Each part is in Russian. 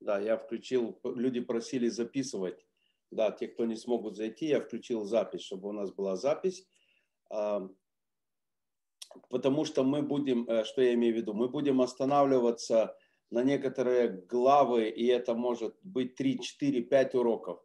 Да, я включил, люди просили записывать. Да, те, кто не смогут зайти, я включил запись, чтобы у нас была запись. Потому что мы будем, э, что я имею в виду, мы будем останавливаться на некоторые главы, и это может быть 3, 4, 5 уроков.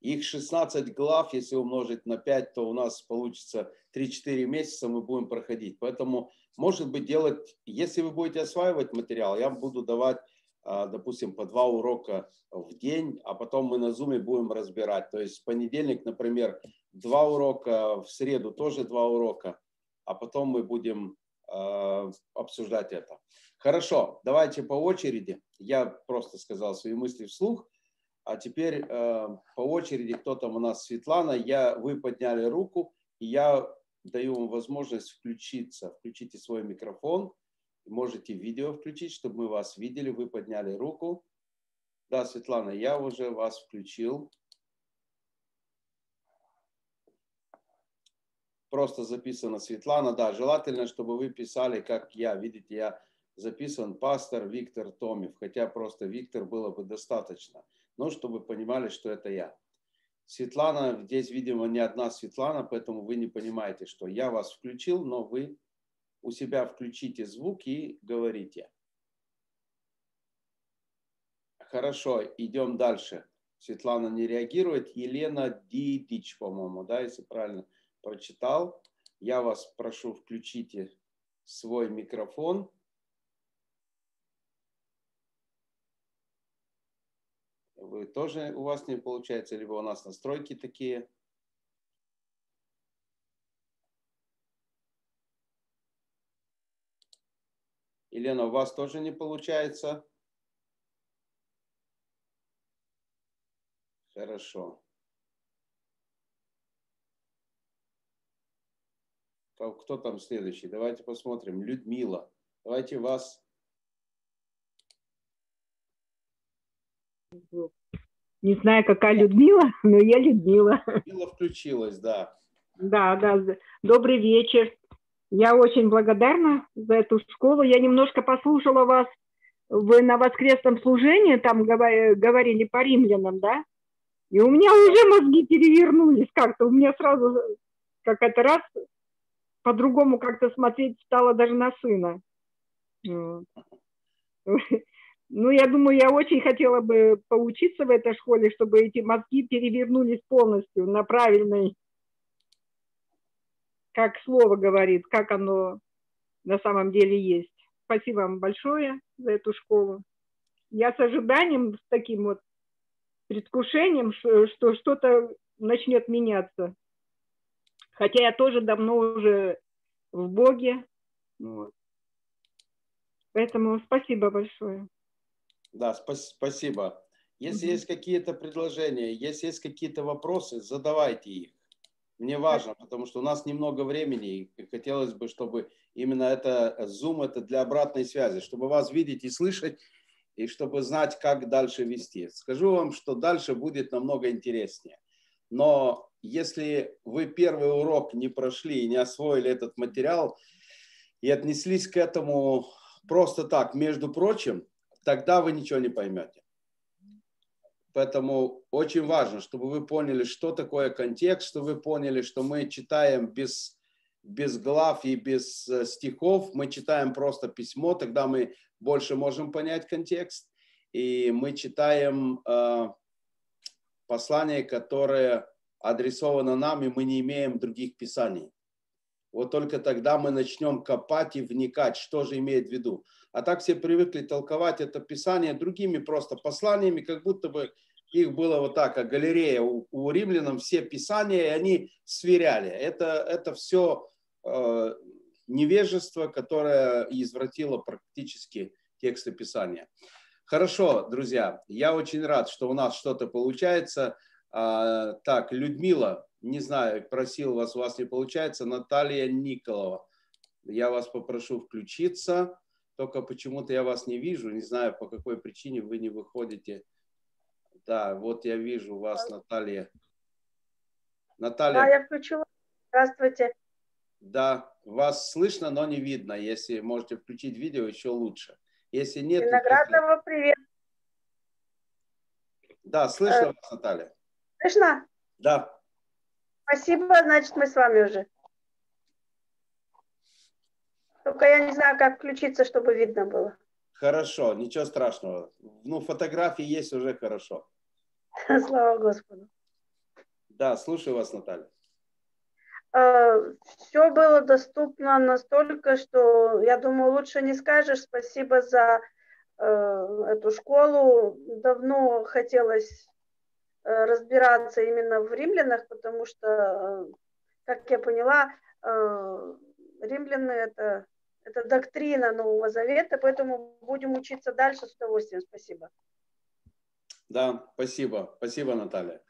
Их 16 глав, если умножить на 5, то у нас получится 3-4 месяца мы будем проходить. Поэтому, может быть, делать, если вы будете осваивать материал, я буду давать а, допустим, по два урока в день, а потом мы на Zoom будем разбирать. То есть в понедельник, например, два урока, в среду тоже два урока, а потом мы будем э, обсуждать это. Хорошо, давайте по очереди. Я просто сказал свои мысли вслух. А теперь э, по очереди, кто там у нас, Светлана, я, вы подняли руку, и я даю вам возможность включиться. Включите свой микрофон Можете видео включить, чтобы мы вас видели. Вы подняли руку. Да, Светлана, я уже вас включил. Просто записано Светлана. Да, желательно, чтобы вы писали, как я. Видите, я записан пастор Виктор Томев. Хотя просто Виктор было бы достаточно. Но чтобы понимали, что это я. Светлана, здесь, видимо, не одна Светлана, поэтому вы не понимаете, что я вас включил, но вы у себя включите звук и говорите. Хорошо, идем дальше. Светлана не реагирует. Елена Дидич, по-моему, да, если правильно прочитал. Я вас прошу, включите свой микрофон. Вы тоже, у вас не получается, либо у нас настройки такие. Елена, у вас тоже не получается? Хорошо. Кто там следующий? Давайте посмотрим. Людмила. Давайте вас. Не знаю, какая Людмила, но я Людмила. Людмила включилась, да. Да, да. Добрый вечер. Я очень благодарна за эту школу. Я немножко послушала вас вы на воскресном служении, там говорили по римлянам, да? И у меня уже мозги перевернулись как-то. У меня сразу как это раз по-другому как-то смотреть стало даже на сына. Ну, я думаю, я очень хотела бы поучиться в этой школе, чтобы эти мозги перевернулись полностью на правильный как слово говорит, как оно на самом деле есть. Спасибо вам большое за эту школу. Я с ожиданием, с таким вот предвкушением, что что-то начнет меняться. Хотя я тоже давно уже в Боге. Вот. Поэтому спасибо большое. Да, спасибо. Если mm-hmm. есть какие-то предложения, если есть какие-то вопросы, задавайте их. Мне важно, потому что у нас немного времени, и хотелось бы, чтобы именно это Zoom, это для обратной связи, чтобы вас видеть и слышать, и чтобы знать, как дальше вести. Скажу вам, что дальше будет намного интереснее. Но если вы первый урок не прошли и не освоили этот материал, и отнеслись к этому просто так, между прочим, тогда вы ничего не поймете. Поэтому очень важно, чтобы вы поняли, что такое контекст, чтобы вы поняли, что мы читаем без, без глав и без э, стихов, мы читаем просто письмо, тогда мы больше можем понять контекст. И мы читаем э, послание, которое адресовано нам, и мы не имеем других писаний. Вот только тогда мы начнем копать и вникать, что же имеет в виду. А так все привыкли толковать это Писание другими просто посланиями, как будто бы их было вот так, как галерея у, у римлянам, все писания, и они сверяли. Это, это все э, невежество, которое извратило практически тексты Писания. Хорошо, друзья, я очень рад, что у нас что-то получается. А, так, Людмила, не знаю, просил вас, у вас не получается. Наталья Николова, я вас попрошу включиться. Только почему-то я вас не вижу, не знаю, по какой причине вы не выходите да, вот я вижу вас, Наталья. Наталья. Да, я включила. Здравствуйте. Да, вас слышно, но не видно. Если можете включить видео, еще лучше. Если нет... Виноградного то... привет. Да, слышно э, вас, Наталья. Слышно? Да. Спасибо, значит, мы с вами уже. Только я не знаю, как включиться, чтобы видно было. Хорошо, ничего страшного. Ну, фотографии есть уже хорошо. Слава Господу. Да, слушаю вас, Наталья. Э, Все было доступно настолько, что я думаю, лучше не скажешь. Спасибо за э, эту школу. Давно хотелось разбираться именно в римлянах, потому что, как я поняла, римляне это это доктрина Нового Завета, поэтому будем учиться дальше с удовольствием. Спасибо. Да, спасибо. Спасибо, Наталья.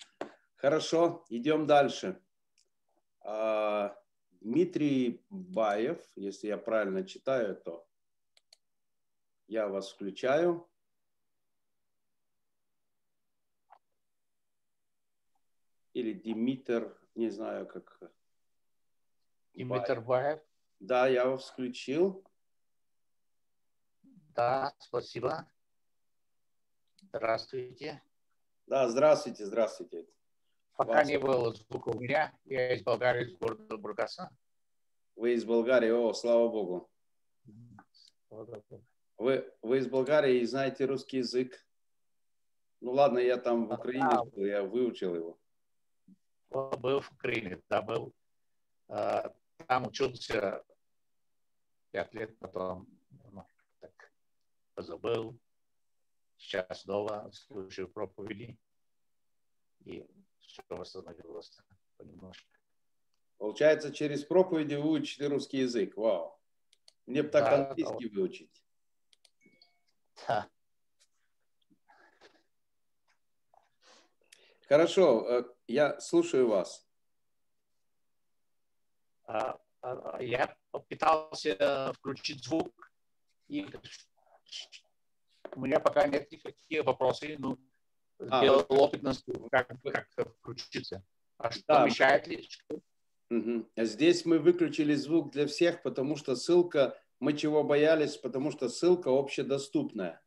Хорошо, идем дальше. А, Дмитрий Баев, если я правильно читаю, то я вас включаю. Или Димитр, не знаю, как. Димитр Баев. Да, я вас включил. Да, спасибо. Здравствуйте. Да, здравствуйте, здравствуйте. Пока вас... не было звука у меня, я из Болгарии, из города Бургаса. Вы из Болгарии, о, слава Богу. Вы, вы из Болгарии и знаете русский язык? Ну ладно, я там в Украине а, был, я выучил его. Был в Украине, да, был. А, там учился пять лет, потом ну, так, позабыл. Сейчас снова слушаю проповеди. И все восстановилось понемножку. Получается, через проповеди вы учите русский язык. Вау. Мне бы так да, английский да. выучить. Да. Хорошо, э, я слушаю вас. А, а, я пытался включить звук, и у меня пока нет никаких вопросов, ну, а, сделал вот. опыт, как, как включиться. А что да. мешает ли? Угу. Здесь мы выключили звук для всех, потому что ссылка, мы чего боялись, потому что ссылка общедоступная.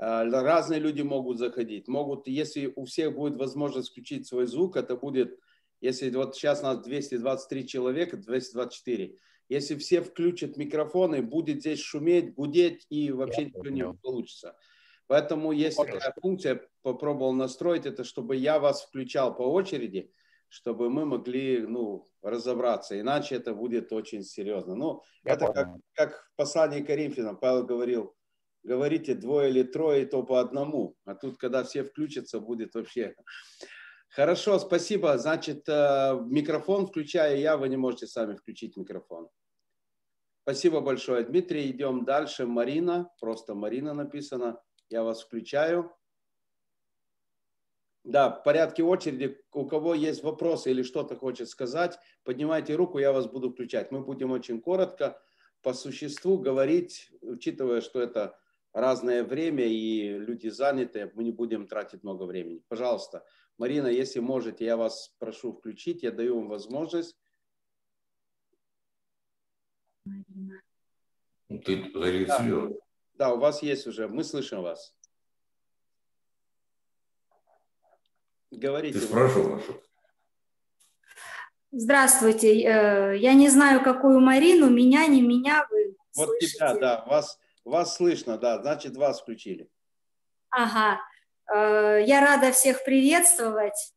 Разные люди могут заходить. Могут, если у всех будет возможность включить свой звук, это будет если вот сейчас у нас 223 человека, 224, если все включат микрофоны, будет здесь шуметь, гудеть и вообще Я ничего понял. не получится. Поэтому если такая функция, попробовал настроить это, чтобы я вас включал по очереди, чтобы мы могли ну, разобраться. Иначе это будет очень серьезно. Ну, Я это как, как в послании Коринфянам Павел говорил, говорите двое или трое, то по одному. А тут, когда все включатся, будет вообще Хорошо, спасибо. Значит, э, микрофон включаю я, вы не можете сами включить микрофон. Спасибо большое, Дмитрий. Идем дальше. Марина, просто Марина написано. Я вас включаю. Да, в порядке очереди. У кого есть вопросы или что-то хочет сказать, поднимайте руку, я вас буду включать. Мы будем очень коротко, по существу говорить, учитывая, что это разное время и люди заняты, мы не будем тратить много времени. Пожалуйста, Марина, если можете, я вас прошу включить, я даю вам возможность. Ты зарегистрирован. Да. да, у вас есть уже, мы слышим вас. Говорите. Ты спрашивал, Здравствуйте. Э, я не знаю, какую Марину, меня, не меня вы Вот слышите? тебя, да, вас, вас слышно, да, значит, вас включили. Ага. Э, я рада всех приветствовать.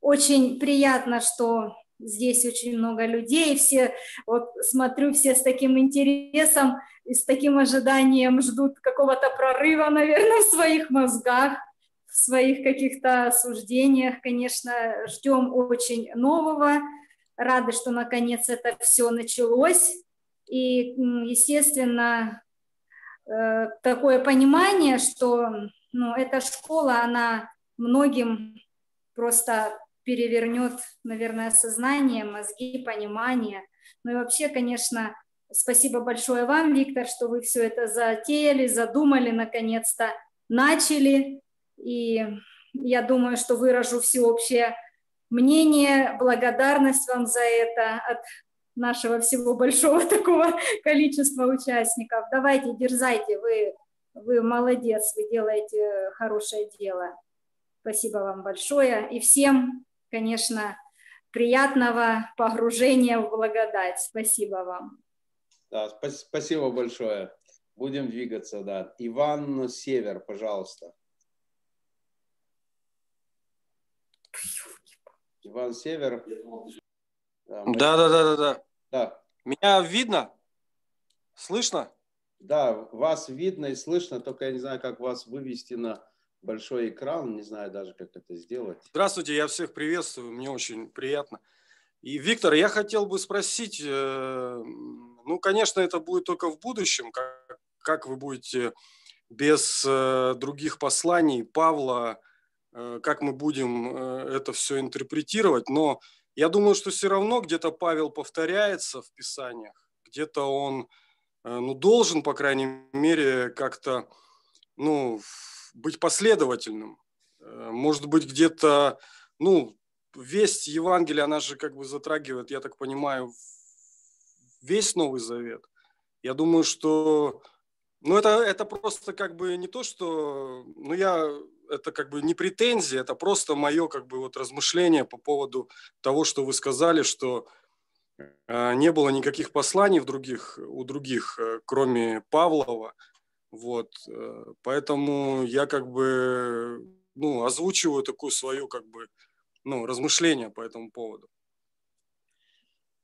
Очень приятно, что здесь очень много людей, все, вот смотрю, все с таким интересом и с таким ожиданием ждут какого-то прорыва, наверное, в своих мозгах, в своих каких-то суждениях, конечно, ждем очень нового, рады, что наконец это все началось, и, естественно, э, такое понимание, что ну, эта школа, она многим просто перевернет, наверное, сознание, мозги, понимание. Ну и вообще, конечно, спасибо большое вам, Виктор, что вы все это затеяли, задумали, наконец-то начали. И я думаю, что выражу всеобщее мнение, благодарность вам за это от нашего всего большого такого количества участников. Давайте, дерзайте, вы вы молодец, вы делаете хорошее дело. Спасибо вам большое. И всем, конечно, приятного погружения в благодать. Спасибо вам. Да, спасибо большое. Будем двигаться, да. Иван Север, пожалуйста. Иван Север. Да, да, да, да, да. Да. Меня видно? Слышно? Да, вас видно и слышно, только я не знаю, как вас вывести на большой экран, не знаю даже, как это сделать. Здравствуйте, я всех приветствую, мне очень приятно. И, Виктор, я хотел бы спросить, э, ну, конечно, это будет только в будущем, как, как вы будете без э, других посланий Павла, э, как мы будем это все интерпретировать, но я думаю, что все равно где-то Павел повторяется в Писаниях, где-то он ну, должен, по крайней мере, как-то ну, быть последовательным. Может быть, где-то, ну, весть Евангелия, она же как бы затрагивает, я так понимаю, весь Новый Завет. Я думаю, что ну, это, это просто как бы не то, что... Ну, я... Это как бы не претензия, это просто мое как бы вот размышление по поводу того, что вы сказали, что э, не было никаких посланий в других, у других, э, кроме Павлова. Вот. Э, поэтому я как бы ну, озвучиваю такую свою как бы ну, размышления по этому поводу.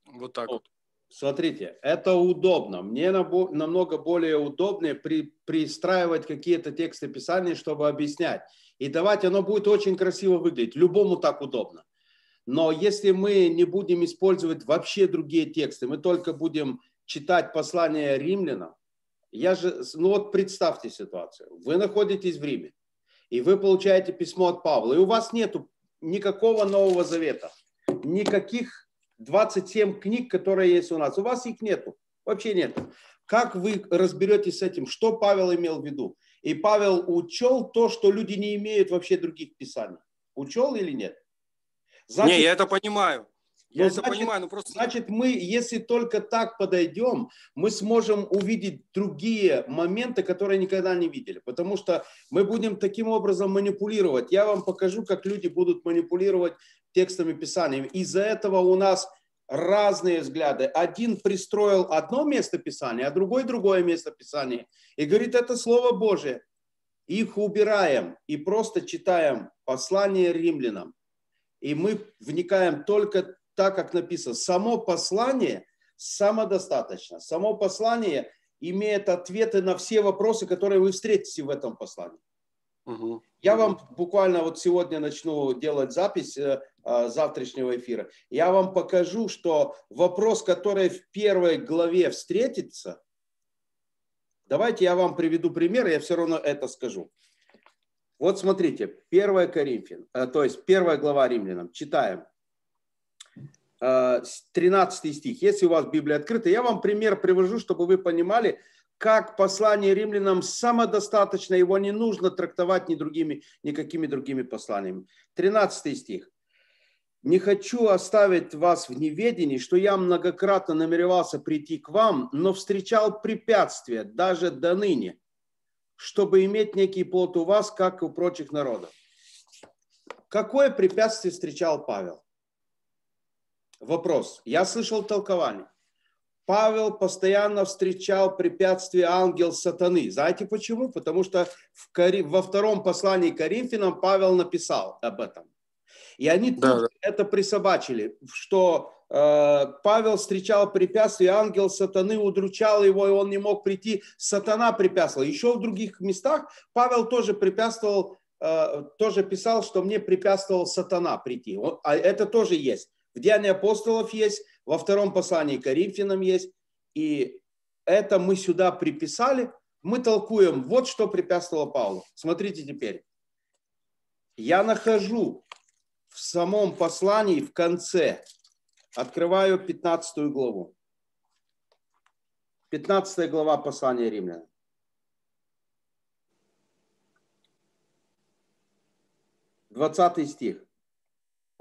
Вот так вот. Смотрите, это удобно. Мне намного более удобно при, пристраивать какие-то тексты Писания, чтобы объяснять. И давать оно будет очень красиво выглядеть. Любому так удобно. Но если мы не будем использовать вообще другие тексты, мы только будем читать послание римлянам, я же, ну вот представьте ситуацию. Вы находитесь в Риме, и вы получаете письмо от Павла, и у вас нету никакого Нового Завета, никаких 27 книг, которые есть у нас. У вас их нету, вообще нет. Как вы разберетесь с этим? Что Павел имел в виду? И Павел учел то, что люди не имеют вообще других писаний. Учел или нет? Значит, не, я это понимаю. Я ну, это значит, понимаю, но просто... Значит, мы, если только так подойдем, мы сможем увидеть другие моменты, которые никогда не видели. Потому что мы будем таким образом манипулировать. Я вам покажу, как люди будут манипулировать текстами Писания. Из-за этого у нас разные взгляды. Один пристроил одно место Писания, а другой другое место Писания. И говорит, это Слово Божие. Их убираем и просто читаем послание римлянам. И мы вникаем только так, как написано. Само послание самодостаточно. Само послание имеет ответы на все вопросы, которые вы встретите в этом послании. Угу. Я вам буквально вот сегодня начну делать запись э, э, завтрашнего эфира. Я вам покажу, что вопрос, который в первой главе встретится, давайте я вам приведу пример, я все равно это скажу. Вот смотрите, 1 Коринфян, э, то есть первая глава римлянам, читаем. 13 э, стих. Если у вас Библия открыта, я вам пример привожу, чтобы вы понимали, как послание римлянам самодостаточно, его не нужно трактовать ни другими, никакими другими посланиями. 13 стих. «Не хочу оставить вас в неведении, что я многократно намеревался прийти к вам, но встречал препятствия даже до ныне, чтобы иметь некий плод у вас, как и у прочих народов». Какое препятствие встречал Павел? Вопрос. Я слышал толкование. Павел постоянно встречал препятствия ангел сатаны. Знаете почему? Потому что в Кори... во втором послании к Коринфянам Павел написал об этом. И они да, тут да. это присобачили, что э, Павел встречал препятствия, ангел сатаны удручал его, и он не мог прийти. Сатана препятствовал. Еще в других местах Павел тоже препятствовал, э, тоже писал, что мне препятствовал сатана прийти. Он, а это тоже есть. В Деянии апостолов есть, во втором послании к Коринфянам есть. И это мы сюда приписали. Мы толкуем, вот что препятствовало Павлу. Смотрите теперь. Я нахожу в самом послании в конце, открываю 15 главу. 15 глава послания римлян. Двадцатый стих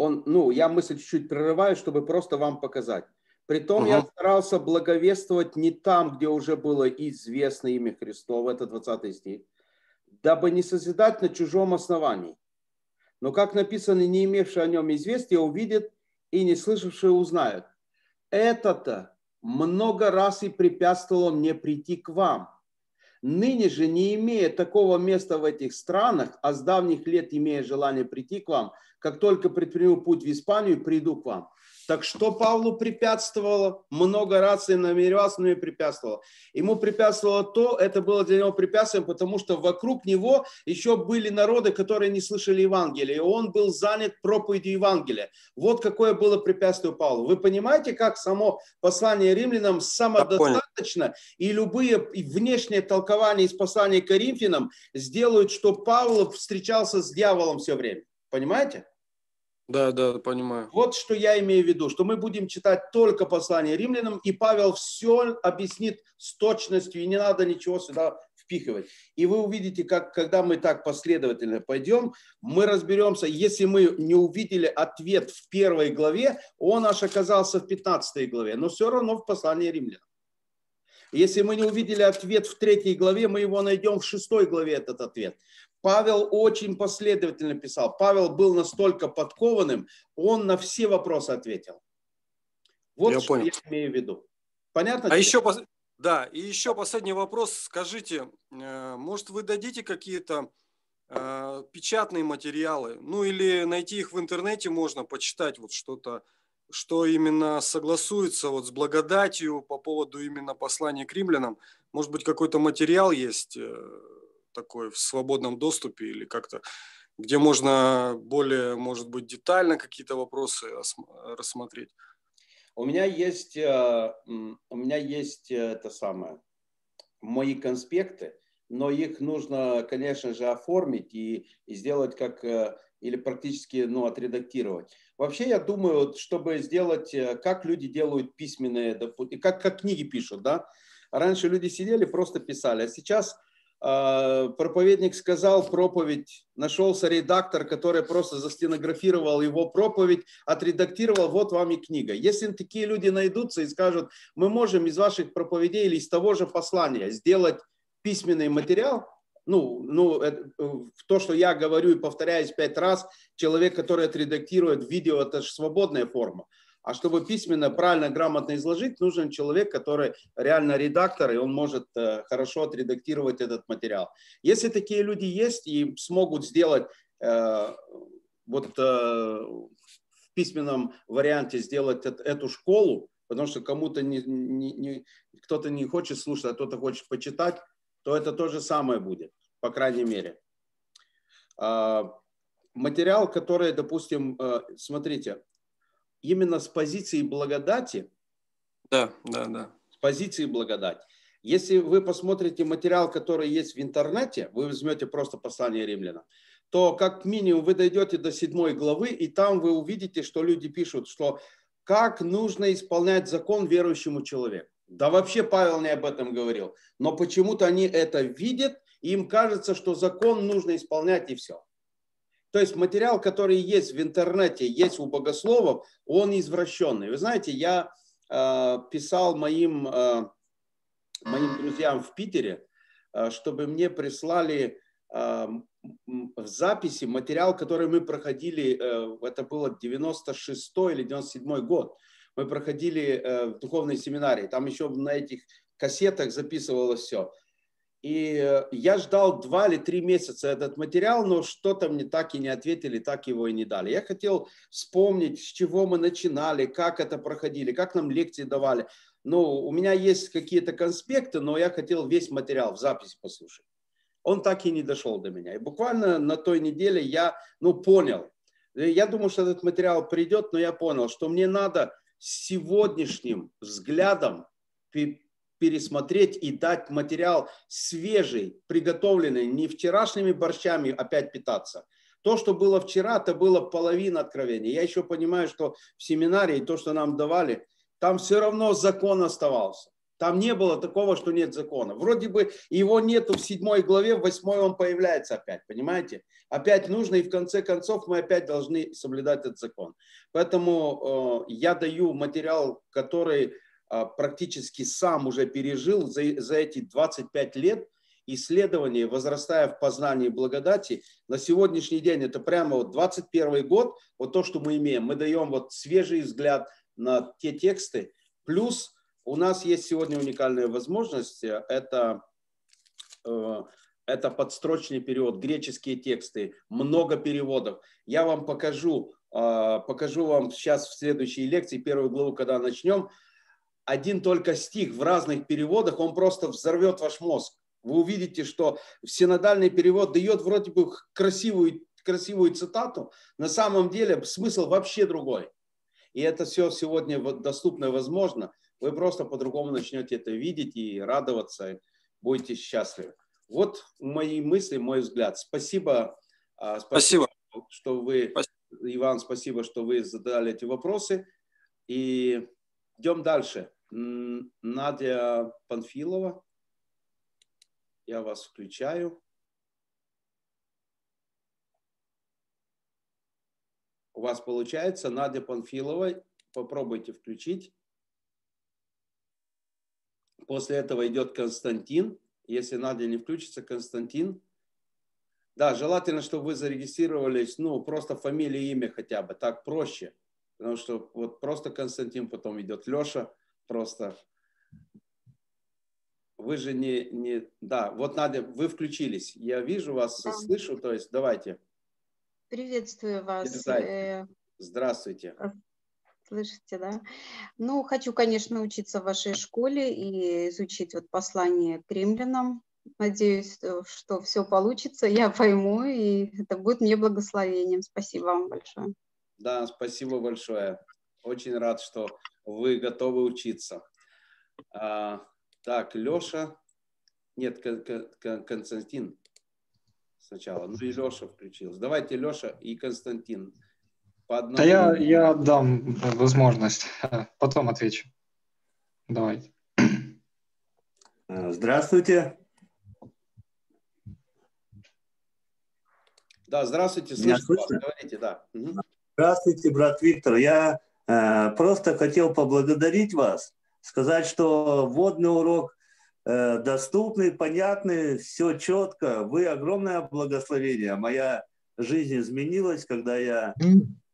он, ну, я мысль чуть-чуть прерываю, чтобы просто вам показать. Притом угу. я старался благовествовать не там, где уже было известно имя Христово, это 20 стих, дабы не созидать на чужом основании. Но, как написано, не имевшие о нем известия увидят, и не слышавшие узнают. Это-то много раз и препятствовало мне прийти к вам. Ныне же, не имея такого места в этих странах, а с давних лет имея желание прийти к вам, как только предприму путь в Испанию, приду к вам. Так что Павлу препятствовало? Много раз и намеревался, но и препятствовало. Ему препятствовало то, это было для него препятствием, потому что вокруг него еще были народы, которые не слышали Евангелия, и он был занят проповедью Евангелия. Вот какое было препятствие Павлу. Вы понимаете, как само послание римлянам самодостаточно, и любые внешние толкования из послания к Коринфянам сделают, что Павел встречался с дьяволом все время. Понимаете? Да, да, понимаю. Вот что я имею в виду, что мы будем читать только послание римлянам, и Павел все объяснит с точностью, и не надо ничего сюда впихивать. И вы увидите, как когда мы так последовательно пойдем, мы разберемся, если мы не увидели ответ в первой главе, он аж оказался в 15 главе, но все равно в послании римлянам. Если мы не увидели ответ в третьей главе, мы его найдем в шестой главе, этот ответ. Павел очень последовательно писал. Павел был настолько подкованным, он на все вопросы ответил. Вот я что понял. я имею в виду. Понятно? А тебе? еще, да, и еще последний вопрос. Скажите, э, может вы дадите какие-то э, печатные материалы, ну или найти их в интернете можно, почитать вот что-то, что именно согласуется вот с благодатью по поводу именно послания к римлянам. Может быть, какой-то материал есть, э, такой в свободном доступе или как-то, где можно более, может быть, детально какие-то вопросы рассмотреть? У меня есть, э, у меня есть э, это самое, мои конспекты, но их нужно, конечно же, оформить и, и сделать как, э, или практически, ну, отредактировать. Вообще, я думаю, чтобы сделать, как люди делают письменные, как, как книги пишут, да, Раньше люди сидели, просто писали, а сейчас проповедник сказал проповедь, нашелся редактор, который просто застенографировал его проповедь, отредактировал, вот вам и книга. Если такие люди найдутся и скажут, мы можем из ваших проповедей или из того же послания сделать письменный материал, ну, ну, это, то, что я говорю и повторяюсь пять раз, человек, который отредактирует видео, это же свободная форма. А чтобы письменно, правильно, грамотно изложить, нужен человек, который реально редактор, и он может э, хорошо отредактировать этот материал. Если такие люди есть и смогут сделать э, вот э, в письменном варианте сделать эту школу, потому что кому-то не, не, не, кто-то не хочет слушать, а кто-то хочет почитать, то это то же самое будет, по крайней мере. А, материал, который, допустим, смотрите, именно с позиции благодати. Да, да, да. С позиции благодати. Если вы посмотрите материал, который есть в интернете, вы возьмете просто послание римлянам, то как минимум вы дойдете до седьмой главы, и там вы увидите, что люди пишут, что как нужно исполнять закон верующему человеку. Да вообще Павел не об этом говорил. Но почему-то они это видят, и им кажется, что закон нужно исполнять и все. То есть материал, который есть в интернете, есть у богословов, он извращенный. Вы знаете, я э, писал моим, э, моим друзьям в Питере, э, чтобы мне прислали э, в записи материал, который мы проходили, э, это было 96 или 97 год. Мы проходили э, в духовной семинарии. Там еще на этих кассетах записывалось все. И э, я ждал два или три месяца этот материал, но что-то мне так и не ответили, так его и не дали. Я хотел вспомнить, с чего мы начинали, как это проходили, как нам лекции давали. Ну, у меня есть какие-то конспекты, но я хотел весь материал в записи послушать. Он так и не дошел до меня. И буквально на той неделе я, ну, понял. Я думал, что этот материал придет, но я понял, что мне надо сегодняшним взглядом пересмотреть и дать материал свежий, приготовленный, не вчерашними борщами опять питаться. То, что было вчера, это было половина откровения. Я еще понимаю, что в семинарии то, что нам давали, там все равно закон оставался. Там не было такого, что нет закона. Вроде бы его нету в седьмой главе, в восьмой он появляется опять, понимаете? Опять нужно, и в конце концов мы опять должны соблюдать этот закон. Поэтому э, я даю материал, который практически сам уже пережил за, за эти 25 лет. исследований, возрастая в познании благодати. На сегодняшний день это прямо вот 21 год, вот то, что мы имеем. Мы даем вот свежий взгляд на те тексты. Плюс у нас есть сегодня уникальная возможность. Это, э, это подстрочный период, греческие тексты, много переводов. Я вам покажу, э, покажу вам сейчас в следующей лекции, первую главу, когда начнем. Один только стих в разных переводах, он просто взорвет ваш мозг. Вы увидите, что синодальный перевод дает вроде бы красивую, красивую цитату, на самом деле смысл вообще другой. И это все сегодня доступно и возможно. Вы просто по-другому начнете это видеть и радоваться, будете счастливы. Вот мои мысли, мой взгляд. Спасибо, а, спасибо, спасибо. что вы, спасибо. Иван, спасибо, что вы задали эти вопросы. И идем дальше. Надя Панфилова. Я вас включаю. У вас получается. Надя Панфилова. Попробуйте включить. После этого идет Константин. Если Надя не включится, Константин. Да, желательно, чтобы вы зарегистрировались, ну, просто фамилия, имя хотя бы, так проще. Потому что вот просто Константин, потом идет Леша, просто вы же не, не... Да, вот Надя, вы включились. Я вижу вас, да. слышу, то есть давайте. Приветствую вас. Э, Здравствуйте. Слышите, да? Ну, хочу, конечно, учиться в вашей школе и изучить вот послание к римлянам. Надеюсь, что все получится, я пойму, и это будет мне благословением. Спасибо вам большое. Да, спасибо большое. Очень рад, что вы готовы учиться. А, так, Леша. Нет, Константин сначала. Ну и Леша включился. Давайте Леша и Константин. По одному... Да я, я дам возможность. Потом отвечу. Давайте. Здравствуйте. Да, здравствуйте, слышу вас. Говорите, да. Здравствуйте, брат Виктор. Я просто хотел поблагодарить вас сказать, что вводный урок э, доступный, понятный, все четко. Вы огромное благословение. Моя жизнь изменилась, когда я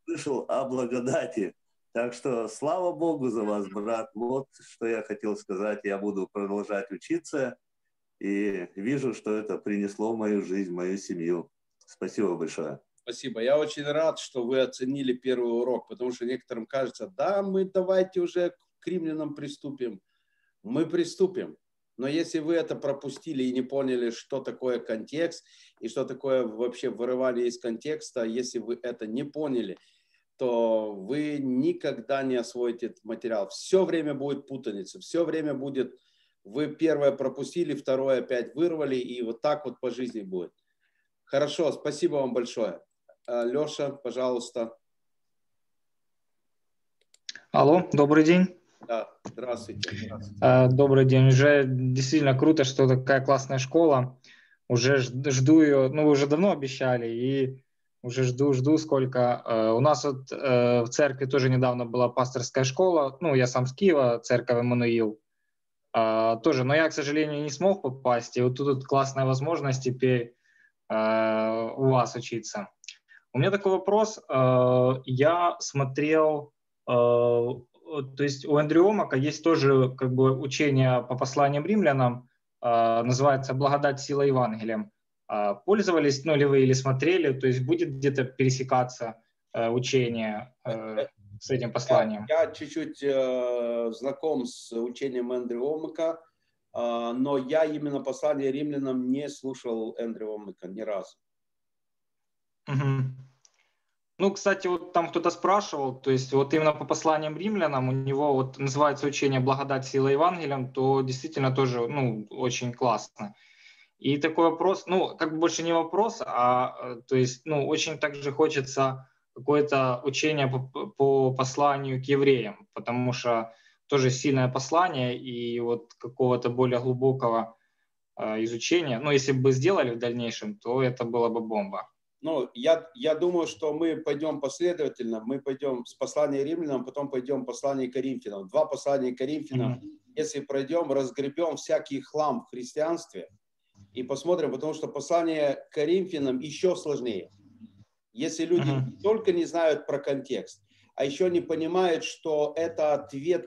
слышал о благодати. Так что слава Богу за вас, брат. Вот что я хотел сказать. Я буду продолжать учиться и вижу, что это принесло в мою жизнь, в мою семью. Спасибо большое. Спасибо. Я очень рад, что вы оценили первый урок, потому что некоторым кажется, да, мы давайте уже к римлянам приступим, мы приступим. Но если вы это пропустили и не поняли, что такое контекст и что такое вообще вырывание из контекста, если вы это не поняли, то вы никогда не освоите этот материал. Все время будет путаница, все время будет, вы первое пропустили, второе опять вырвали, и вот так вот по жизни будет. Хорошо, спасибо вам большое. А, Леша, пожалуйста. Алло, добрый день. Да, здравствуйте. здравствуйте. А, добрый день. Уже действительно круто, что такая классная школа. Уже жду ее, ну, вы уже давно обещали, и уже жду, жду сколько. А, у нас вот э, в церкви тоже недавно была пасторская школа, ну, я сам с Киева, церковь Эммануил. Тоже, но я, к сожалению, не смог попасть, и вот тут классная возможность теперь у вас учиться. У меня такой вопрос. Я смотрел то есть у Эндрю Омака есть тоже как бы учение по посланиям римлянам, э, называется «Благодать сила Евангелием». Э, пользовались, ну, или вы, или смотрели, то есть будет где-то пересекаться э, учение э, с этим посланием? Я, я чуть-чуть э, знаком с учением Эндрю Омака, э, но я именно послание римлянам не слушал Эндрю Омака ни разу. Угу. Ну, кстати, вот там кто-то спрашивал, то есть вот именно по посланиям римлянам у него вот называется учение «Благодать сила Евангелием», то действительно тоже, ну, очень классно. И такой вопрос, ну, как бы больше не вопрос, а, то есть, ну, очень также хочется какое-то учение по, по посланию к евреям, потому что тоже сильное послание и вот какого-то более глубокого э, изучения, ну, если бы сделали в дальнейшем, то это было бы бомба. Ну, я, я думаю, что мы пойдем последовательно. Мы пойдем с послания римлянам, потом пойдем послание Коринфянам. Два послания Коринфянам. Mm-hmm. Если пройдем, разгребем всякий хлам в христианстве и посмотрим, потому что послание Коринфянам еще сложнее. Если люди не только не знают про контекст, а еще не понимают, что это ответ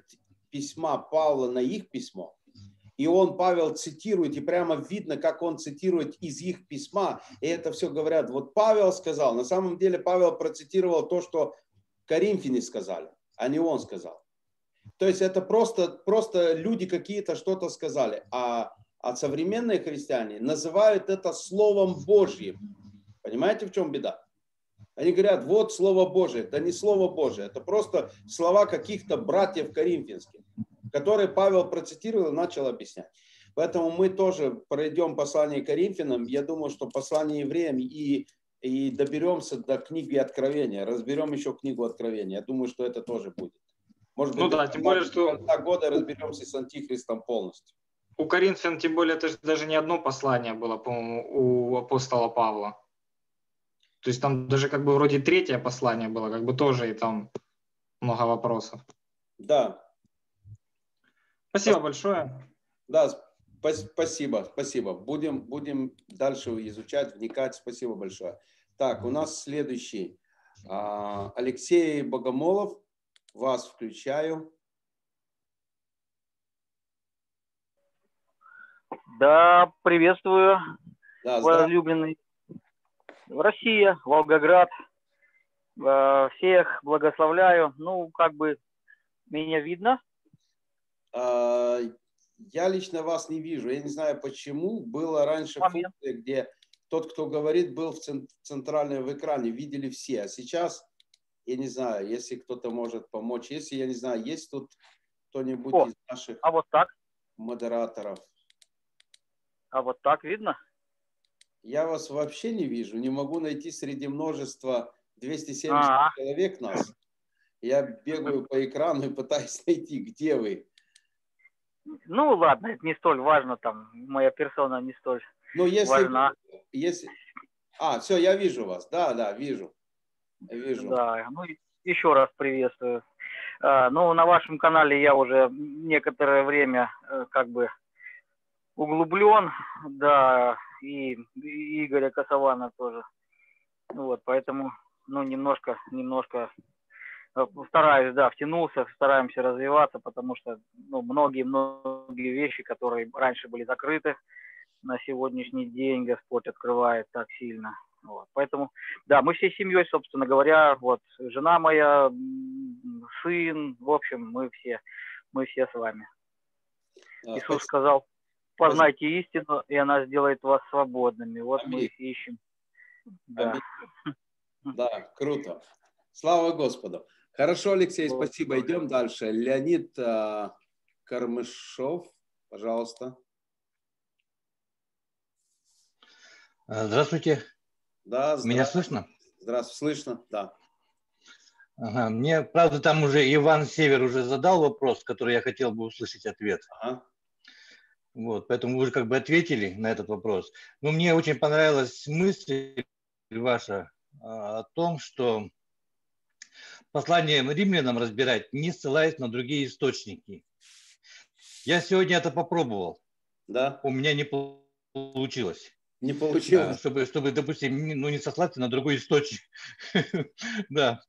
письма Павла на их письмо, и он, Павел, цитирует, и прямо видно, как он цитирует из их письма, и это все говорят, вот Павел сказал, на самом деле Павел процитировал то, что коринфяне сказали, а не он сказал. То есть это просто, просто люди какие-то что-то сказали, а, а современные христиане называют это Словом Божьим. Понимаете, в чем беда? Они говорят, вот Слово Божие. Это не Слово Божие, это просто слова каких-то братьев коринфянских, которые Павел процитировал и начал объяснять. Поэтому мы тоже пройдем послание Коринфянам. Я думаю, что послание евреям и, и доберемся до книги Откровения. Разберем еще книгу Откровения. Я думаю, что это тоже будет. Может ну быть, ну да, тем более, что... До года разберемся с Антихристом полностью. У Коринфян, тем более, это же даже не одно послание было, по-моему, у апостола Павла. То есть там даже как бы вроде третье послание было, как бы тоже и там много вопросов. Да. Спасибо Спас... большое. Да, спасибо, спасибо. Будем, будем дальше изучать, вникать. Спасибо большое. Так, у нас следующий. А, Алексей Богомолов. Вас включаю. Да, приветствую, да, возлюбленный. Россия, Волгоград. Э, всех благословляю. Ну, как бы меня видно? А, я лично вас не вижу. Я не знаю почему. Было раньше Момент. функция, где тот, кто говорит, был в центральном в экране, видели все. А сейчас я не знаю, если кто-то может помочь. Если, я не знаю, есть тут кто-нибудь из наших а вот так? модераторов. А вот так видно? Я вас вообще не вижу. Не могу найти среди множества 270 А-а-а. человек нас. Я бегаю по экрану и пытаюсь найти, где вы. Ну ладно, это не столь важно, там моя персона не столь Но если, важна. Если... А, все, я вижу вас. Да, да, вижу. Вижу. Да, ну еще раз приветствую. А, ну, на вашем канале я уже некоторое время э, как бы углублен, да, и, и Игоря Косована тоже. Вот, поэтому, ну, немножко, немножко стараюсь, да, втянулся, стараемся развиваться, потому что, ну, многие-многие вещи, которые раньше были закрыты, на сегодняшний день Господь открывает так сильно. Вот. Поэтому, да, мы всей семьей, собственно говоря, вот, жена моя, сын, в общем, мы все, мы все с вами. А, Иисус спасибо. сказал, познайте истину, и она сделает вас свободными. Вот Аминь. мы их ищем. Да. да, круто. Слава Господу. Хорошо, Алексей, спасибо. Идем дальше. Леонид э, Кармышов, пожалуйста. Здравствуйте. Да, Меня слышно? Здравствуйте, слышно, да. Ага. Мне, правда, там уже Иван Север уже задал вопрос, который я хотел бы услышать ответ. Ага. Вот, поэтому вы уже как бы ответили на этот вопрос. Но мне очень понравилась мысль ваша а, о том, что послание римлянам разбирать, не ссылаясь на другие источники. Я сегодня это попробовал. Да. У меня не получилось. Не получилось. Чтобы, чтобы, допустим, ну, не сослаться на другой источник. да,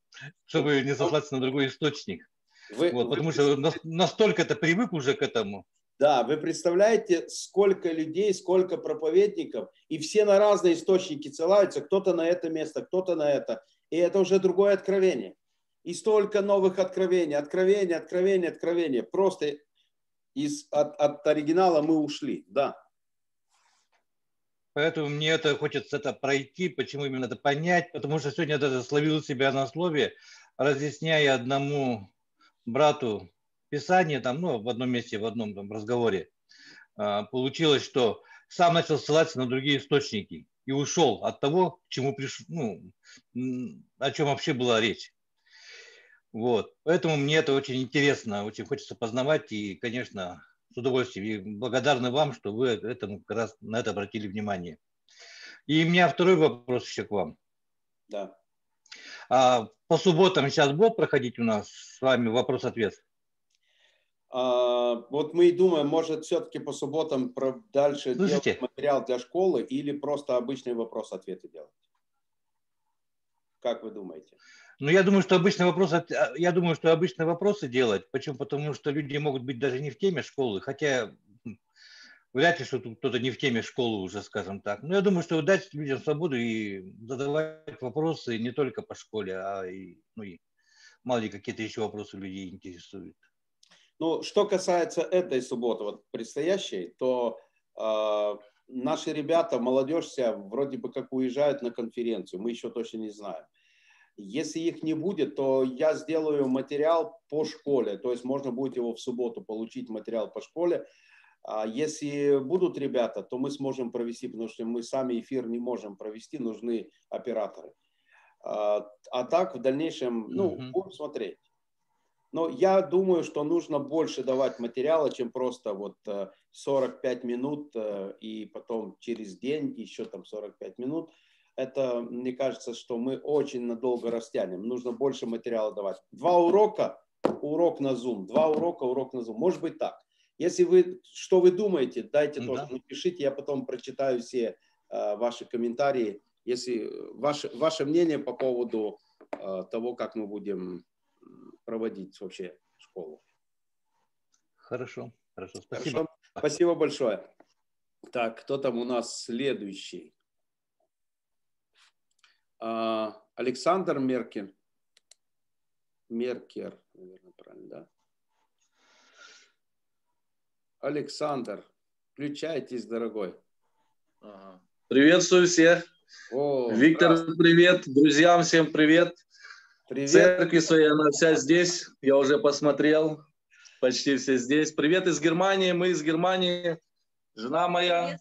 чтобы не сослаться на другой источник. Вы, вот, вы потому что настолько это привык уже к этому. Да, вы представляете, сколько людей, сколько проповедников, и все на разные источники ссылаются, кто-то на это место, кто-то на это. И это уже другое откровение. И столько новых откровений, откровения, откровения, откровения. Просто из, от, от оригинала мы ушли, да. Поэтому мне это хочется это пройти, почему именно это понять, потому что сегодня это словил себя на слове, разъясняя одному брату Писание, там, ну, в одном месте, в одном там разговоре, а, получилось, что сам начал ссылаться на другие источники и ушел от того, чему приш... ну, о чем вообще была речь. Вот. Поэтому мне это очень интересно, очень хочется познавать и, конечно, с удовольствием. И благодарны вам, что вы этому как раз на это обратили внимание. И у меня второй вопрос еще к вам. Да. А по субботам сейчас будет проходить у нас с вами вопрос-ответ? А, вот мы и думаем, может, все-таки по субботам дальше Слушайте. делать материал для школы или просто обычный вопрос-ответы делать? Как вы думаете? Ну, я думаю, что обычные вопросы, а, я думаю, что обычные вопросы делать. Почему? Потому что люди могут быть даже не в теме школы, хотя вряд ли, что тут кто-то не в теме школы уже, скажем так. Но я думаю, что дать людям свободу и задавать вопросы не только по школе, а и, ну, и мало ли какие-то еще вопросы людей интересуют. Ну, что касается этой субботы, вот предстоящей, то э, наши ребята, молодежь вся вроде бы как уезжают на конференцию, мы еще точно не знаем. Если их не будет, то я сделаю материал по школе, то есть можно будет его в субботу получить материал по школе. А если будут ребята, то мы сможем провести, потому что мы сами эфир не можем провести, нужны операторы. А, а так в дальнейшем, ну, mm-hmm. будем смотреть. Но я думаю, что нужно больше давать материала, чем просто вот 45 э, минут э, и потом через день еще там 45 минут это, мне кажется, что мы очень надолго растянем. Нужно больше материала давать. Два урока, урок на Zoom. Два урока, урок на Zoom. Может быть так. Если вы, что вы думаете, дайте тоже, да. напишите, я потом прочитаю все э, ваши комментарии. Если ваше, ваше мнение по поводу э, того, как мы будем проводить вообще школу. Хорошо, хорошо, спасибо. Хорошо. Спасибо большое. Так, кто там у нас следующий? А, Александр Меркин. Меркер, наверное, правильно, да? Александр, включайтесь, дорогой. Ага. Приветствую всех. О, Виктор, привет. Друзьям всем привет. Привет. Церкви своей, она вся здесь. Я уже посмотрел. Почти все здесь. Привет из Германии. Мы из Германии. Жена моя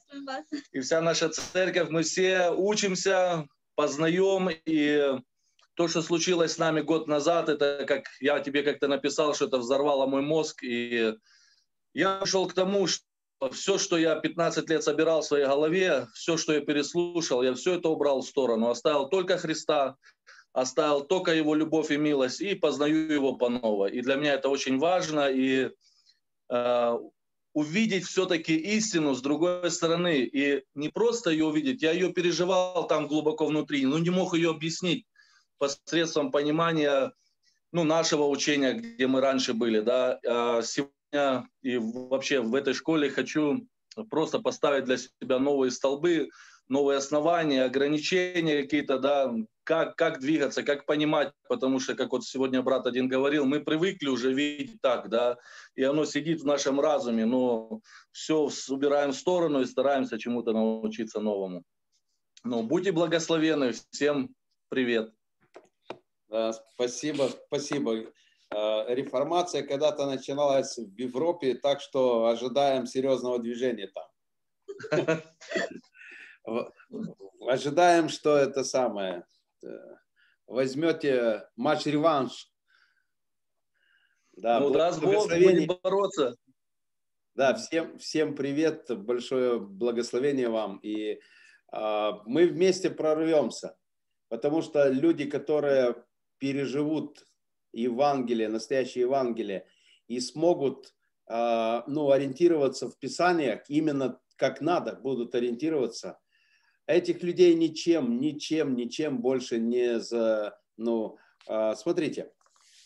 и вся наша церковь. Мы все учимся, познаем, и то, что случилось с нами год назад, это как я тебе как-то написал, что это взорвало мой мозг, и я шел к тому, что все, что я 15 лет собирал в своей голове, все, что я переслушал, я все это убрал в сторону, оставил только Христа, оставил только Его любовь и милость и познаю Его по новой. И для меня это очень важно, и э, увидеть все-таки истину с другой стороны. И не просто ее увидеть, я ее переживал там глубоко внутри, но не мог ее объяснить посредством понимания ну, нашего учения, где мы раньше были. Да. А сегодня и вообще в этой школе хочу просто поставить для себя новые столбы, новые основания, ограничения какие-то, да, как, как двигаться, как понимать, потому что, как вот сегодня брат один говорил, мы привыкли уже видеть так, да, и оно сидит в нашем разуме, но все убираем в сторону и стараемся чему-то научиться новому. Ну, будьте благословены, всем привет. Да, спасибо, спасибо. А, реформация когда-то начиналась в Европе, так что ожидаем серьезного движения там. Ожидаем, что это самое. Э, возьмете матч-реванш. Да, ну, даст Бог, будем бороться. Да, всем, всем привет, большое благословение вам. И а, мы вместе прорвемся, потому что люди, которые переживут Евангелие, настоящее Евангелие, и смогут а, ну, ориентироваться в Писаниях именно как надо, будут ориентироваться – этих людей ничем, ничем, ничем больше не за... Ну, а, смотрите,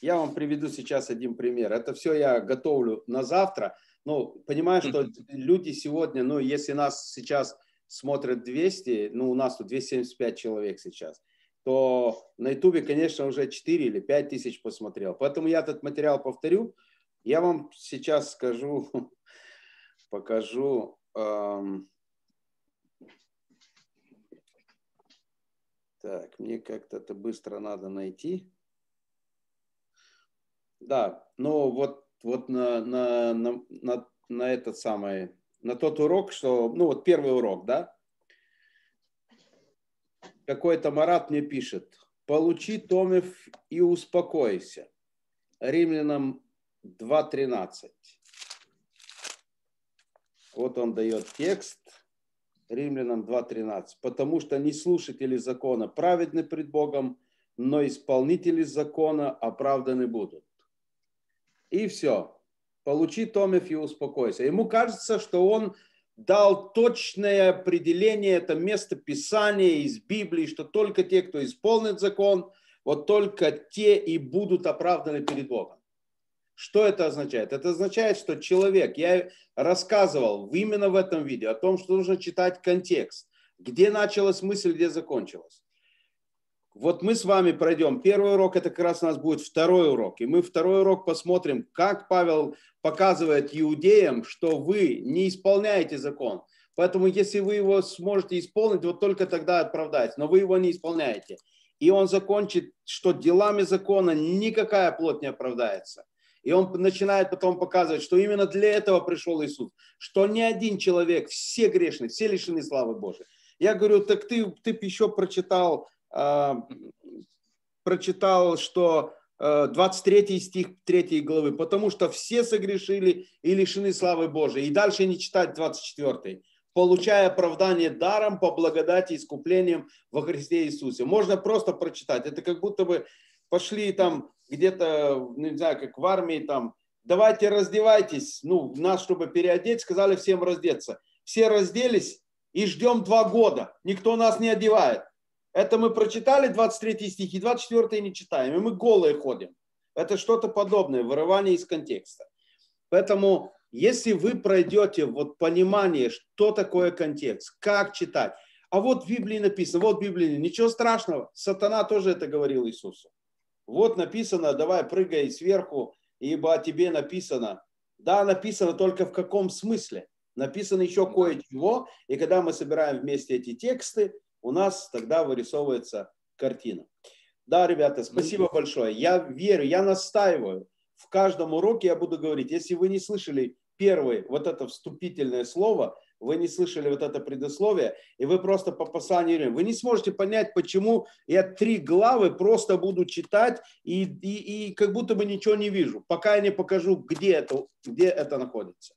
я вам приведу сейчас один пример. Это все я готовлю на завтра. Ну, понимаю, что люди сегодня, ну, если нас сейчас смотрят 200, ну, у нас тут 275 человек сейчас, то на Ютубе, конечно, уже 4 или 5 тысяч посмотрел. Поэтому я этот материал повторю. Я вам сейчас скажу, покажу. Эм, Так, мне как-то это быстро надо найти. Да, ну вот, вот на, на, на, на, на этот самый, на тот урок, что, ну вот первый урок, да, какой-то Марат мне пишет, получи Томев и успокойся. Римлянам 2.13. Вот он дает текст. Римлянам 2.13. Потому что не слушатели закона праведны пред Богом, но исполнители закона оправданы будут. И все. получи Томев и успокойся. Ему кажется, что он дал точное определение, это место Писания из Библии, что только те, кто исполнит закон, вот только те и будут оправданы перед Богом. Что это означает? Это означает, что человек, я рассказывал именно в этом видео о том, что нужно читать контекст, где началась мысль, где закончилась. Вот мы с вами пройдем. Первый урок, это как раз у нас будет второй урок. И мы второй урок посмотрим, как Павел показывает иудеям, что вы не исполняете закон. Поэтому если вы его сможете исполнить, вот только тогда оправдать. Но вы его не исполняете. И он закончит, что делами закона никакая плоть не оправдается. И он начинает потом показывать, что именно для этого пришел Иисус. Что ни один человек, все грешны, все лишены славы Божией. Я говорю, так ты, ты еще прочитал, э, прочитал, что 23 стих 3 главы, потому что все согрешили и лишены славы Божией. И дальше не читать 24 получая оправдание даром по благодати искуплением во Христе Иисусе. Можно просто прочитать. Это как будто бы пошли там где-то, ну, не знаю, как в армии там, давайте раздевайтесь, ну, нас, чтобы переодеть, сказали всем раздеться. Все разделись и ждем два года. Никто нас не одевает. Это мы прочитали 23 стих и 24 не читаем, и мы голые ходим. Это что-то подобное, вырывание из контекста. Поэтому, если вы пройдете вот понимание, что такое контекст, как читать, а вот в Библии написано, вот в Библии, ничего страшного, сатана тоже это говорил Иисусу. Вот написано, давай прыгай сверху, ибо о тебе написано. Да, написано только в каком смысле. Написано еще кое-чего, и когда мы собираем вместе эти тексты, у нас тогда вырисовывается картина. Да, ребята, спасибо большое. Я верю, я настаиваю. В каждом уроке я буду говорить, если вы не слышали первое, вот это вступительное слово, вы не слышали вот это предусловие, и вы просто по посланию вы не сможете понять, почему я три главы просто буду читать и, и, и как будто бы ничего не вижу, пока я не покажу, где это, где это находится.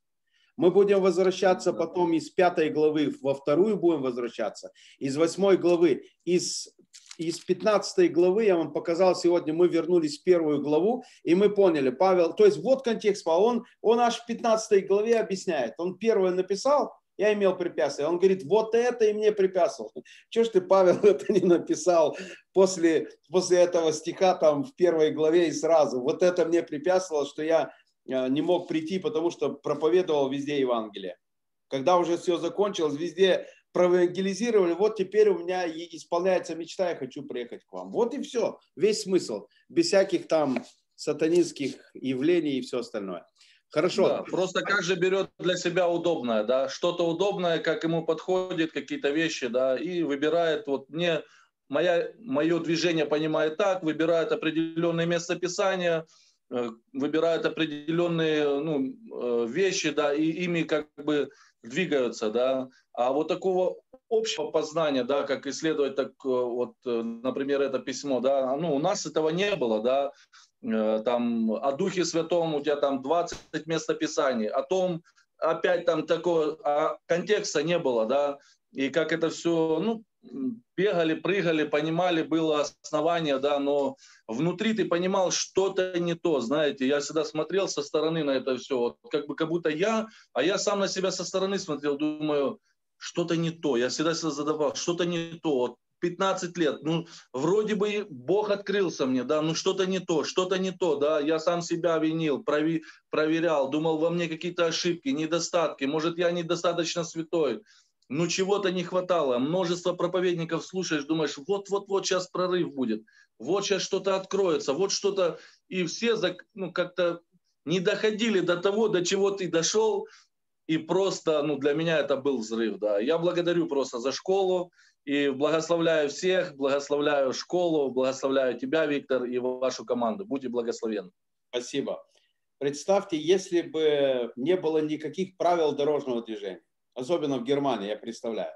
Мы будем возвращаться потом из пятой главы во вторую будем возвращаться, из восьмой главы, из из 15 главы я вам показал сегодня, мы вернулись в первую главу, и мы поняли, Павел, то есть вот контекст Павел, он, он аж в 15 главе объясняет. Он первое написал, я имел препятствие. Он говорит, вот это и мне препятствовал. Чего ж ты, Павел, это не написал после, после этого стиха там в первой главе и сразу? Вот это мне препятствовало, что я э, не мог прийти, потому что проповедовал везде Евангелие. Когда уже все закончилось, везде проевангелизировали, вот теперь у меня исполняется мечта, я хочу приехать к вам. Вот и все, весь смысл, без всяких там сатанинских явлений и все остальное. Хорошо. Да, просто как же берет для себя удобное, да, что-то удобное, как ему подходит, какие-то вещи, да, и выбирает, вот мне, моя, мое движение понимает так, выбирает определенное местописание, э, выбирает определенные ну, э, вещи, да, и ими как бы двигаются, да, а вот такого общего познания, да, как исследовать, так э, вот, например, это письмо, да, ну, у нас этого не было, да, там о Духе Святом у тебя там 20 местописаний, о том опять там такого а контекста не было, да, и как это все, ну, бегали, прыгали, понимали, было основание, да, но внутри ты понимал, что-то не то, знаете, я всегда смотрел со стороны на это все, вот, как бы как будто я, а я сам на себя со стороны смотрел, думаю, что-то не то, я всегда себя задавал, что-то не то, вот, 15 лет, ну, вроде бы Бог открылся мне, да, ну что-то не то, что-то не то, да, я сам себя винил, прови, проверял, думал, во мне какие-то ошибки, недостатки, может, я недостаточно святой, ну чего-то не хватало, множество проповедников слушаешь, думаешь, вот-вот-вот сейчас прорыв будет, вот сейчас что-то откроется, вот что-то, и все ну, как-то не доходили до того, до чего ты дошел, и просто, ну, для меня это был взрыв, да. Я благодарю просто за школу, и благословляю всех, благословляю школу, благословляю тебя, Виктор, и вашу команду. Будьте благословенны. Спасибо. Представьте, если бы не было никаких правил дорожного движения, особенно в Германии, я представляю.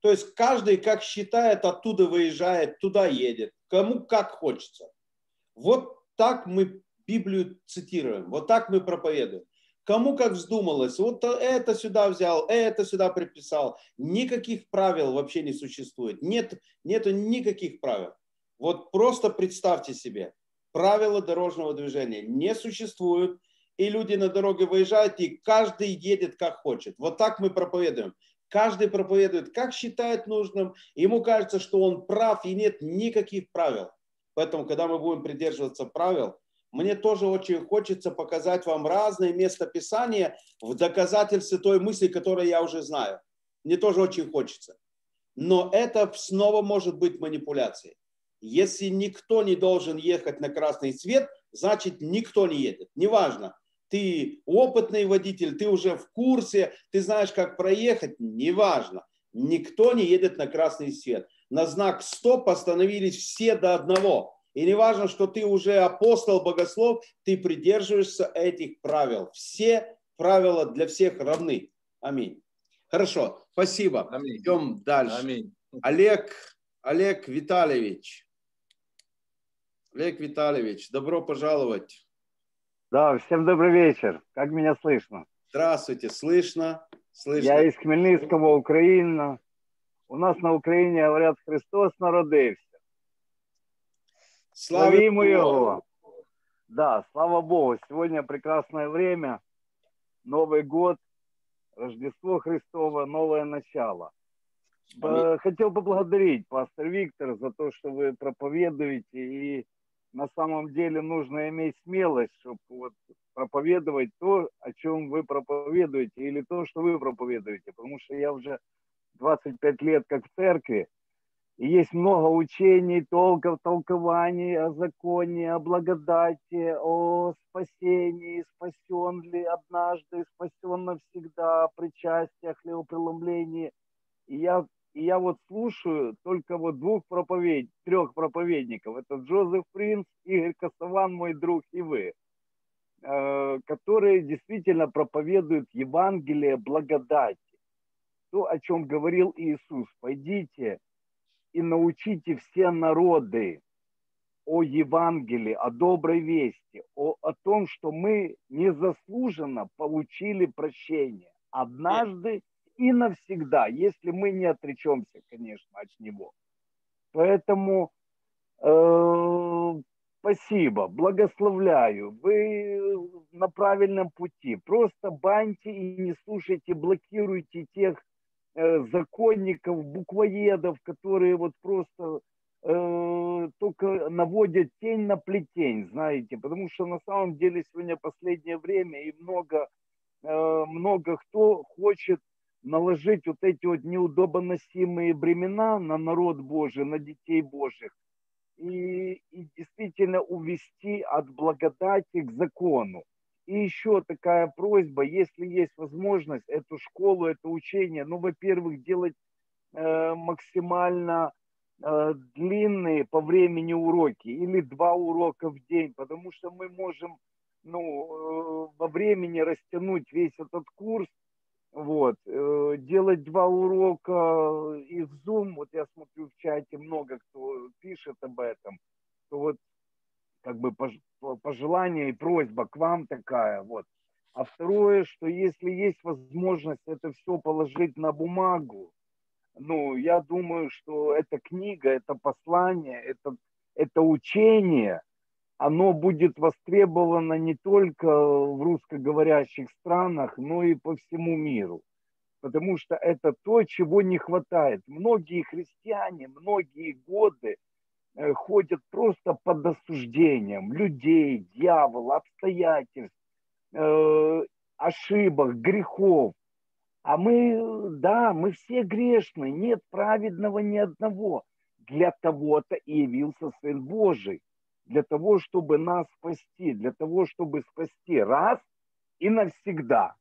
То есть каждый, как считает, оттуда выезжает, туда едет, кому как хочется. Вот так мы Библию цитируем, вот так мы проповедуем. Кому как вздумалось, вот это сюда взял, это сюда приписал. Никаких правил вообще не существует. Нет, нету никаких правил. Вот просто представьте себе, правила дорожного движения не существуют. и люди на дороге выезжают, и каждый едет как хочет. Вот так мы проповедуем. Каждый проповедует, как считает нужным. Ему кажется, что он прав, и нет никаких правил. Поэтому, когда мы будем придерживаться правил, мне тоже очень хочется показать вам разные места Писания в доказательстве той мысли, которую я уже знаю. Мне тоже очень хочется. Но это снова может быть манипуляцией. Если никто не должен ехать на красный свет, значит никто не едет. Неважно, ты опытный водитель, ты уже в курсе, ты знаешь, как проехать, неважно. Никто не едет на красный свет. На знак стоп остановились все до одного. И не важно, что ты уже апостол, богослов, ты придерживаешься этих правил. Все правила для всех равны. Аминь. Хорошо, спасибо. Аминь. Идем дальше. Аминь. Олег, Олег Витальевич. Олег Витальевич, добро пожаловать. Да, всем добрый вечер. Как меня слышно? Здравствуйте, слышно. слышно. Я из Хмельницкого, Украина. У нас на Украине говорят, Христос народився. Славимо Его. Да, слава Богу. Сегодня прекрасное время. Новый год, Рождество Христово, новое начало. Аминь. Хотел поблагодарить пастор Виктор за то, что вы проповедуете и на самом деле нужно иметь смелость, чтобы вот проповедовать то, о чем вы проповедуете, или то, что вы проповедуете. Потому что я уже 25 лет как в церкви, и есть много учений, толков, толкований о законе, о благодати, о спасении, спасен ли однажды, спасен навсегда, о причастиях ли, о преломлении. И я и я вот слушаю только вот двух проповедь, трех проповедников. Это Джозеф Принц, Игорь Косован, мой друг, и вы, э, которые действительно проповедуют Евангелие благодати. То, о чем говорил Иисус. Пойдите и научите все народы о Евангелии, о доброй вести, о, о том, что мы незаслуженно получили прощение. Однажды и навсегда, если мы не отречемся, конечно, от него. Поэтому э, спасибо, благословляю. Вы на правильном пути. Просто баньте и не слушайте, блокируйте тех законников, буквоедов, которые вот просто э, только наводят тень на плетень, знаете, потому что на самом деле сегодня последнее время и много, э, много кто хочет наложить вот эти вот неудобоносимые бремена на народ Божий, на детей Божьих и, и действительно увести от благодати к закону. И еще такая просьба, если есть возможность эту школу, это учение, ну, во-первых, делать э, максимально э, длинные по времени уроки или два урока в день, потому что мы можем ну, э, во времени растянуть весь этот курс вот. Э, делать два урока и в Zoom, вот я смотрю в чате, много кто пишет об этом, то вот как бы пожелание и просьба к вам такая вот. А второе, что если есть возможность это все положить на бумагу, ну, я думаю, что эта книга, это послание, это, это учение – оно будет востребовано не только в русскоговорящих странах, но и по всему миру. Потому что это то, чего не хватает. Многие христиане многие годы ходят просто под осуждением людей, дьявола, обстоятельств, э, ошибок, грехов. А мы, да, мы все грешны, нет праведного ни одного. Для того-то и явился Сын Божий для того, чтобы нас спасти, для того, чтобы спасти раз и навсегда.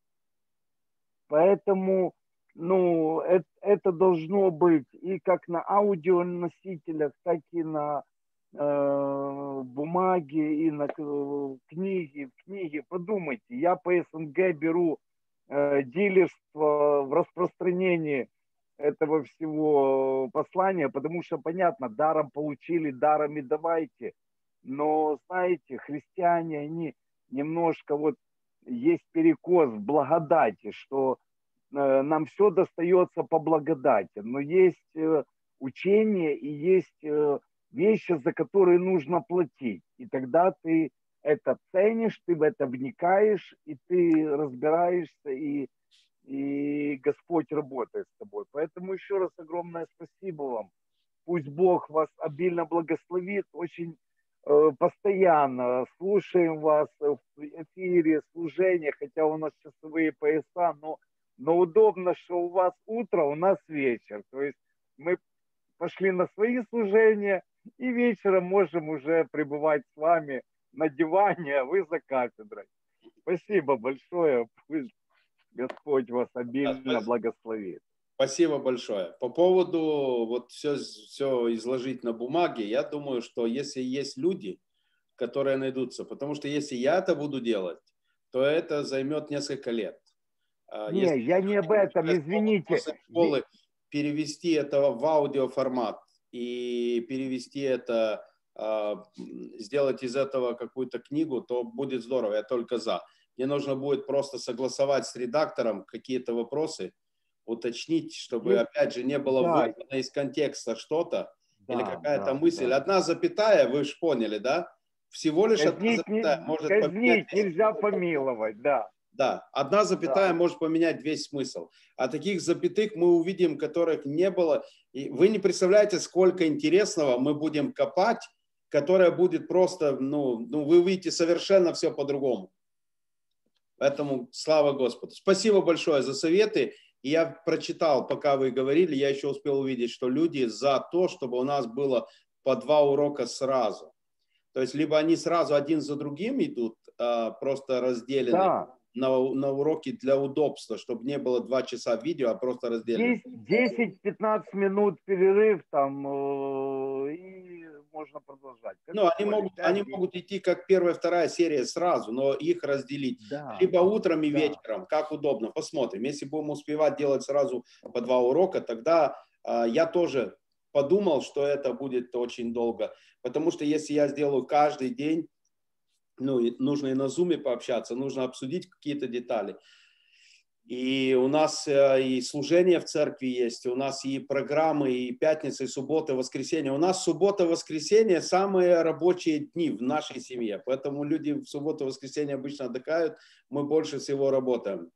Поэтому ну, это, это должно быть и как на аудионосителях, так и на э, бумаге, и на книге. В книге подумайте, я по СНГ беру э, дилерство в распространении этого всего послания, потому что, понятно, даром получили, даром и давайте – но, знаете, христиане, они немножко вот есть перекос в благодати, что нам все достается по благодати, но есть э, учение и есть э, вещи, за которые нужно платить. И тогда ты это ценишь, ты в это вникаешь, и ты разбираешься, и, и Господь работает с тобой. Поэтому еще раз огромное спасибо вам. Пусть Бог вас обильно благословит. Очень э, постоянно слушаем вас в эфире, служение, хотя у нас часовые пояса, но, но удобно, что у вас утро, у нас вечер. То есть мы пошли на свои служения, и вечером можем уже пребывать с вами на диване, а вы за кафедрой. Спасибо большое. Пусть Господь вас обильно благословит. Спасибо большое. По поводу вот все, все изложить на бумаге, я думаю, что если есть люди, которые найдутся, потому что если я это буду делать, то это займет несколько лет. А не, если я не об этом, извините. Школы перевести это в аудиоформат и перевести это а, сделать из этого какую-то книгу, то будет здорово, я только за. Мне нужно будет просто согласовать с редактором какие-то вопросы, уточнить, чтобы, опять же, не было да. вырвано из контекста что-то да, или какая-то да, мысль. Да. Одна запятая, вы же поняли, да? Всего лишь казнить, одна запятая может казнить поменять... нельзя помиловать, да. Да, одна запятая да. может поменять весь смысл. А таких запятых мы увидим, которых не было. И вы не представляете, сколько интересного мы будем копать, которая будет просто, ну, ну вы увидите совершенно все по-другому. Поэтому слава Господу. Спасибо большое за советы. И я прочитал, пока вы говорили, я еще успел увидеть, что люди за то, чтобы у нас было по два урока сразу. То есть либо они сразу один за другим идут, а, просто разделены да. На, на уроки для удобства, чтобы не было два часа видео, а просто разделены. 10-15 минут перерыв там э, и можно продолжать. Как ну, они могут, они могут идти как первая, вторая серия сразу, но их разделить. Да. Либо утром и да. вечером, как удобно. Посмотрим. Если будем успевать делать сразу по два урока, тогда э, я тоже подумал, что это будет очень долго. Потому что если я сделаю каждый день, ну, нужно и на зуме пообщаться, нужно обсудить какие-то детали. И у нас э, и служение в церкви есть, у нас и программы, и пятница, и суббота, и воскресенье. У нас суббота, воскресенье самые рабочие дни в нашей семье. Поэтому люди в субботу, воскресенье обычно отдыхают, мы больше всего работаем.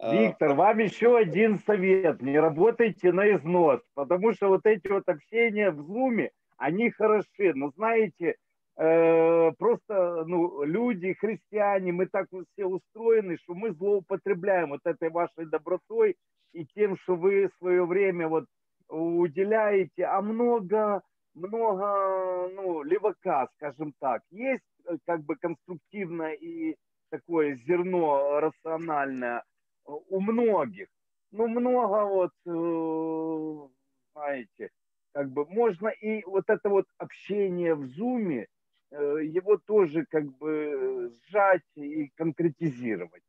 А, Виктор, вам еще один совет. Не работайте на износ, потому что вот эти вот общения в зуме, они хороши. Но знаете, просто ну, люди, христиане, мы так все устроены, что мы злоупотребляем вот этой вашей добротой и тем, что вы свое время вот уделяете, а много, много, ну, левака, скажем так. Есть э, как бы конструктивное и такое зерно рациональное у многих. Ну, много вот, э, знаете, как бы можно и вот это вот общение в зуме, Э, его тоже как бы сжать и конкретизировать.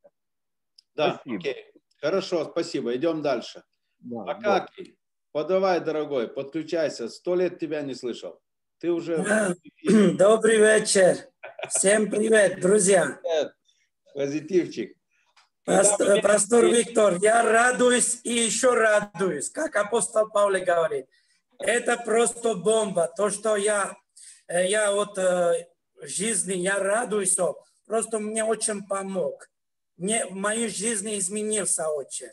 Да, спасибо. Окей. Хорошо, спасибо. Идем дальше. Да, Акакий, да. подавай, дорогой, подключайся. Сто лет тебя не слышал. Ты уже... Добрый вечер. Всем привет, друзья. Привет. Позитивчик. Пастор, пастор Виктор, я радуюсь и еще радуюсь, как апостол Павел говорит. Это просто бомба. То, что я Э, я вот э, жизни, я радуюсь, что просто мне очень помог. Мне, в моей жизни изменился очень.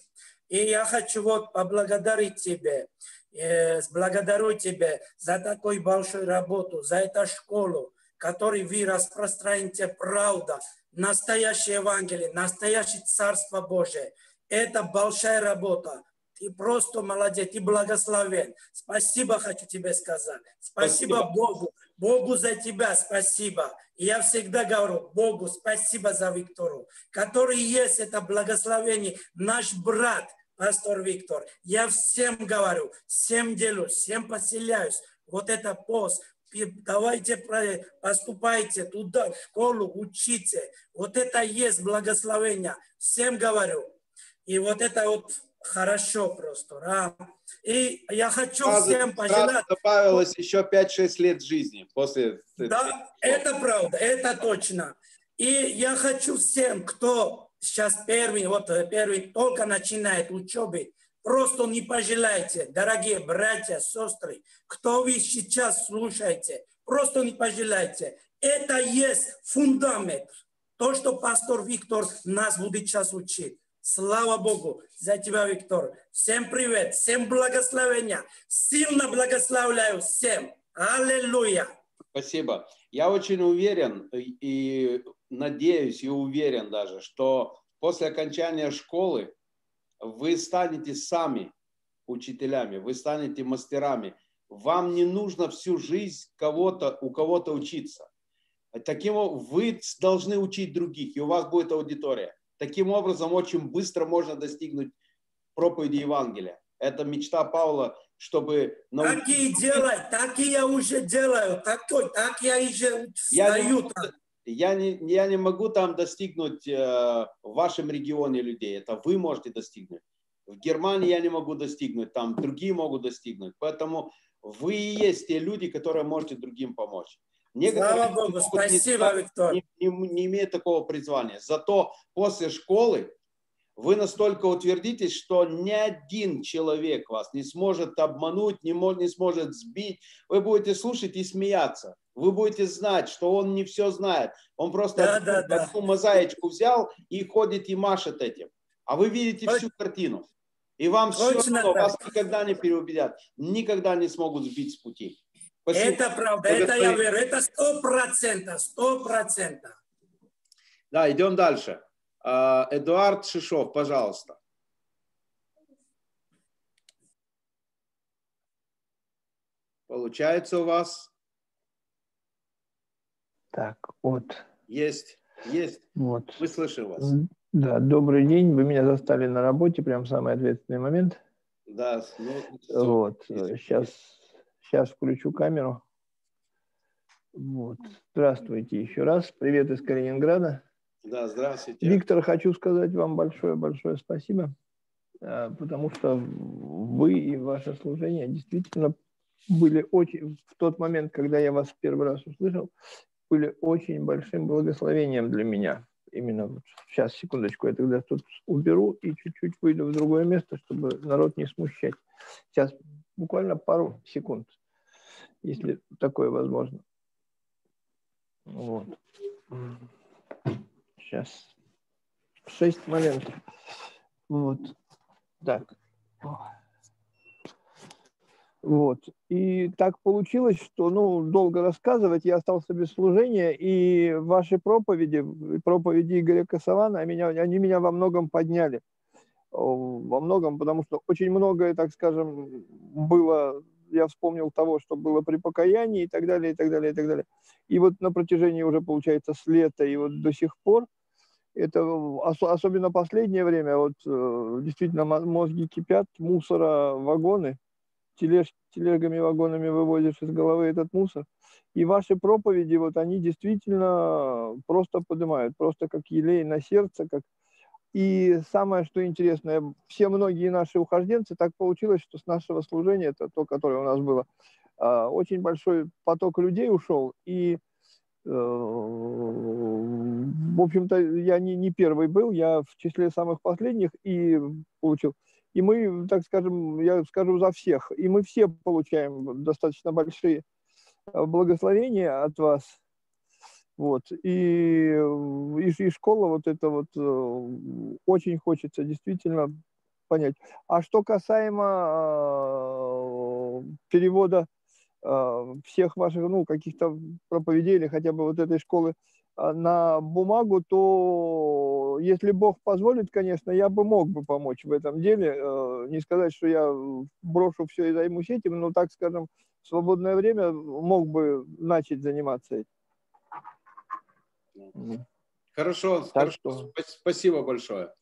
И я хочу вот поблагодарить тебе, э, благодарю тебе за такую большую работу, за эту школу, которую вы распространяете правда, настоящее Евангелие, настоящее Царство Божие. Это большая работа. Ты просто молодец, ты благословен. Спасибо хочу тебе сказать. Спасибо, спасибо. Богу. Богу за тебя спасибо. И я всегда говорю, Богу спасибо за Виктору, который есть это благословение, наш брат, пастор Виктор. Я всем говорю, всем делюсь, всем поселяюсь. Вот это пост, давайте поступайте туда, в школу, учите. Вот это есть благословение. Всем говорю. И вот это вот хорошо просто. Да? И я хочу сразу, всем пожелать... добавилось еще 5-6 лет жизни после... Да, это правда, это точно. И я хочу всем, кто сейчас первый, вот первый только начинает учебы, просто не пожалейте, дорогие братья, сестры, кто вы сейчас слушаете, просто не пожалейте. Это есть фундамент. То, что пастор Виктор нас будет сейчас учить. Слава Богу за тебя, Виктор. Всем привет, всем благословения. Сильно благословляю всем. Аллилуйя. Спасибо. Я очень уверен и надеюсь и уверен даже, что после окончания школы вы станете сами учителями, вы станете мастерами. Вам не нужно всю жизнь кого-то, у кого-то учиться. Таким вы должны учить других, и у вас будет аудитория. Таким образом, очень быстро можно достигнуть проповеди Евангелия. Это мечта Павла, чтобы... Научить... Так и делай, так и я уже делаю, так, так я уже встаю. Я не, я не, я не могу там достигнуть э, в вашем регионе людей, это вы можете достигнуть. В Германии я не могу достигнуть, там другие могут достигнуть. Поэтому вы и есть те люди, которые можете другим помочь. Некоторые Слава Богу, спасибо, не, Виктор. Не, не, не имеют такого призвания. Зато после школы вы настолько утвердитесь, что ни один человек вас не сможет обмануть, не, может, не сможет сбить. Вы будете слушать и смеяться. Вы будете знать, что он не все знает. Он просто да, одну, да, одну мозаичку взял и ходит и машет этим. А вы видите всю картину. И вам Точно все равно, вас никогда не переубедят, никогда не смогут сбить с пути. Спасибо. Это правда, это я верю, это сто процентов, сто процентов. Да, идем дальше. А, Эдуард Шишов, пожалуйста. Получается у вас? Так, вот. Есть, есть. Вот. Мы слышим вас. Да, добрый день. Вы меня застали на работе, прям самый ответственный момент. Да. Ну, вот. Сейчас, сейчас включу камеру. Вот. Здравствуйте еще раз. Привет из Калининграда. Да, здравствуйте. Виктор, хочу сказать вам большое-большое спасибо, а, потому что вы и ваше служение действительно были очень, в тот момент, когда я вас первый раз услышал, были очень большим благословением для меня именно вот сейчас, секундочку, я тогда тут уберу и чуть-чуть выйду в другое место, чтобы народ не смущать. Сейчас буквально пару секунд, если такое возможно. Вот. Сейчас. Шесть моментов. Вот. Так. Вот. И так получилось, что, ну, долго рассказывать, я остался без служения, и ваши проповеди, проповеди Игоря Косована, они меня, они меня во многом подняли. Во многом, потому что очень многое, так скажем, было, я вспомнил того, что было при покаянии и так далее, и так далее, и так далее. И вот на протяжении уже, получается, с лета и вот до сих пор, это особенно последнее время, вот э, действительно мозги кипят, мусора, вагоны – тележ, телегами, вагонами вывозишь из головы этот мусор. И ваши проповеди, вот они действительно просто поднимают, просто как елей на сердце, как и самое, что интересное, все многие наши ухожденцы, так получилось, что с нашего служения, это то, которое у нас было, а, очень большой поток людей ушел, и э, в общем-то, я не, не первый был, я в числе самых последних и получил и мы, так скажем, я скажу за всех, и мы все получаем достаточно большие э, благословения от вас. Вот. И, и, и школа вот это вот э, очень хочется действительно понять. А что касаемо э, перевода всех ваших, ну, каких-то проповедей или хотя бы вот этой школы на бумагу, то если Бог позволит, конечно, я бы мог бы помочь в этом деле. Э, не сказать, что я брошу все и займусь этим, но, так скажем, в свободное время мог бы начать заниматься этим. Хорошо, так хорошо. Что... Спасибо большое.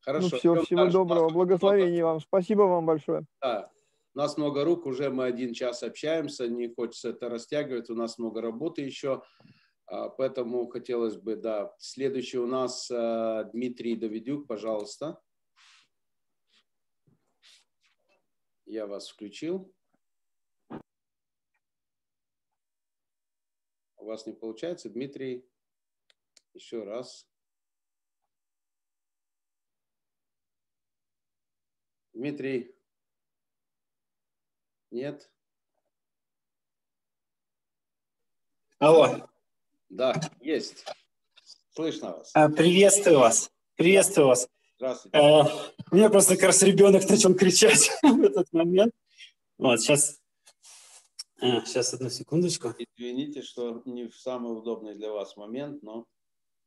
Хорошо. Ну все, всего дальше. доброго, благословения много... вам. Спасибо вам большое. Да. У нас много рук, уже мы один час общаемся, не хочется это растягивать, у нас много работы еще. А, поэтому хотелось бы, да. Следующий у нас э, Дмитрий Давидюк, пожалуйста. Я вас включил. У вас не получается, Дмитрий? Еще раз. Дмитрий? Нет? Алло. Да, есть. Слышно вас. А, приветствую вас. Приветствую вас. Здравствуйте. А, у меня просто как раз ребенок начал кричать в этот момент. Вот, сейчас, сейчас одну секундочку. Извините, что не в самый удобный для вас момент, но...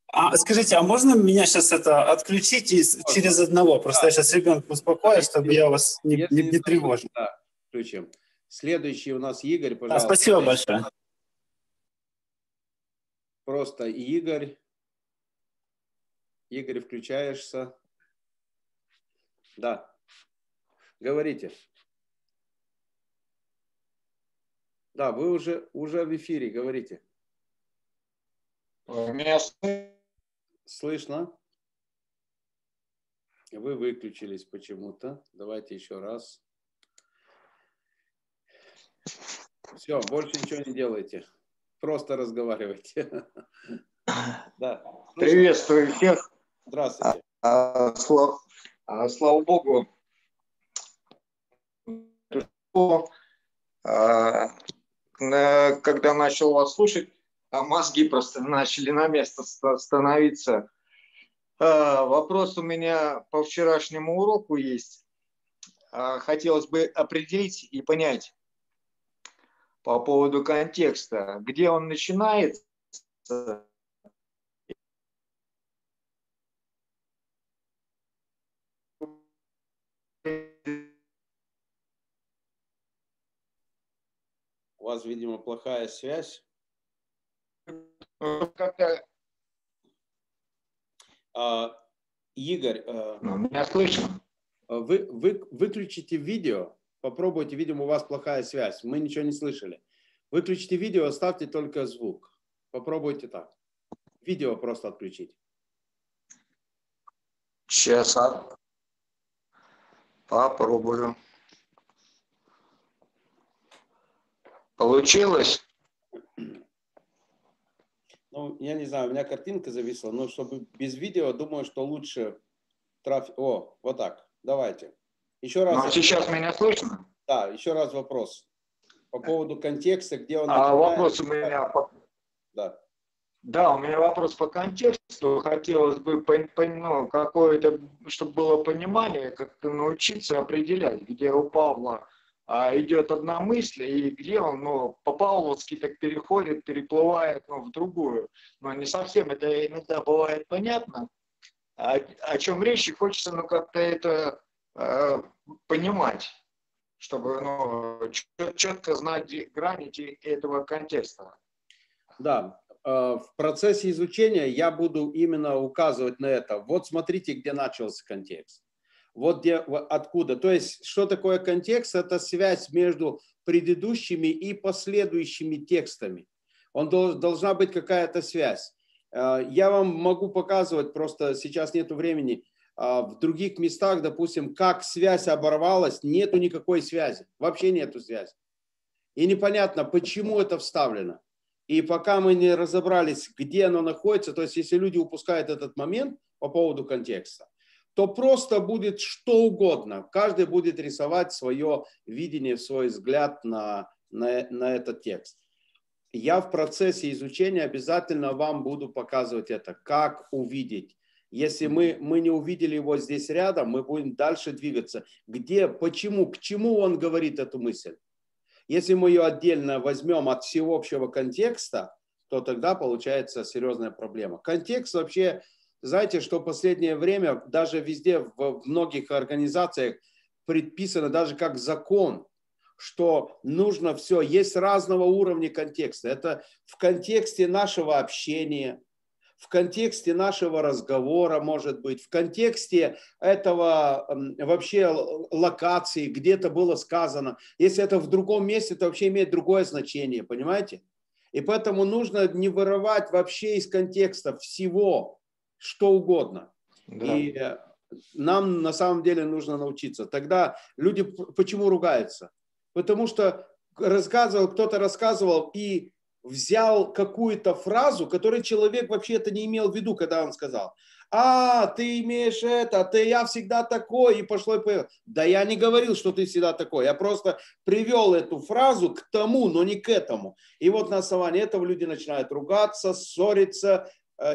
А, скажите, а можно меня сейчас это отключить и через одного? Просто да. я сейчас ребенка успокою, чтобы я вас не, не, не тревожил. Да, включим. Следующий у нас Игорь, пожалуйста. А, спасибо большое. Просто Игорь. Игорь, включаешься. Да. Говорите. Да, вы уже, уже в эфире, говорите. Меня слышно? Вы выключились почему-то. Давайте еще раз. Все, больше ничего не делайте. Просто разговаривайте. Да. Приветствую всех. Здравствуйте. А, слава, а, слава Богу. А, когда начал вас слушать, а мозги просто начали на место становиться. А, вопрос у меня по вчерашнему уроку есть. А, хотелось бы определить и понять, по поводу контекста, где он начинается, У вас, видимо, плохая связь. А, Игорь, а, ну, меня слышно. Вы, вы выключите видео Попробуйте, видимо, у вас плохая связь. Мы ничего не слышали. Выключите видео, оставьте только звук. Попробуйте так. Видео просто отключить. Сейчас а? попробую. Получилось? Ну, я не знаю, у меня картинка зависла, но чтобы без видео, думаю, что лучше трафик. О, вот так. Давайте. Еще раз. Ну, а сейчас меня слышно? Да, еще раз вопрос. По поводу контекста, где он... А вопрос у меня... Да. Да, у меня вопрос по контексту. Хотелось бы ну, какое-то, чтобы было понимание, как-то научиться определять, где у Павла идет одна мысль, и где он ну, по-павловски так переходит, переплывает ну, в другую. Но не совсем это иногда бывает понятно. О, о чем речь, и хочется ну, как-то это Э, понимать, чтобы ну, четко знать грани этого контекста. Да, э, в процессе изучения я буду именно указывать на это. Вот смотрите, где начался контекст. Вот где, откуда. То есть, что такое контекст? Это связь между предыдущими и последующими текстами. Он должна быть какая-то связь. Э, я вам могу показывать, просто сейчас нет времени, а, в других местах, допустим, как связь оборвалась, нету никакой связи, вообще нету связи. И непонятно, почему это вставлено. И пока мы не разобрались, где оно находится, то есть если люди упускают этот момент по поводу контекста, то просто будет что угодно. Каждый будет рисовать свое видение, свой взгляд на, на, на этот текст. Я в процессе изучения обязательно вам буду показывать это, как увидеть если мы, мы не увидели его здесь рядом, мы будем дальше двигаться. Где, почему, к чему он говорит эту мысль? Если мы ее отдельно возьмем от всеобщего контекста, то тогда получается серьезная проблема. Контекст вообще, знаете, что в последнее время даже везде, в многих организациях предписано даже как закон, что нужно все, есть разного уровня контекста. Это в контексте нашего общения – в контексте нашего разговора, может быть, в контексте этого вообще локации, где это было сказано. Если это в другом месте, это вообще имеет другое значение, понимаете? И поэтому нужно не вырывать вообще из контекста всего, что угодно. Да. И э, нам на самом деле нужно научиться. Тогда люди почему ругаются? Потому что рассказывал, кто-то рассказывал, и взял какую-то фразу, которую человек вообще это не имел в виду, когда он сказал. А, ты имеешь это, ты я всегда такой, и пошло и поехало. Да я не говорил, что ты всегда такой. Я просто привел эту фразу к тому, но не к этому. И вот на основании этого люди начинают ругаться, ссориться,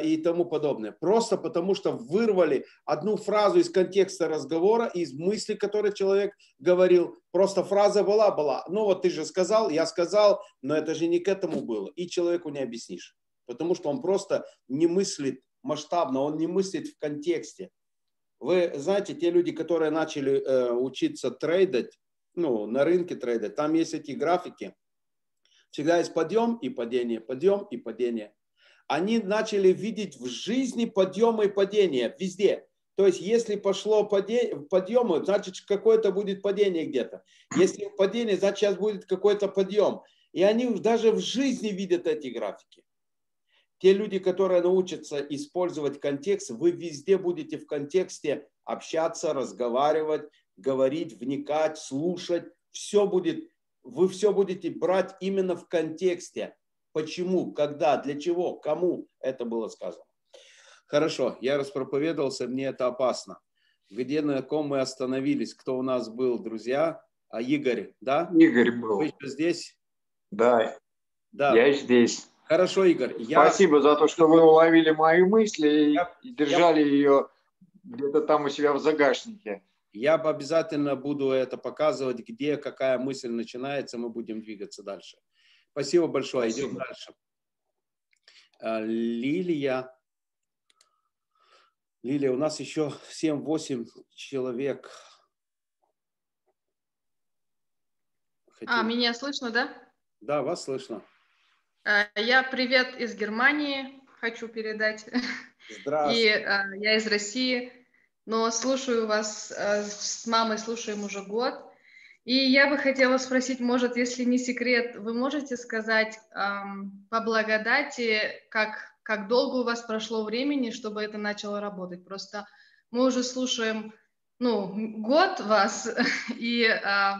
и тому подобное. Просто потому, что вырвали одну фразу из контекста разговора, из мысли, которую человек говорил. Просто фраза была, была. Ну вот ты же сказал, я сказал, но это же не к этому было. И человеку не объяснишь. Потому что он просто не мыслит масштабно, он не мыслит в контексте. Вы знаете, те люди, которые начали э, учиться трейдать, ну, на рынке трейдать, там есть эти графики. Всегда есть подъем и падение, подъем и падение они начали видеть в жизни подъемы и падения везде. То есть, если пошло подъем, значит, какое-то будет падение где-то. Если падение, значит, сейчас будет какой-то подъем. И они даже в жизни видят эти графики. Те люди, которые научатся использовать контекст, вы везде будете в контексте общаться, разговаривать, говорить, вникать, слушать. Все будет, вы все будете брать именно в контексте почему, когда, для чего, кому это было сказано. Хорошо, я распроповедовался, мне это опасно. Где, на ком мы остановились, кто у нас был, друзья? А Игорь, да? Игорь был. Вы еще здесь? Да. Да. Я здесь. Хорошо, Игорь. Я... Спасибо за то, что вы уловили мои мысли я... и держали я... ее где-то там у себя в загашнике. Я обязательно буду это показывать, где какая мысль начинается, мы будем двигаться дальше. Спасибо большое. Спасибо. Идем дальше. А, Лилия. Лилия, у нас еще 7-8 человек. Хотим... А, меня слышно, да? Да, вас слышно. А, я привет из Германии хочу передать. Здравствуйте. И а, я из России, но слушаю вас с мамой, слушаем уже год. И я бы хотела спросить, может, если не секрет, вы можете сказать эм, по благодати, как, как долго у вас прошло времени, чтобы это начало работать? Просто мы уже слушаем, ну, год вас, и э,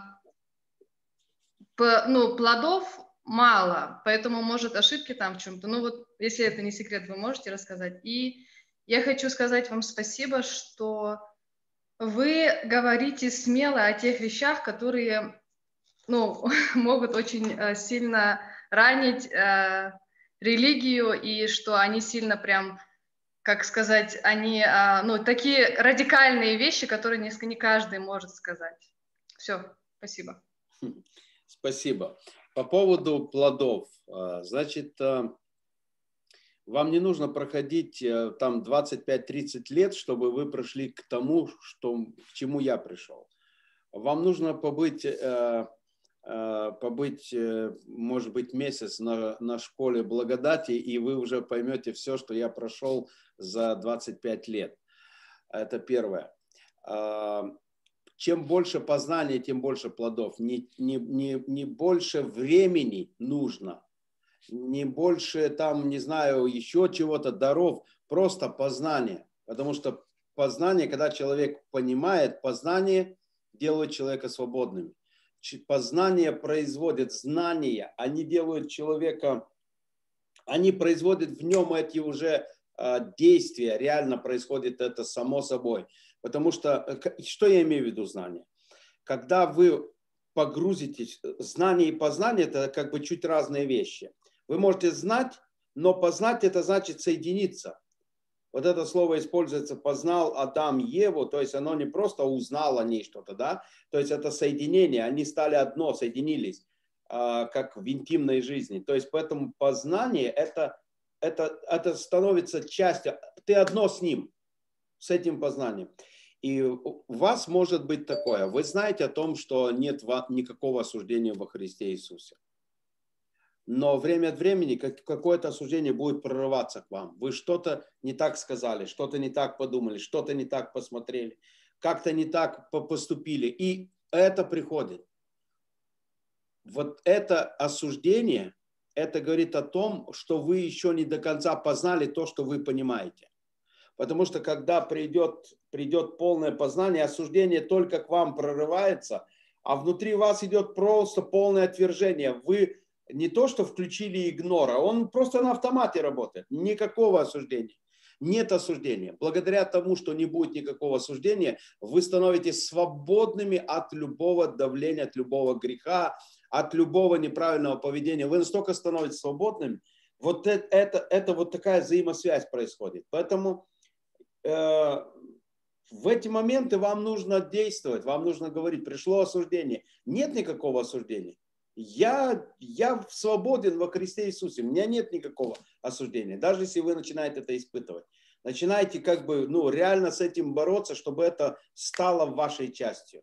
по, ну, плодов мало, поэтому, может, ошибки там в чем-то. Ну, вот, если это не секрет, вы можете рассказать. И я хочу сказать вам спасибо, что вы говорите смело о тех вещах, которые ну, могут очень э, сильно ранить э, религию, и что они сильно прям, как сказать, они, э, ну, такие радикальные вещи, которые не, не каждый может сказать. Все, спасибо. Спасибо. По поводу плодов, э, значит, э, вам не нужно проходить э, там 25-30 лет, чтобы вы пришли к тому, что, к чему я пришел. Вам нужно побыть, э, э, побыть может быть, месяц на, на школе благодати, и вы уже поймете все, что я прошел за 25 лет. Это первое. Чем больше познания, тем больше плодов. Не, не, не, не больше времени нужно – не больше там, не знаю, еще чего-то, даров, просто познание. Потому что познание, когда человек понимает, познание делает человека свободным. Познание производит знания, они делают человека, они производят в нем эти уже а, действия, реально происходит это само собой. Потому что, э, что я имею в виду знание? Когда вы погрузитесь, знание и познание это как бы чуть разные вещи. Вы можете знать, но познать это значит соединиться. Вот это слово используется «познал Адам Еву», то есть оно не просто узнал о ней что-то, да, то есть это соединение, они стали одно, соединились, а, как в интимной жизни. То есть поэтому познание это, это, это становится частью, ты одно с ним, с этим познанием. И у вас может быть такое, вы знаете о том, что нет никакого осуждения во Христе Иисусе но время от времени как, какое-то осуждение будет прорываться к вам. Вы что-то не так сказали, что-то не так подумали, что-то не так посмотрели, как-то не так поступили. И это приходит. Вот это осуждение, это говорит о том, что вы еще не до конца познали то, что вы понимаете. Потому что когда придет, придет полное познание, осуждение только к вам прорывается, а внутри вас идет просто полное отвержение. Вы не то, что включили игнора, он просто на автомате работает. Никакого осуждения. Нет осуждения. Благодаря тому, что не будет никакого осуждения, вы становитесь свободными от любого давления, от любого греха, от любого неправильного поведения. Вы настолько становитесь свободными. Вот это, это, это вот такая взаимосвязь происходит. Поэтому э, в эти моменты вам нужно действовать, вам нужно говорить, пришло осуждение. Нет никакого осуждения. Я, я свободен во Христе Иисусе. У меня нет никакого осуждения. Даже если вы начинаете это испытывать. Начинайте как бы, ну, реально с этим бороться, чтобы это стало вашей частью.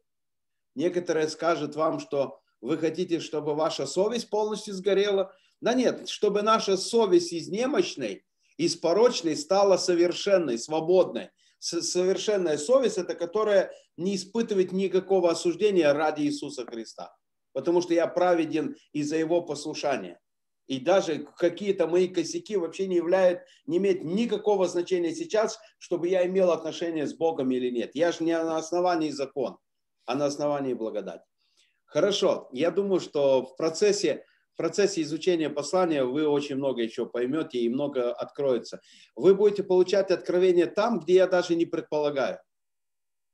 Некоторые скажут вам, что вы хотите, чтобы ваша совесть полностью сгорела. Да нет, чтобы наша совесть из немощной, из порочной стала совершенной, свободной. Совершенная совесть – это которая не испытывает никакого осуждения ради Иисуса Христа потому что я праведен из-за его послушания. И даже какие-то мои косяки вообще не являют, не имеют никакого значения сейчас, чтобы я имел отношение с Богом или нет. Я же не на основании закона, а на основании благодати. Хорошо, я думаю, что в процессе, в процессе изучения послания вы очень много еще поймете и много откроется. Вы будете получать откровения там, где я даже не предполагаю.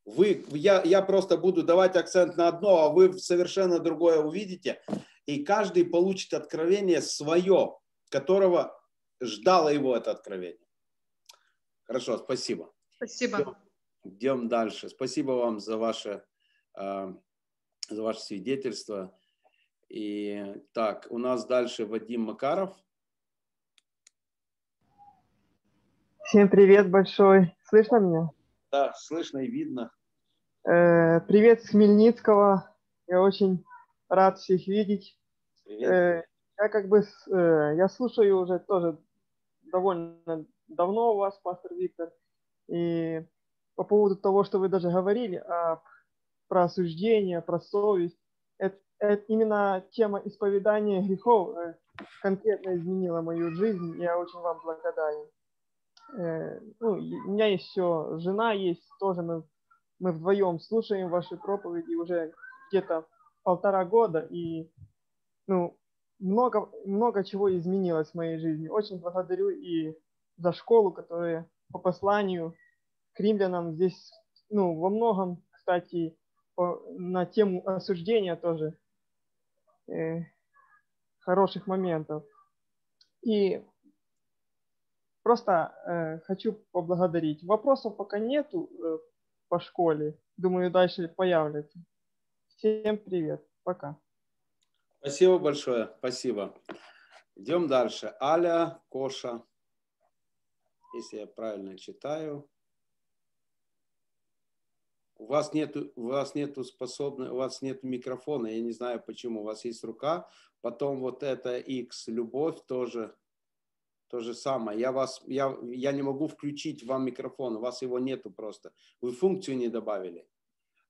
Вы, я, я просто буду давать акцент на одно, а вы совершенно другое увидите. И каждый получит откровение свое, которого ждало его это откровение. Хорошо, спасибо. Спасибо. Идем, идем дальше. Спасибо вам за ваше, э, за ваше свидетельство. И так, у нас дальше Вадим Макаров. Всем привет большой. Слышно меня? Да, слышно и видно. Э, привет с Хмельницкого. Я очень рад всех видеть. Привет. Э, я как бы, э, я слушаю уже тоже довольно давно у вас, пастор Виктор. И по поводу того, что вы даже говорили о, про осуждение, про совесть, это, это именно тема исповедания грехов конкретно изменила мою жизнь. Я очень вам благодарен. Э, ну, у меня есть все, жена есть, тоже мы, мы вдвоем слушаем ваши проповеди уже где-то полтора года, и ну, много, много чего изменилось в моей жизни. Очень благодарю и за школу, которая по посланию к римлянам здесь, ну, во многом, кстати, по, на тему осуждения тоже э, хороших моментов. И Просто э, хочу поблагодарить. Вопросов пока нету э, по школе. Думаю, дальше появляться. Всем привет. Пока. Спасибо большое. Спасибо. Идем дальше. Аля Коша. Если я правильно читаю. У вас нету, у вас нету способной, у вас нету микрофона, я не знаю почему. У вас есть рука, потом вот это X, любовь тоже то же самое. Я, вас, я, я не могу включить вам микрофон, у вас его нету просто. Вы функцию не добавили.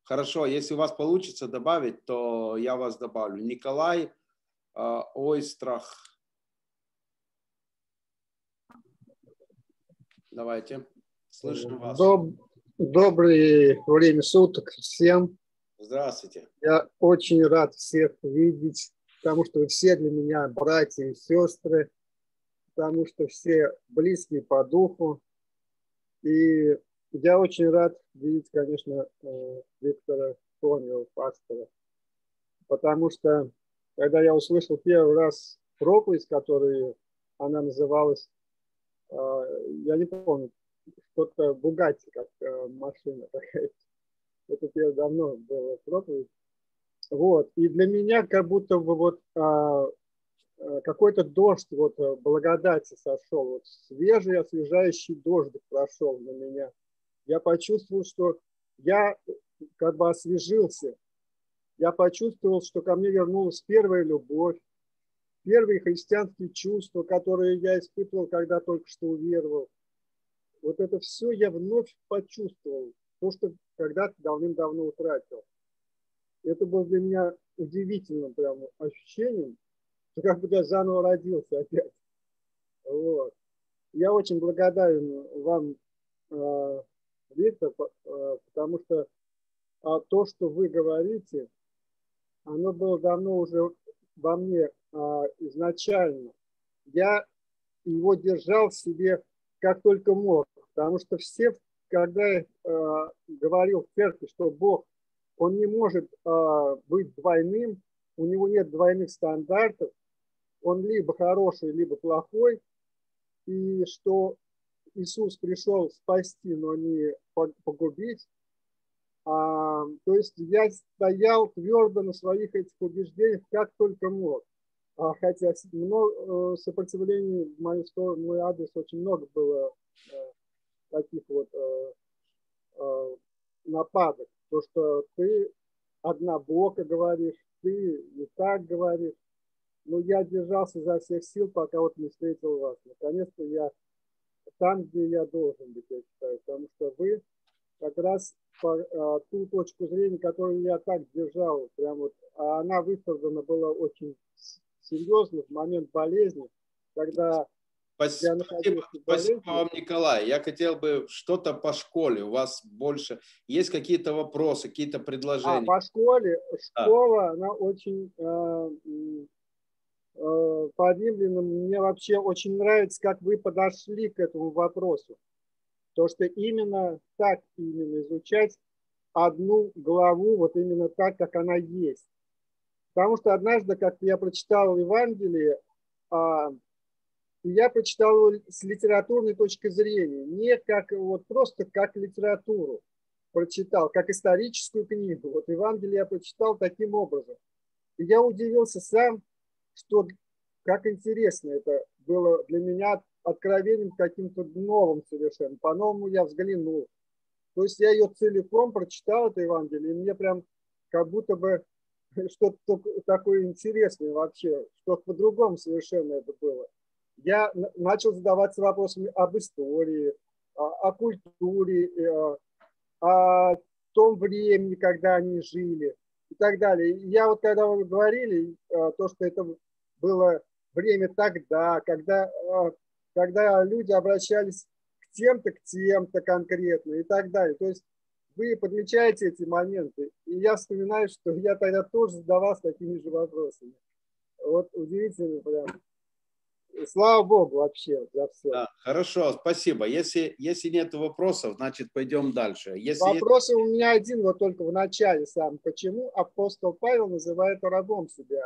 Хорошо, если у вас получится добавить, то я вас добавлю. Николай э, Ойстрах. Давайте. Слышим вас. Доб... Доброе время суток всем. Здравствуйте. Я очень рад всех видеть, потому что вы все для меня братья и сестры потому что все близкие по духу. И я очень рад видеть, конечно, э, Виктора Томио, пастора, потому что когда я услышал первый раз проповедь, которую она называлась, э, я не помню, что-то Бугатти, как э, машина такая. Это первое давно было проповедь. Вот. И для меня как будто бы вот а, какой-то дождь вот э, благодати сошел, вот свежий освежающий дождик прошел на меня. Я почувствовал, что я как бы освежился. Я почувствовал, что ко мне вернулась первая любовь, первые христианские чувства, которые я испытывал, когда только что уверовал. Вот это все я вновь почувствовал, то, что когда-то давным-давно утратил. Это было для меня удивительным прям ощущением что как будто я заново родился опять. Вот. Я очень благодарен вам, э, Виктор, э, потому что а то, что вы говорите, оно было давно уже во мне а, изначально, я его держал в себе как только мог, потому что все, когда я э, говорил в церкви, что Бог, он не может э, быть двойным, у него нет двойных стандартов, он либо хороший, либо плохой, и что Иисус пришел спасти, но не погубить. А, то есть я стоял твердо на своих этих убеждениях, как только мог. А, хотя много, э, сопротивлений в мою сторону, мой адрес очень много было э, таких вот э, э, нападок. То, что ты однобоко говоришь, ты не так говоришь. Но я держался за всех сил, пока вот не встретил вас. Наконец-то я там, где я должен быть, я считаю. Потому что вы как раз по, а, ту точку зрения, которую я так держал, прям вот, а она высказана была очень серьезно в момент болезни, когда Спасибо, спасибо, спасибо вам, Николай. Я хотел бы что-то по школе. У вас больше есть какие-то вопросы, какие-то предложения? А, по школе. Школа, да. она очень э, по римлянам. Мне вообще очень нравится, как вы подошли к этому вопросу. То, что именно так именно изучать одну главу, вот именно так, как она есть. Потому что однажды, как я прочитал Евангелие, а, я прочитал с литературной точки зрения, не как вот просто как литературу прочитал, как историческую книгу. Вот Евангелие я прочитал таким образом. И я удивился сам, что как интересно это было для меня откровением каким-то новым совершенно. По-новому я взглянул. То есть я ее целиком прочитал, это Евангелие, и мне прям как будто бы что-то такое интересное вообще, что-то по-другому совершенно это было. Я начал задаваться вопросами об истории, о культуре, э, о том времени, когда они жили и так далее. я вот когда вы говорили, э, то, что это было время тогда, когда, э, когда люди обращались к тем-то, к тем-то конкретно и так далее. То есть вы подмечаете эти моменты. И я вспоминаю, что я тогда тоже задавался такими же вопросами. Вот удивительно прям. Слава Богу вообще за все. Да, хорошо, спасибо. Если, если нет вопросов, значит пойдем дальше. Если Вопросы есть... у меня один, вот только в начале сам. Почему апостол Павел называет рабом себя?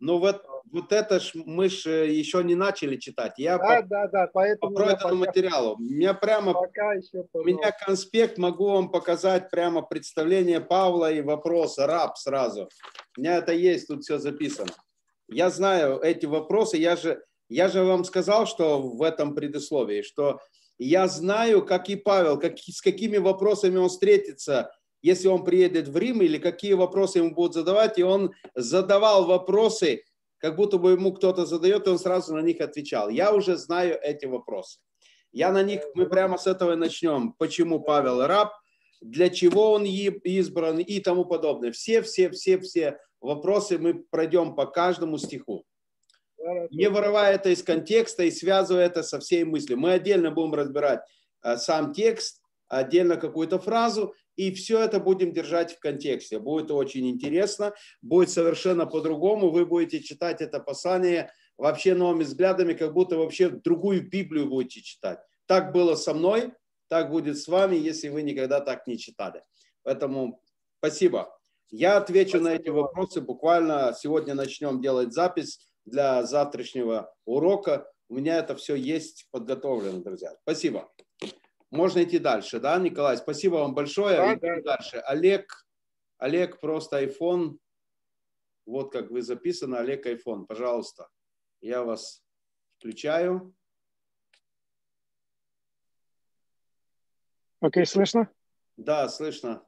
Ну вот, вот это ж мы ж э, еще не начали читать. Я да, по, да, да, поэтому по пройденному пока, материалу. У меня прямо, пока еще, у меня конспект, могу вам показать прямо представление Павла и вопрос, раб сразу. У меня это есть, тут все записано. Я знаю эти вопросы, я же, я же вам сказал, что в этом предисловии, что я знаю, как и Павел, как, с какими вопросами он встретится если он приедет в Рим, или какие вопросы ему будут задавать, и он задавал вопросы, как будто бы ему кто-то задает, и он сразу на них отвечал. Я уже знаю эти вопросы. Я на них, мы прямо с этого и начнем. Почему Павел раб, для чего он избран и тому подобное. Все, все, все, все вопросы мы пройдем по каждому стиху. Не вырывая это из контекста и связывая это со всей мыслью. Мы отдельно будем разбирать э, сам текст, отдельно какую-то фразу, и все это будем держать в контексте. Будет очень интересно, будет совершенно по-другому. Вы будете читать это послание вообще новыми взглядами, как будто вообще другую Библию будете читать. Так было со мной, так будет с вами, если вы никогда так не читали. Поэтому спасибо. Я отвечу спасибо. на эти вопросы. Буквально сегодня начнем делать запись для завтрашнего урока. У меня это все есть подготовлено, друзья. Спасибо. Можно идти дальше, да, Николай? Спасибо вам большое. Да, да, дальше. Олег, Олег, просто iPhone. Вот как вы записаны, Олег iPhone. Пожалуйста, я вас включаю. Окей, слышно? Да, слышно.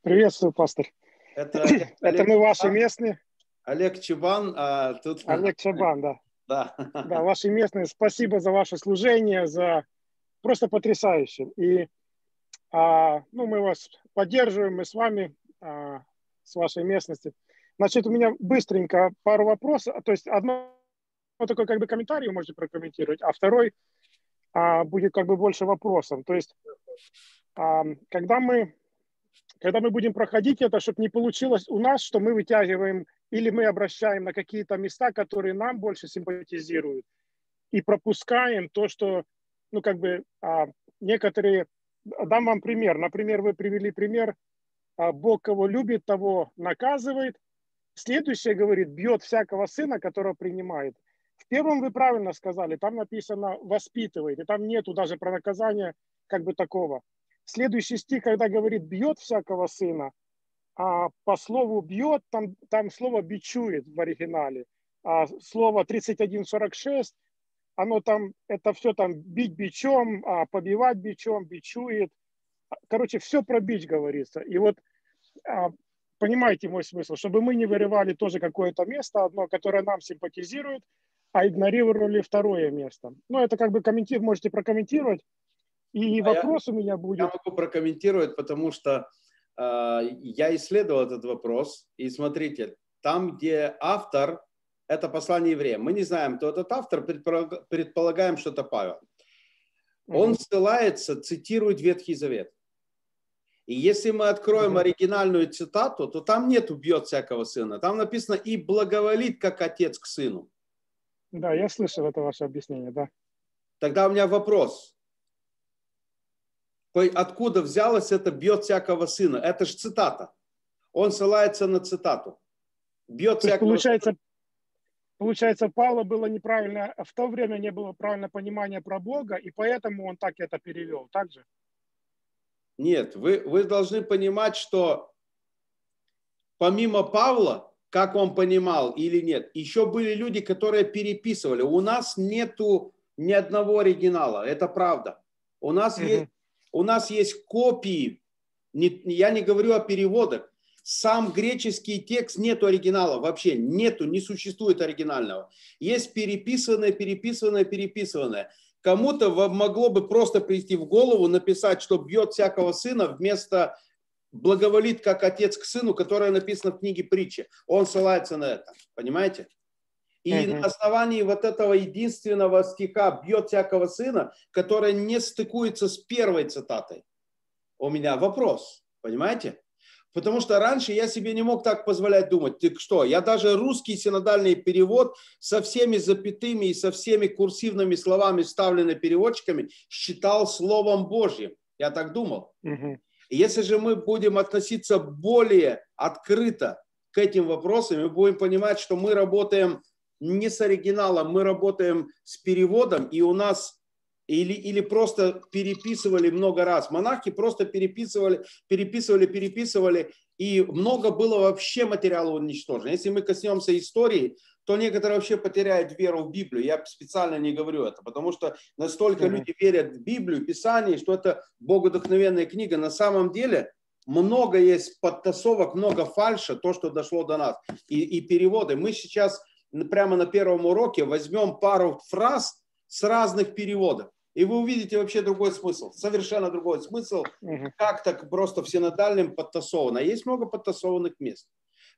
Приветствую, пастор. Это, Олег, Это мы ваши местные. Олег Чубан, а тут... Олег Чубан, да. Да. Да, ваши местные. Спасибо за ваше служение, за просто потрясающе. И а, ну, мы вас поддерживаем, мы с вами, а, с вашей местности. Значит, у меня быстренько пару вопросов. То есть одно такой как бы комментарий вы можете прокомментировать, а второй а, будет как бы больше вопросов. То есть а, когда мы когда мы будем проходить это, чтобы не получилось у нас, что мы вытягиваем или мы обращаем на какие-то места, которые нам больше симпатизируют, и пропускаем то, что, ну, как бы, а, некоторые... Дам вам пример. Например, вы привели пример, а, Бог кого любит, того наказывает. Следующее говорит, бьет всякого сына, которого принимает. В первом вы правильно сказали, там написано воспитывает, и там нету даже про наказание как бы такого. Следующий стих, когда говорит бьет всякого сына, а по слову бьет, там, там слово бичует в оригинале. А слово 3146, оно там, это все там бить бичом, а побивать бичом, бичует. Короче, все про бич говорится. И вот а, понимаете мой смысл, чтобы мы не вырывали тоже какое-то место одно, которое нам симпатизирует, а игнорировали второе место. Ну, это как бы комментировать, можете прокомментировать. И а вопрос я, у меня будет. Я могу прокомментировать, потому что я исследовал этот вопрос. И смотрите, там, где автор, это послание евреям. Мы не знаем, кто этот автор, предполагаем, что это Павел. Он ссылается, цитирует Ветхий Завет. И если мы откроем оригинальную цитату, то там нет «убьет всякого сына». Там написано «и благоволит, как отец к сыну». Да, я слышал это ваше объяснение, да. Тогда у меня вопрос. Откуда взялось это «бьет всякого сына»? Это же цитата. Он ссылается на цитату. Бьет То всякого получается, сына. Получается, Павла было неправильно, в то время не было правильного понимания про Бога, и поэтому он так это перевел, так же? Нет, вы, вы должны понимать, что помимо Павла, как он понимал или нет, еще были люди, которые переписывали. У нас нету ни одного оригинала, это правда. У нас, mm-hmm. есть, у нас есть копии, я не говорю о переводах. Сам греческий текст нету оригинала вообще, нету, не существует оригинального. Есть переписанное, переписанное, переписанное. Кому-то могло бы просто прийти в голову написать, что бьет всякого сына вместо благоволит как отец к сыну, которое написано в книге притчи. Он ссылается на это. Понимаете? И uh-huh. на основании вот этого единственного стиха «бьет всякого сына», который не стыкуется с первой цитатой, у меня вопрос. Понимаете? Потому что раньше я себе не мог так позволять думать. Ты что? Я даже русский синодальный перевод со всеми запятыми и со всеми курсивными словами, вставленными переводчиками, считал Словом Божьим. Я так думал. Угу. Если же мы будем относиться более открыто к этим вопросам, мы будем понимать, что мы работаем не с оригиналом, мы работаем с переводом, и у нас или, или просто переписывали много раз. Монахи просто переписывали, переписывали, переписывали, и много было вообще материала уничтожено. Если мы коснемся истории, то некоторые вообще потеряют веру в Библию. Я специально не говорю это, потому что настолько mm-hmm. люди верят в Библию, Писание, что это богодухновенная книга. На самом деле много есть подтасовок, много фальша, то, что дошло до нас, и, и переводы. Мы сейчас прямо на первом уроке возьмем пару фраз с разных переводов и вы увидите вообще другой смысл, совершенно другой смысл, угу. как так просто в синодальном подтасовано. Есть много подтасованных мест.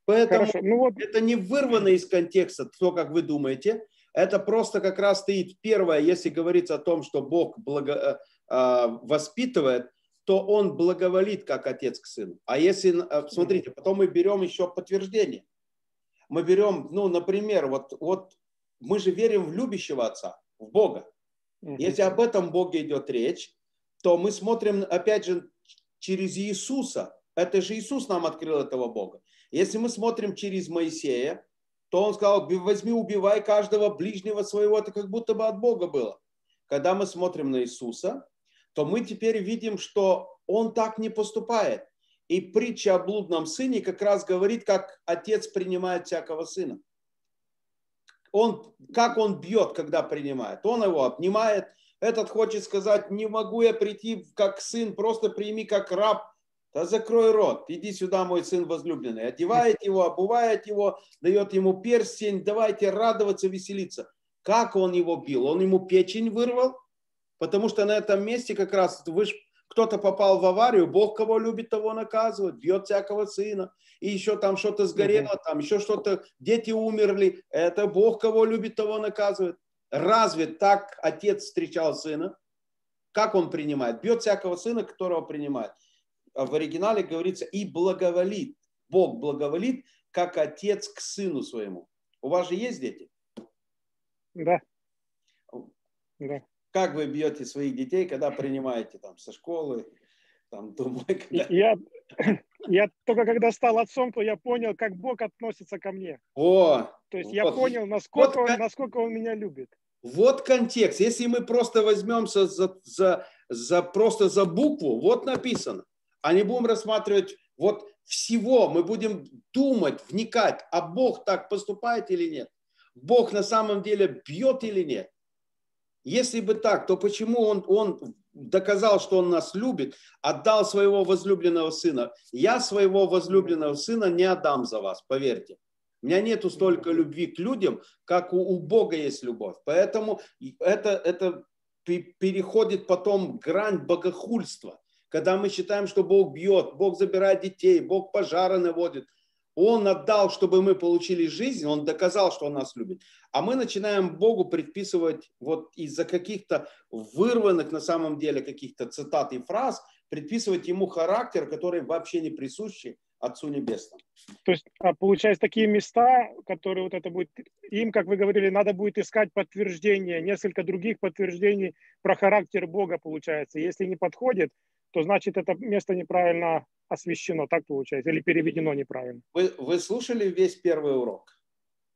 Поэтому ну вот... это не вырвано из контекста, то, как вы думаете. Это просто как раз стоит первое, если говорится о том, что Бог благо, э, э, воспитывает, то Он благоволит как отец к сыну. А если, э, смотрите, потом мы берем еще подтверждение. Мы берем, ну, например, вот, вот мы же верим в любящего отца, в Бога. Если об этом Боге идет речь, то мы смотрим, опять же, через Иисуса. Это же Иисус нам открыл этого Бога. Если мы смотрим через Моисея, то он сказал, возьми, убивай каждого ближнего своего. Это как будто бы от Бога было. Когда мы смотрим на Иисуса, то мы теперь видим, что он так не поступает. И притча о блудном сыне как раз говорит, как отец принимает всякого сына он, как он бьет, когда принимает. Он его обнимает. Этот хочет сказать, не могу я прийти как сын, просто прими как раб. Да закрой рот, иди сюда, мой сын возлюбленный. Одевает его, обувает его, дает ему перстень, давайте радоваться, веселиться. Как он его бил? Он ему печень вырвал, потому что на этом месте как раз, вы же кто-то попал в аварию, Бог кого любит, того наказывает, бьет всякого сына, и еще там что-то сгорело, там еще что-то, дети умерли, это Бог кого любит, того наказывает. Разве так отец встречал сына? Как он принимает? Бьет всякого сына, которого принимает. В оригинале говорится и благоволит. Бог благоволит, как отец к сыну своему. У вас же есть дети? Да. Да. Как вы бьете своих детей, когда принимаете там со школы, там домой? Когда... Я, я только когда стал отцом, то я понял, как Бог относится ко мне. О, то есть вот. я понял, насколько, вот, он, насколько он меня любит. Вот контекст. Если мы просто возьмемся за, за, за, просто за букву, вот написано. А не будем рассматривать вот всего, мы будем думать, вникать, а Бог так поступает или нет. Бог на самом деле бьет или нет. Если бы так, то почему он, он доказал, что он нас любит, отдал своего возлюбленного сына? Я своего возлюбленного сына не отдам за вас, поверьте. У меня нету столько любви к людям, как у, у Бога есть любовь. Поэтому это, это переходит потом грань богохульства. Когда мы считаем, что Бог бьет, Бог забирает детей, Бог пожары наводит. Он отдал, чтобы мы получили жизнь, Он доказал, что Он нас любит. А мы начинаем Богу предписывать вот из-за каких-то вырванных на самом деле каких-то цитат и фраз, предписывать Ему характер, который вообще не присущий Отцу Небесному. То есть, а, получается, такие места, которые вот это будет, им, как вы говорили, надо будет искать подтверждение, несколько других подтверждений про характер Бога, получается. Если не подходит, то значит это место неправильно освещено, так получается, или переведено неправильно. Вы, вы слушали весь первый урок?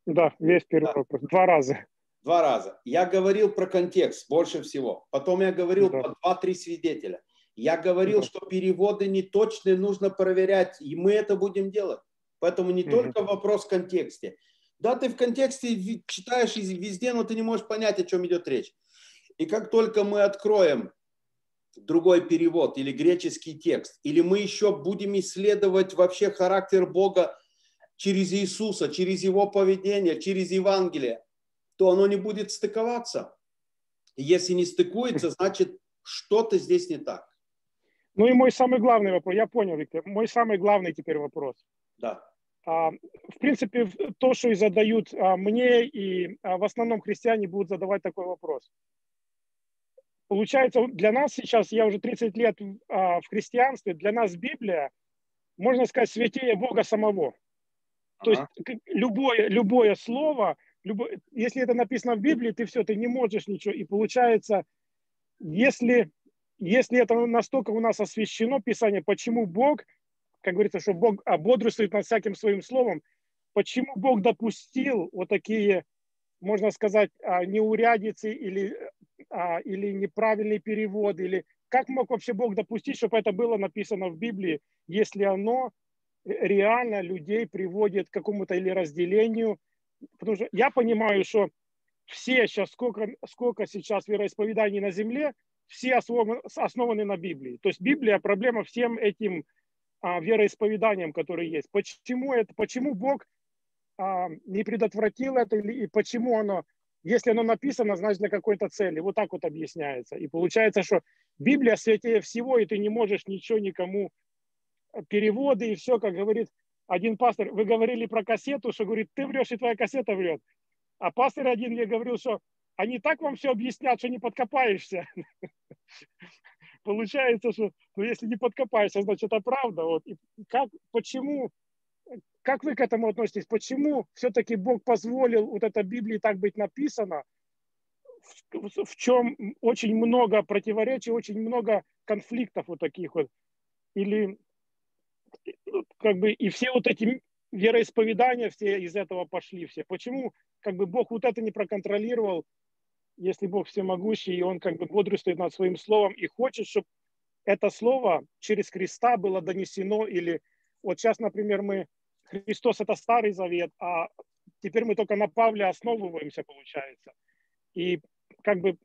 Да, весь первый да. урок, два раза. Два раза. Я говорил про контекст больше всего. Потом я говорил да. про два-три свидетеля. Я говорил, да. что переводы неточные, нужно проверять, и мы это будем делать. Поэтому не угу. только вопрос в контексте. Да, ты в контексте читаешь везде, но ты не можешь понять, о чем идет речь. И как только мы откроем другой перевод или греческий текст, или мы еще будем исследовать вообще характер Бога через Иисуса, через Его поведение, через Евангелие, то оно не будет стыковаться. Если не стыкуется, значит, что-то здесь не так. Ну и мой самый главный вопрос, я понял, Виктор, мой самый главный теперь вопрос. Да. А, в принципе, то, что и задают а, мне, и а, в основном христиане будут задавать такой вопрос. Получается, для нас сейчас, я уже 30 лет в христианстве, для нас Библия, можно сказать, святее Бога самого. То ага. есть любое, любое слово, любое, если это написано в Библии, ты все, ты не можешь ничего. И получается, если если это настолько у нас освящено Писание, почему Бог, как говорится, что Бог ободрствует над всяким своим словом, почему Бог допустил вот такие, можно сказать, а, неурядицы или, а, или неправильный перевод, или как мог вообще Бог допустить, чтобы это было написано в Библии, если оно реально людей приводит к какому-то или разделению. Потому что я понимаю, что все сейчас, сколько, сколько сейчас вероисповеданий на земле, все основаны, основаны на Библии. То есть Библия проблема всем этим а, вероисповеданиям, которые есть. Почему, это, почему Бог а, не предотвратил это или, и почему оно, если оно написано, значит для какой-то цели. Вот так вот объясняется. И получается, что Библия святее всего, и ты не можешь ничего никому переводы и все, как говорит один пастор. Вы говорили про кассету, что говорит, ты врешь, и твоя кассета врет. А пастор один мне говорил, что они так вам все объяснят, что не подкопаешься. Получается, что ну, если не подкопаешься, значит, это правда. Вот. И как, почему, как вы к этому относитесь? Почему все-таки Бог позволил вот это Библии так быть написано? В, в, чем очень много противоречий, очень много конфликтов вот таких вот. Или как бы и все вот эти вероисповедания все из этого пошли все. Почему как бы Бог вот это не проконтролировал если Бог всемогущий, и Он как бы бодрствует над своим словом и хочет, чтобы это слово через Христа было донесено, или вот сейчас, например, мы, Христос это Старый Завет, а теперь мы только на Павле основываемся, получается. И как бы,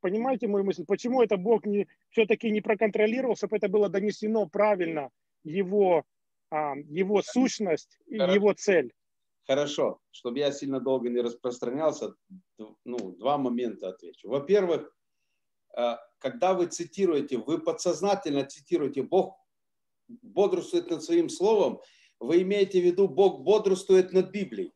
понимаете мою мысль, почему это Бог не, все-таки не проконтролировал, чтобы это было донесено правильно, его, а, его сущность и его цель? Хорошо, чтобы я сильно долго не распространялся, ну, два момента отвечу. Во-первых, э, когда вы цитируете, вы подсознательно цитируете, Бог бодрствует над своим словом, вы имеете в виду, Бог бодрствует над Библией.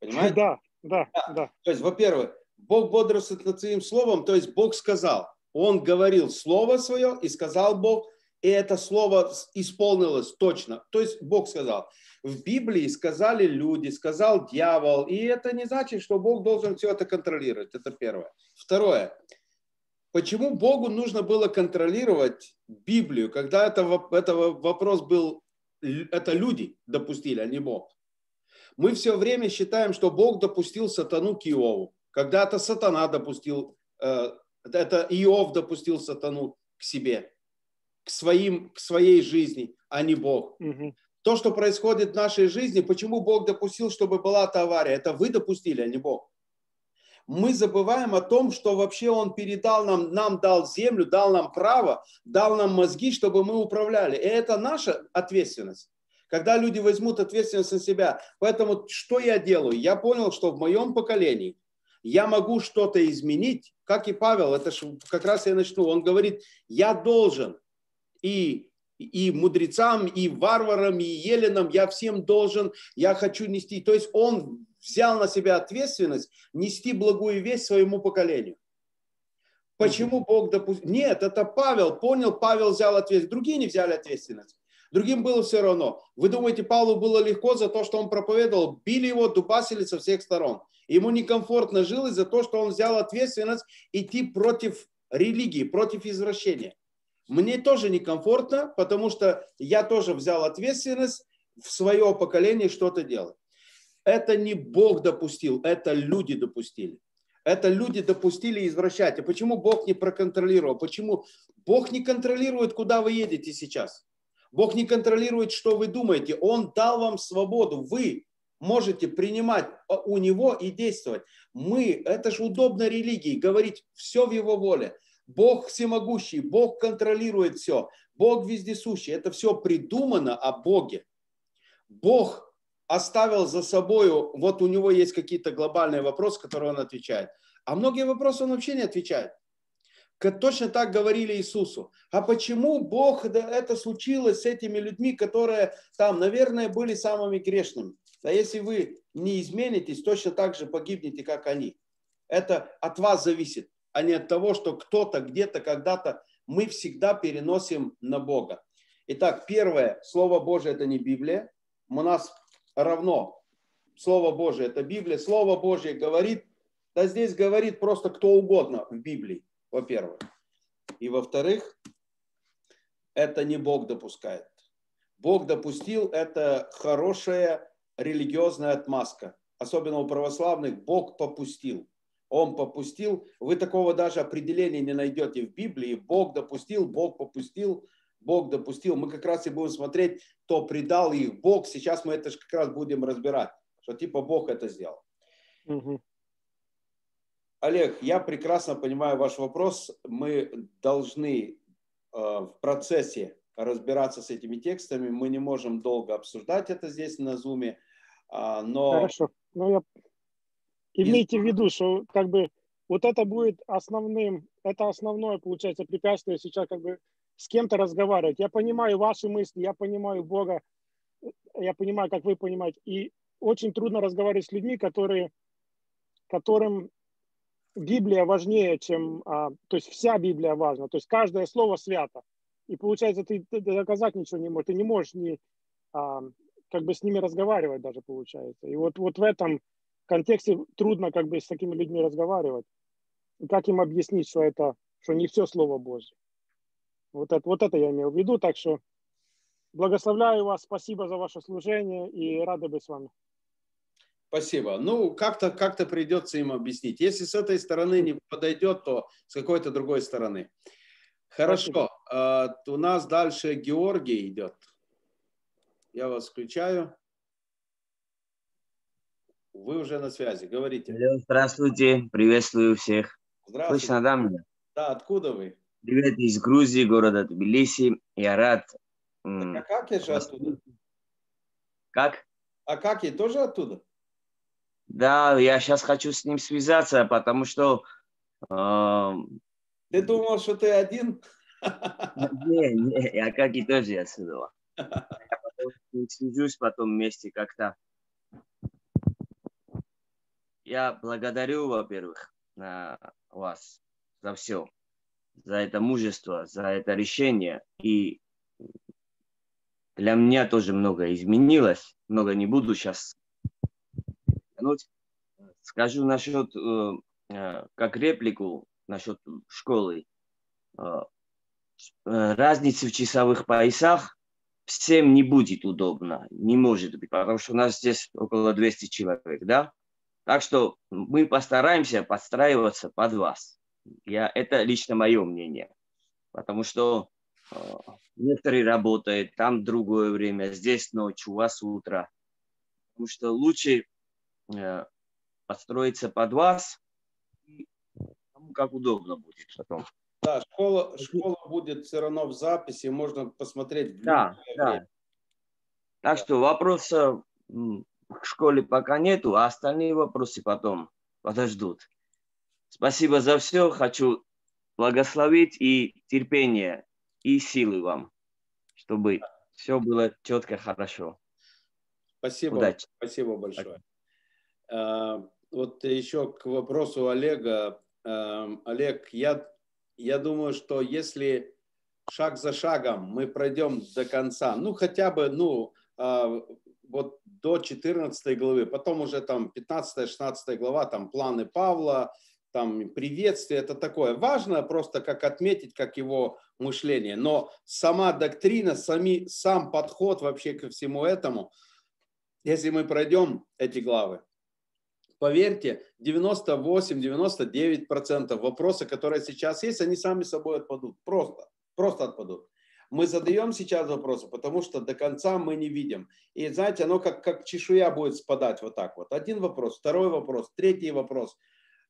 Понимаете? Да, да, да. То есть, во-первых, Бог бодрствует над своим словом, то есть Бог сказал, Он говорил слово свое, и сказал Бог, и это слово исполнилось точно. То есть Бог сказал, в Библии сказали люди, сказал дьявол, и это не значит, что Бог должен все это контролировать. Это первое. Второе. Почему Богу нужно было контролировать Библию, когда это, это вопрос был, это люди допустили, а не Бог? Мы все время считаем, что Бог допустил сатану к Иову. Когда-то сатана допустил, э, это Иов допустил сатану к себе, к, своим, к своей жизни, а не Бог. Угу. То, что происходит в нашей жизни, почему Бог допустил, чтобы была эта авария, это вы допустили, а не Бог. Мы забываем о том, что вообще Он передал нам, нам дал землю, дал нам право, дал нам мозги, чтобы мы управляли. И это наша ответственность когда люди возьмут ответственность на себя. Поэтому что я делаю? Я понял, что в моем поколении я могу что-то изменить, как и Павел, это же как раз я начну. Он говорит, я должен и и мудрецам, и варварам, и еленам, я всем должен, я хочу нести. То есть он взял на себя ответственность нести благую весть своему поколению. Почему Бог допустил? Нет, это Павел понял, Павел взял ответственность, другие не взяли ответственность. Другим было все равно. Вы думаете, Павлу было легко за то, что он проповедовал? Били его, дубасили со всех сторон. Ему некомфортно жилось за то, что он взял ответственность идти против религии, против извращения. Мне тоже некомфортно, потому что я тоже взял ответственность в свое поколение что-то делать. Это не Бог допустил, это люди допустили. Это люди допустили извращать. А почему Бог не проконтролировал? Почему Бог не контролирует, куда вы едете сейчас? Бог не контролирует, что вы думаете. Он дал вам свободу. Вы можете принимать у Него и действовать. Мы, это же удобно религии, говорить все в Его воле. Бог всемогущий, Бог контролирует все, Бог вездесущий. Это все придумано о Боге. Бог оставил за собой, вот у него есть какие-то глобальные вопросы, которые он отвечает. А многие вопросы он вообще не отвечает точно так говорили Иисусу. А почему Бог это случилось с этими людьми, которые там, наверное, были самыми грешными? Да если вы не изменитесь, точно так же погибнете, как они. Это от вас зависит, а не от того, что кто-то где-то когда-то мы всегда переносим на Бога. Итак, первое, Слово Божие – это не Библия. У нас равно Слово Божие – это Библия. Слово Божие говорит, да здесь говорит просто кто угодно в Библии во-первых. И во-вторых, это не Бог допускает. Бог допустил, это хорошая религиозная отмазка. Особенно у православных Бог попустил. Он попустил. Вы такого даже определения не найдете в Библии. Бог допустил, Бог попустил, Бог допустил. Мы как раз и будем смотреть, кто предал их Бог. Сейчас мы это же как раз будем разбирать, что типа Бог это сделал. Угу. Олег, я прекрасно понимаю ваш вопрос. Мы должны э, в процессе разбираться с этими текстами. Мы не можем долго обсуждать это здесь на Зуме, а, но... Хорошо. Ну, я... Имейте в виду, что как бы вот это будет основным, это основное, получается, препятствие сейчас как бы с кем-то разговаривать. Я понимаю ваши мысли, я понимаю Бога, я понимаю, как вы понимаете. И очень трудно разговаривать с людьми, которые, которым Библия важнее, чем... А, то есть вся Библия важна. То есть каждое слово свято. И получается, ты, ты доказать ничего не можешь. Ты не можешь ни, а, как бы с ними разговаривать даже получается. И вот, вот в этом контексте трудно как бы с такими людьми разговаривать. И как им объяснить, что это, что не все Слово Божье. Вот это, вот это я имел в виду. Так что благословляю вас, спасибо за ваше служение и рады быть с вами. Спасибо. Ну, как-то как придется им объяснить. Если с этой стороны не подойдет, то с какой-то другой стороны. Хорошо. Uh, у нас дальше Георгий идет. Я вас включаю. Вы уже на связи. Говорите. Здравствуйте. Приветствую всех. Здравствуйте. Слышно, да, меня? Да, откуда вы? Привет из Грузии, города Тбилиси. Я рад. Так, а как я же оттуда? Как? А как я тоже оттуда? Да, я сейчас хочу с ним связаться, потому что... Э, ты думал, что ты один? Не, не, я как и тоже отсюда. Я свяжусь потом вместе как-то. Я благодарю, во-первых, вас за все, за это мужество, за это решение. И для меня тоже много изменилось. Много не буду сейчас. Скажу насчет, как реплику насчет школы. Разницы в часовых поясах всем не будет удобно, не может быть, потому что у нас здесь около 200 человек, да? Так что мы постараемся подстраиваться под вас. Я, это лично мое мнение. Потому что э, некоторые работают, там другое время, здесь ночь, у вас утро. Потому что лучше э, подстроиться под вас, как удобно будет потом. Да, школа, школа будет все равно в записи, можно посмотреть. Да, да. Так что вопроса к школе пока нету, а остальные вопросы потом подождут. Спасибо за все. Хочу благословить и терпение, и силы вам, чтобы все было четко, хорошо. Спасибо. Удачи. Спасибо большое. А, вот еще к вопросу Олега. А, Олег, я я думаю, что если шаг за шагом мы пройдем до конца, ну хотя бы, ну, э, вот до 14 главы, потом уже там 15-16 глава, там планы Павла, там приветствие, это такое. Важно просто как отметить, как его мышление. Но сама доктрина, сами, сам подход вообще ко всему этому, если мы пройдем эти главы, поверьте, 98-99% вопросов, которые сейчас есть, они сами собой отпадут. Просто, просто отпадут. Мы задаем сейчас вопросы, потому что до конца мы не видим. И знаете, оно как, как чешуя будет спадать вот так вот. Один вопрос, второй вопрос, третий вопрос.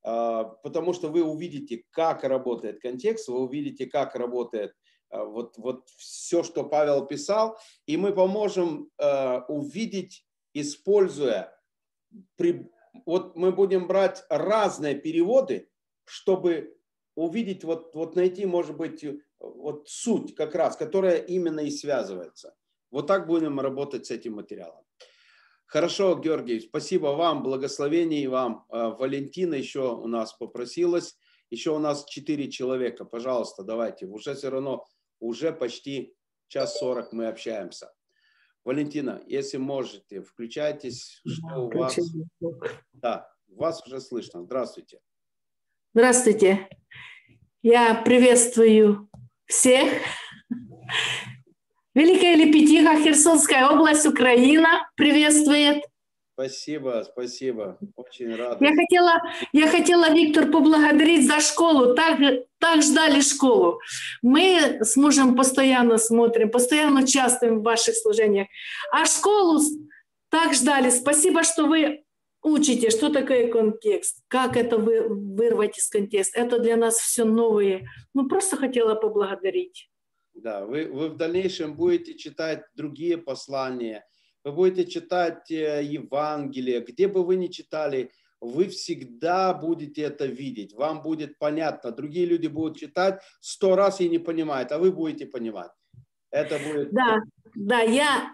А, потому что вы увидите, как работает контекст, вы увидите, как работает а, вот, вот все, что Павел писал, и мы поможем а, увидеть, используя при, вот мы будем брать разные переводы, чтобы увидеть, вот, вот найти, может быть, вот суть как раз, которая именно и связывается. Вот так будем работать с этим материалом. Хорошо, Георгий, спасибо вам, благословений вам. А, Валентина еще у нас попросилась. Еще у нас четыре человека. Пожалуйста, давайте. Уже все равно, уже почти час сорок мы общаемся. Валентина, если можете, включайтесь, что у вас... Да, вас уже слышно. Здравствуйте. Здравствуйте. Я приветствую всех. Великая Лепетиха, Херсонская область, Украина приветствует. Спасибо, спасибо. Очень рад. Я хотела, я хотела, Виктор, поблагодарить за школу. Так, так ждали школу. Мы с мужем постоянно смотрим, постоянно участвуем в ваших служениях. А школу так ждали. Спасибо, что вы учите, что такое контекст, как это вы, вырвать из контекста. Это для нас все новое. Ну, просто хотела поблагодарить. Да, вы, вы в дальнейшем будете читать другие послания – вы будете читать э, Евангелие, где бы вы ни читали, вы всегда будете это видеть, вам будет понятно. Другие люди будут читать сто раз и не понимают, а вы будете понимать. Это будет... Да, да, я,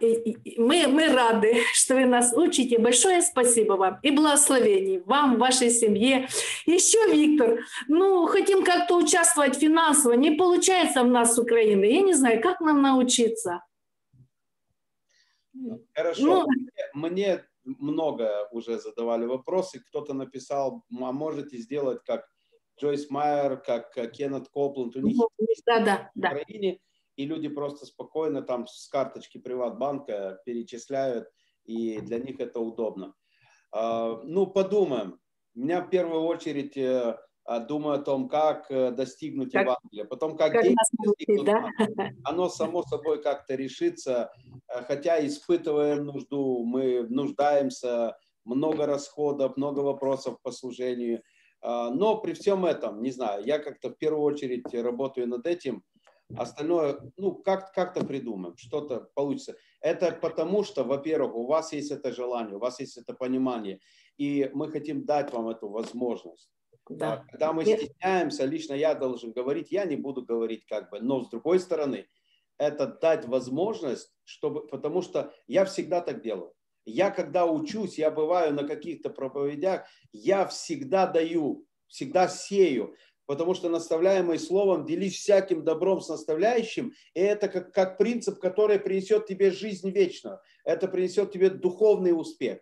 мы, мы рады, что вы нас учите. Большое спасибо вам и благословений вам, вашей семье. Еще, Виктор, ну, хотим как-то участвовать финансово. Не получается у нас с Украины. Я не знаю, как нам научиться. Хорошо. Ну... Мне много уже задавали вопросы. Кто-то написал, а можете сделать как Джойс Майер, как Кеннет Копланд. У них да, да, в Украине, и люди просто спокойно там с карточки приватбанка перечисляют, и для них это удобно. А, ну, подумаем. Меня в первую очередь э, а, думаю о том, как э, достигнуть как, Евангелия, потом как, как достигнуть да? Оно само собой как-то решится, э, хотя испытываем нужду, мы нуждаемся, много расходов, много вопросов по служению. А, но при всем этом, не знаю, я как-то в первую очередь работаю над этим, остальное, ну, как- как-то придумаем, что-то получится. Это потому что, во-первых, у вас есть это желание, у вас есть это понимание, и мы хотим дать вам эту возможность. Да. Когда мы стесняемся, лично я должен говорить, я не буду говорить как бы, но с другой стороны, это дать возможность, чтобы, потому что я всегда так делаю. Я когда учусь, я бываю на каких-то проповедях, я всегда даю, всегда сею, потому что наставляемый словом делись всяким добром с наставляющим, и это как, как принцип, который принесет тебе жизнь вечную, это принесет тебе духовный успех.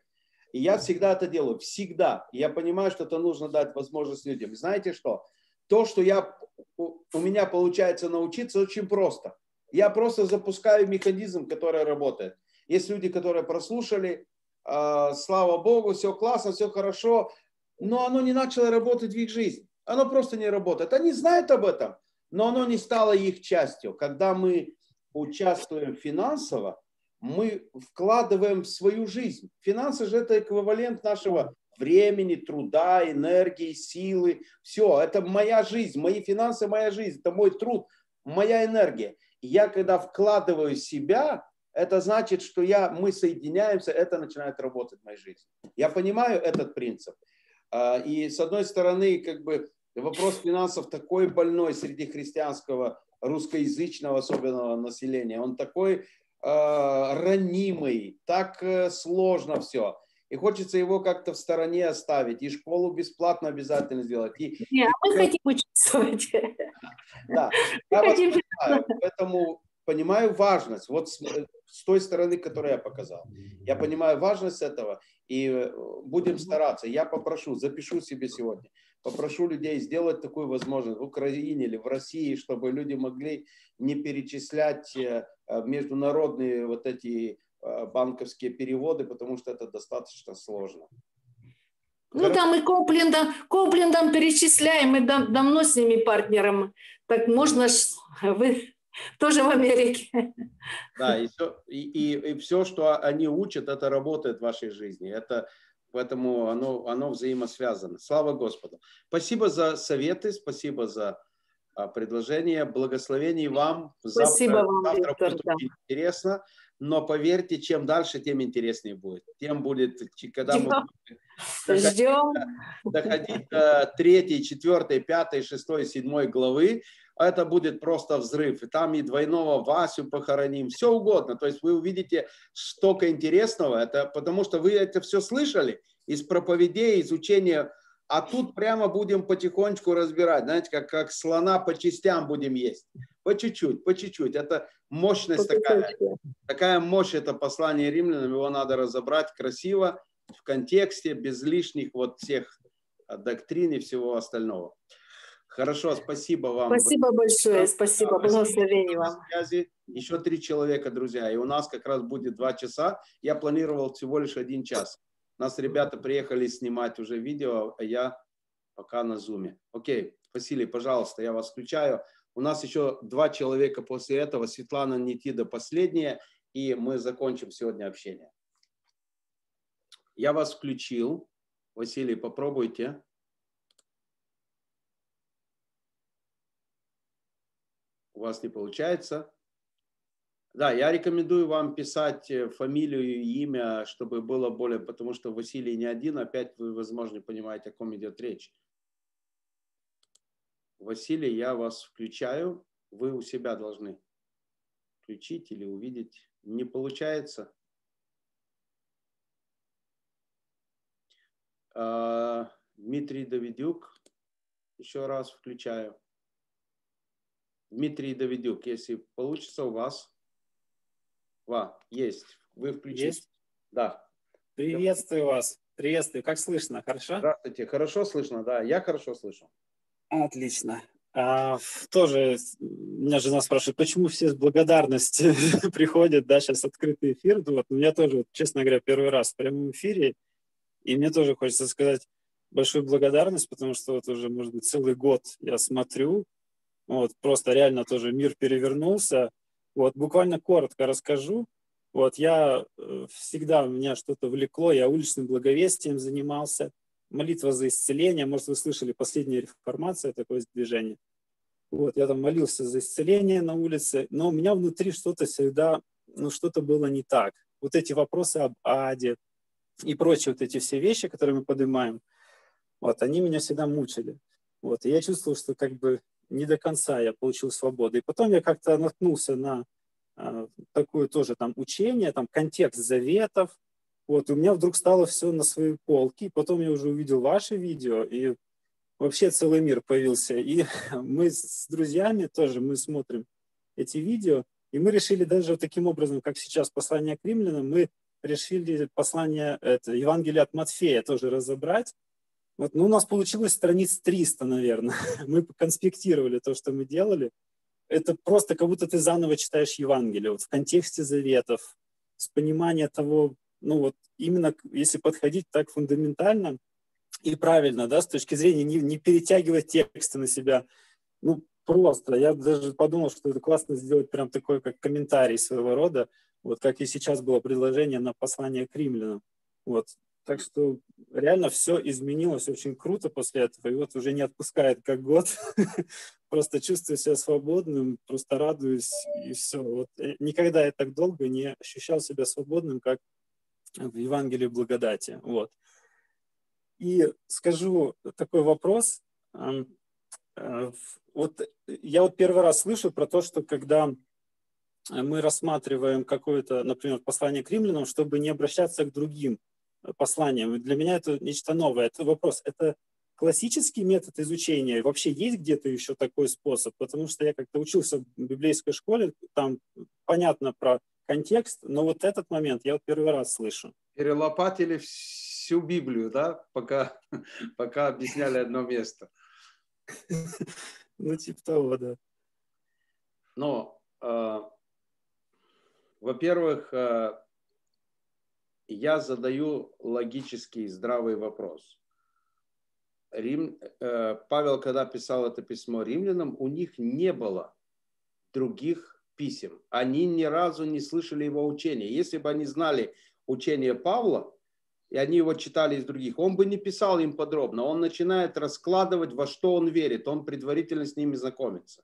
И я всегда это делаю, всегда. я понимаю, что это нужно дать возможность людям. знаете что? То, что я, у меня получается научиться, очень просто. Я просто запускаю механизм, который работает. Есть люди, которые прослушали, э, слава Богу, все классно, все хорошо, но оно не начало работать в их жизни. Оно просто не работает. Они знают об этом, но оно не стало их частью. Когда мы участвуем финансово, мы вкладываем в свою жизнь. Финансы же это эквивалент нашего времени, труда, энергии, силы. Все, это моя жизнь, мои финансы, моя жизнь, это мой труд, моя энергия. Я когда вкладываю себя, это значит, что я, мы соединяемся, это начинает работать в моей жизни. Я понимаю этот принцип. А, и с одной стороны, как бы вопрос финансов такой больной среди христианского, русскоязычного особенного населения. Он такой Э, ранимый, так э, сложно все. И хочется его как-то в стороне оставить, и школу бесплатно обязательно сделать. И, Не, а мы и... хотим участвовать. Да, я вас понимаю, поэтому понимаю важность, вот с, э, с той стороны, которую я показал. Я понимаю важность этого, и будем стараться. Я попрошу, запишу себе сегодня, попрошу людей сделать такую возможность в Украине или в России, чтобы люди могли не перечислять Э, международные вот эти э, банковские переводы, потому что это достаточно сложно. Ну, там и Коплендом, Коплендом перечисляем, мы дав давно с ними партнером. Так можно ж, вы тоже в Америке. Да, и все, и, и, и все, что они учат, это работает в вашей жизни. Это, поэтому оно, оно взаимосвязано. Слава Господу. Спасибо за советы, спасибо за а, предложение. Благословений вам. Спасибо завтра, вам, завтра Виктор, будет да. интересно. Но поверьте, чем дальше, тем интереснее будет. Тем будет, когда Ждем. мы Ждем. доходить до третьей, четвертой, пятой, шестой, седьмой главы, это будет просто взрыв. И там и двойного Васю похороним, все угодно. То есть вы увидите столько интересного, это потому что вы это все слышали из проповедей, из учения а тут прямо будем потихонечку разбирать, знаете, как, как слона по частям будем есть. По чуть-чуть, по чуть-чуть. Это мощность по такая. Такая мощь это послание римлянам, его надо разобрать красиво, в контексте, без лишних вот всех доктрин и всего остального. Хорошо, спасибо вам. Спасибо большое, спасибо, благословений вам. Связи. Еще три человека, друзья, и у нас как раз будет два часа. Я планировал всего лишь один час. Нас ребята приехали снимать уже видео, а я пока на зуме. Окей, Василий, пожалуйста, я вас включаю. У нас еще два человека после этого. Светлана Нетида последняя, и мы закончим сегодня общение. Я вас включил. Василий, попробуйте. У вас не получается. Да, я рекомендую вам писать э, фамилию и имя, чтобы было более, потому что Василий не один, опять вы, возможно, понимаете, о ком идет речь. Василий, я вас включаю, вы у себя должны включить или увидеть. Не получается. А, Дмитрий Давидюк, еще раз включаю. Дмитрий Давидюк, если получится у вас. Ва, есть. Вы включили. Есть? Да. Приветствую вас. Приветствую. Как слышно? Хорошо? Здравствуйте. Хорошо слышно, да. Я хорошо слышу. Отлично. А, тоже меня жена спрашивает, почему все с благодарностью приходят, да, сейчас открытый эфир. Вот, у меня тоже, честно говоря, первый раз в прямом эфире. И мне тоже хочется сказать большую благодарность, потому что вот уже, может быть, целый год я смотрю, вот, просто реально тоже мир перевернулся, вот, буквально коротко расскажу. Вот, я э, всегда, меня что-то влекло, я уличным благовестием занимался, молитва за исцеление, может, вы слышали, последняя реформация, такое движение. Вот, я там молился за исцеление на улице, но у меня внутри что-то всегда, ну, что-то было не так. Вот эти вопросы об аде и прочие вот эти все вещи, которые мы поднимаем, вот, они меня всегда мучили. Вот, и я чувствовал, что как бы не до конца я получил свободу. И потом я как-то наткнулся на э, такое тоже там учение, там контекст заветов. Вот, и у меня вдруг стало все на своей полке. И потом я уже увидел ваши видео, и вообще целый мир появился. И мы с друзьями тоже, мы смотрим эти видео, и мы решили даже вот таким образом, как сейчас послание к римлянам, мы решили послание, это, Евангелие от Матфея тоже разобрать. Вот, ну, у нас получилось страниц 300, наверное. Мы конспектировали то, что мы делали. Это просто как будто ты заново читаешь Евангелие, вот в контексте заветов, с понимания того, ну вот именно если подходить так фундаментально и правильно, да, с точки зрения не, не перетягивать тексты на себя, ну, просто. Я даже подумал, что это классно сделать прям такой, как комментарий своего рода, вот как и сейчас было предложение на послание к римлянам. Вот. Так что реально все изменилось очень круто после этого. И вот уже не отпускает как год. Просто чувствую себя свободным, просто радуюсь и все. Вот э, никогда я так долго не ощущал себя свободным, как в Евангелии благодати. Вот. И скажу такой вопрос. Э, вот я вот первый раз слышу про то, что когда мы рассматриваем какое-то, например, послание к римлянам, чтобы не обращаться к другим посланиям. Для меня это нечто новое. Это вопрос, это классический метод изучения? Вообще есть где-то еще такой способ? Потому что я как-то учился в библейской школе, там понятно про контекст, но вот этот момент я вот первый раз слышу. Перелопатили всю Библию, да, пока, пока объясняли одно место. Ну, типа того, да. Но, э, во-первых, э, я задаю логический здравый вопрос. Рим, э, Павел, когда писал это письмо римлянам, у них не было других писем. Они ни разу не слышали его учения. Если бы они знали учение Павла, и они его читали из других, он бы не писал им подробно. Он начинает раскладывать, во что он верит. Он предварительно с ними знакомится.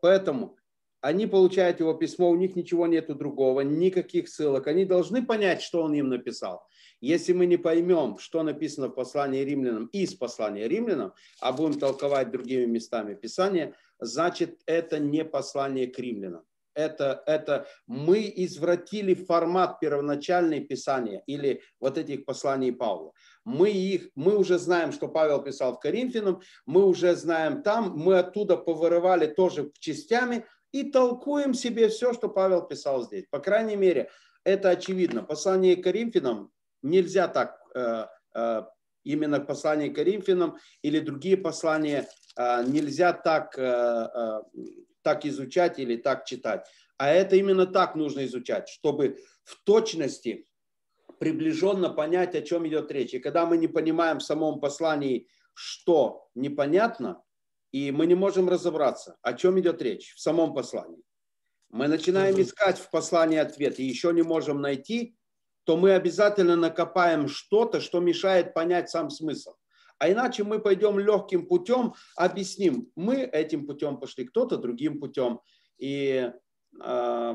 Поэтому они получают его письмо, у них ничего нету другого, никаких ссылок. Они должны понять, что он им написал. Если мы не поймем, что написано в послании римлянам из послания римлянам, а будем толковать другими местами Писания, значит, это не послание к римлянам. Это, это мы извратили формат первоначальной Писания или вот этих посланий Павла. Мы, их, мы уже знаем, что Павел писал в Коринфянам, мы уже знаем там, мы оттуда повырывали тоже частями, и толкуем себе все, что Павел писал здесь. По крайней мере, это очевидно. Послание к Коринфянам нельзя так, э, э, именно послание к Коринфянам или другие послания э, нельзя так, так изучать или так читать. А это именно так нужно изучать, чтобы в точности приближенно понять, о чем идет речь. И когда мы не понимаем в самом послании, что непонятно, и мы не можем разобраться, о чем идет речь в самом послании. Мы начинаем искать в послании ответ и еще не можем найти, то мы обязательно накопаем что-то, что мешает понять сам смысл. А иначе мы пойдем легким путем, объясним. Мы этим путем пошли, кто-то другим путем. И э,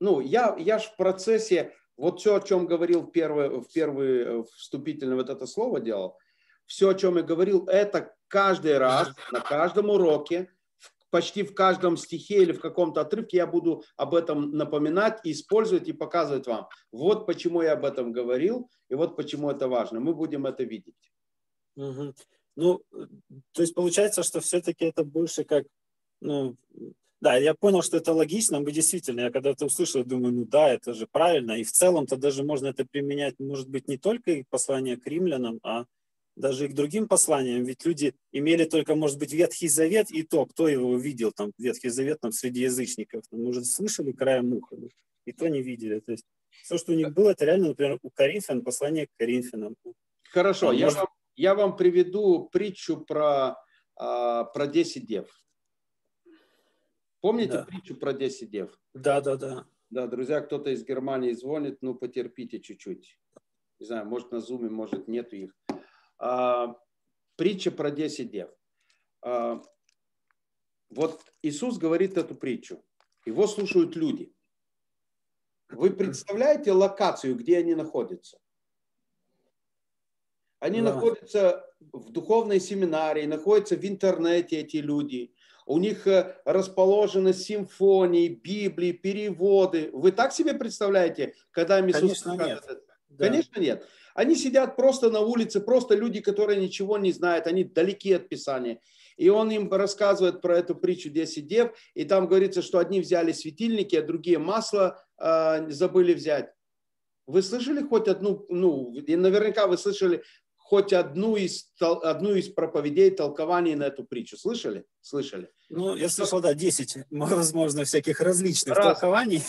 ну, я, я ж в процессе, вот все, о чем говорил в первый, в первый вступительный вот это слово делал, все, о чем я говорил, это каждый раз, на каждом уроке, почти в каждом стихе или в каком-то отрывке я буду об этом напоминать, использовать и показывать вам. Вот почему я об этом говорил, и вот почему это важно. Мы будем это видеть. Угу. Ну, то есть получается, что все-таки это больше как, ну, да, я понял, что это логично, мы действительно, я когда это услышал, думаю, ну да, это же правильно, и в целом-то даже можно это применять, может быть, не только и послание к римлянам, а даже и к другим посланиям, ведь люди имели только, может быть, Ветхий Завет, и то, кто его видел, там, Ветхий Завет там, среди язычников, там, может, слышали краем уха, и то не видели. То есть все, что у них было, это реально, например, у Коринфян, послание к Коринфянам. Хорошо, там, я, может... вам, я вам приведу притчу про, а, про 10 дев. Помните да. притчу про 10 дев? Да, да, да. Да, друзья, кто-то из Германии звонит, ну, потерпите чуть-чуть. Не знаю, может, на зуме, может, нету их. А, притча про 10 дев. А, вот Иисус говорит эту притчу. Его слушают люди. Вы представляете локацию, где они находятся? Они да. находятся в духовной семинарии, находятся в интернете эти люди. У них э, расположены симфонии, Библии, переводы. Вы так себе представляете, когда Иисус Конечно, нет. Да. Конечно, нет. Они сидят просто на улице, просто люди, которые ничего не знают, они далеки от Писания. И он им рассказывает про эту притчу 10 дев, и там говорится, что одни взяли светильники, а другие масло э, забыли взять. Вы слышали хоть одну, ну, и наверняка вы слышали хоть одну из, одну из проповедей, толкований на эту притчу. Слышали? Слышали? Ну, я слышал, да, 10, возможно, всяких различных Раз. толкований.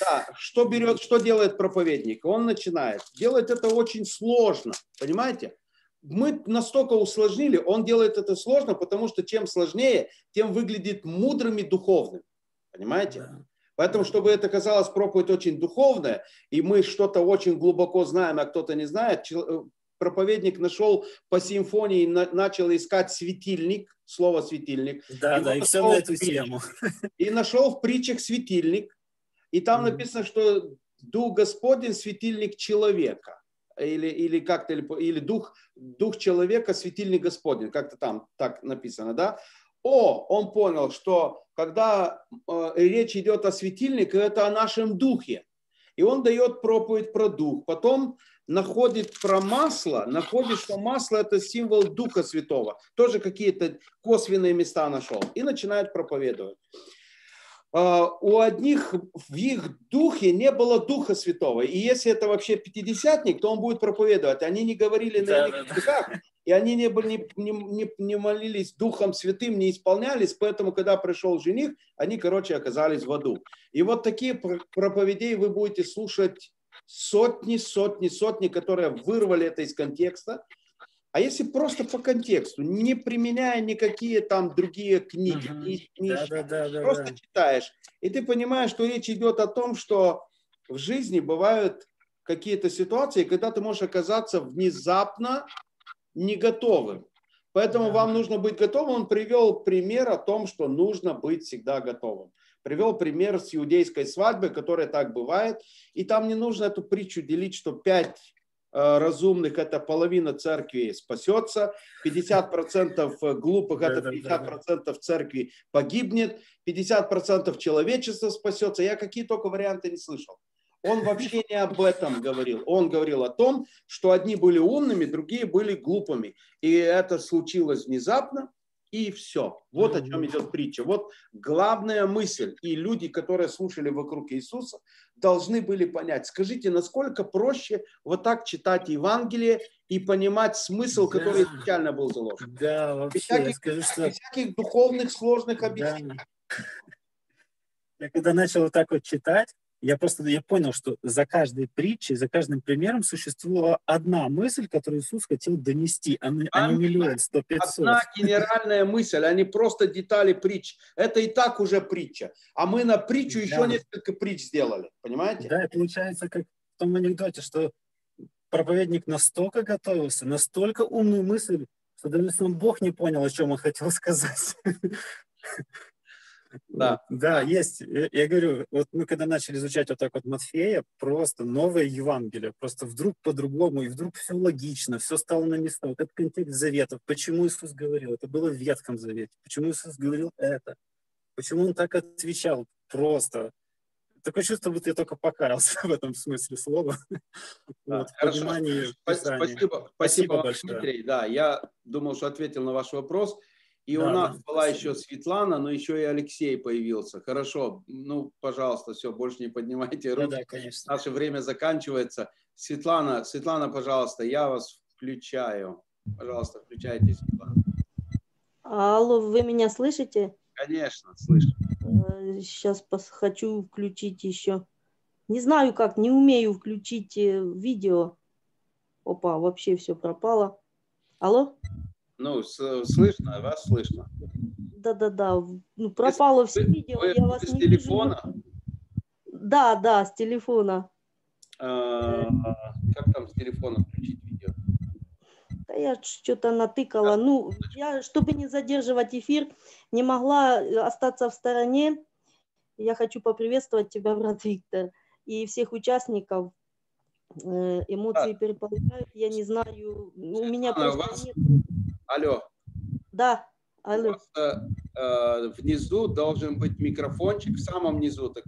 Да, что берет, что делает проповедник? Он начинает. Делает это очень сложно, понимаете? Мы настолько усложнили, он делает это сложно, потому что чем сложнее, тем выглядит мудрым и духовным. Понимаете? Да. Поэтому, чтобы это казалось проповедь очень духовная, и мы что-то очень глубоко знаем, а кто-то не знает, проповедник нашел по симфонии, начал искать светильник, слово светильник. Да, и да, и все на эту тему. И нашел в притчах светильник, и там mm написано, что Дух Господень светильник человека. Или, или как-то, или, или дух, дух человека, светильник Господень, как-то там так написано, да? О, он понял, что когда э, речь идет о светильнике, это о нашем духе. И он дает проповедь про дух. Потом находит про масло, находит, что масло это символ Духа Святого. Тоже какие-то косвенные места нашел. И начинает проповедовать. А, у одних в их духе не было Духа Святого. И если это вообще пятидесятник, то он будет проповедовать. Они не говорили на иных языках, и они не, были, не, не, не молились Духом Святым, не исполнялись, поэтому, когда пришел жених, они, короче, оказались в аду. И вот такие проповедей вы будете слушать сотни, сотни, сотни, которые вырвали это из контекста. А если просто по контексту, не применяя никакие там другие книги, угу. книжки, да, да, да, просто да. читаешь, и ты понимаешь, что речь идет о том, что в жизни бывают какие-то ситуации, когда ты можешь оказаться внезапно не готовым. Поэтому да. вам нужно быть готовым. Он привел пример о том, что нужно быть всегда готовым привел пример с иудейской свадьбы, которая так бывает. И там не нужно эту притчу делить, что пять э, разумных – это половина церкви спасется, 50% глупых – это 50% церкви погибнет, 50% человечества спасется. Я какие только варианты не слышал. Он вообще не об этом говорил. Он говорил о том, что одни были умными, другие были глупыми. И это случилось внезапно, и все. Вот о чем идет притча. Вот главная мысль. И люди, которые слушали вокруг Иисуса, должны были понять. Скажите, насколько проще вот так читать Евангелие и понимать смысл, да. который изначально был заложен? Да, вообще. Без всяких, я скажу, что... без всяких духовных сложных объяснений. Да. Я когда начал вот так вот читать, я просто я понял, что за каждой притчей, за каждым примером существовала одна мысль, которую Иисус хотел донести, а не, а не миллион, сто, пятьсот. Одна генеральная мысль, а не просто детали притч. Это и так уже притча. А мы на притчу да. еще несколько притч сделали, понимаете? Да, и получается, как в том анекдоте, что проповедник настолько готовился, настолько умную мысль, что даже сам Бог не понял, о чем он хотел сказать. Да. Да, есть. Я, говорю, вот мы когда начали изучать вот так вот Матфея, просто новое Евангелие, просто вдруг по-другому, и вдруг все логично, все стало на места. Вот этот контекст заветов, почему Иисус говорил, это было в Ветхом Завете, почему Иисус говорил это, почему Он так отвечал, просто. Такое чувство, будто я только покаялся в этом смысле слова. Да, вот, хорошо. Спасибо, спасибо, спасибо большое. Дмитрий. Да, я думал, что ответил на ваш вопрос. И да, у нас да, была спасибо. еще Светлана, но еще и Алексей появился. Хорошо, ну, пожалуйста, все, больше не поднимайте руки. Да, да, конечно. Наше время заканчивается. Светлана, Светлана, пожалуйста, я вас включаю. Пожалуйста, включайте, Светлана. Алло, вы меня слышите? Конечно, слышу. Сейчас э, хочу включить еще. Не знаю как, не умею включить э, видео. Опа, вообще все пропало. Алло? Ну, слышно, вас слышно. Да-да-да, ну, пропало все видео, вы, я вас с не телефона? вижу. Да, да, с телефона. А, как там с телефона включить видео? Да я что-то натыкала. Ну, я, чтобы не задерживать эфир, не могла остаться в стороне. Я хочу поприветствовать тебя, брат Виктор, и всех участников. Э, эмоции переполняют, я не знаю, у меня а, просто вас... нет Алло. Да, алло. Просто, э, внизу должен быть микрофончик, в самом низу. Так,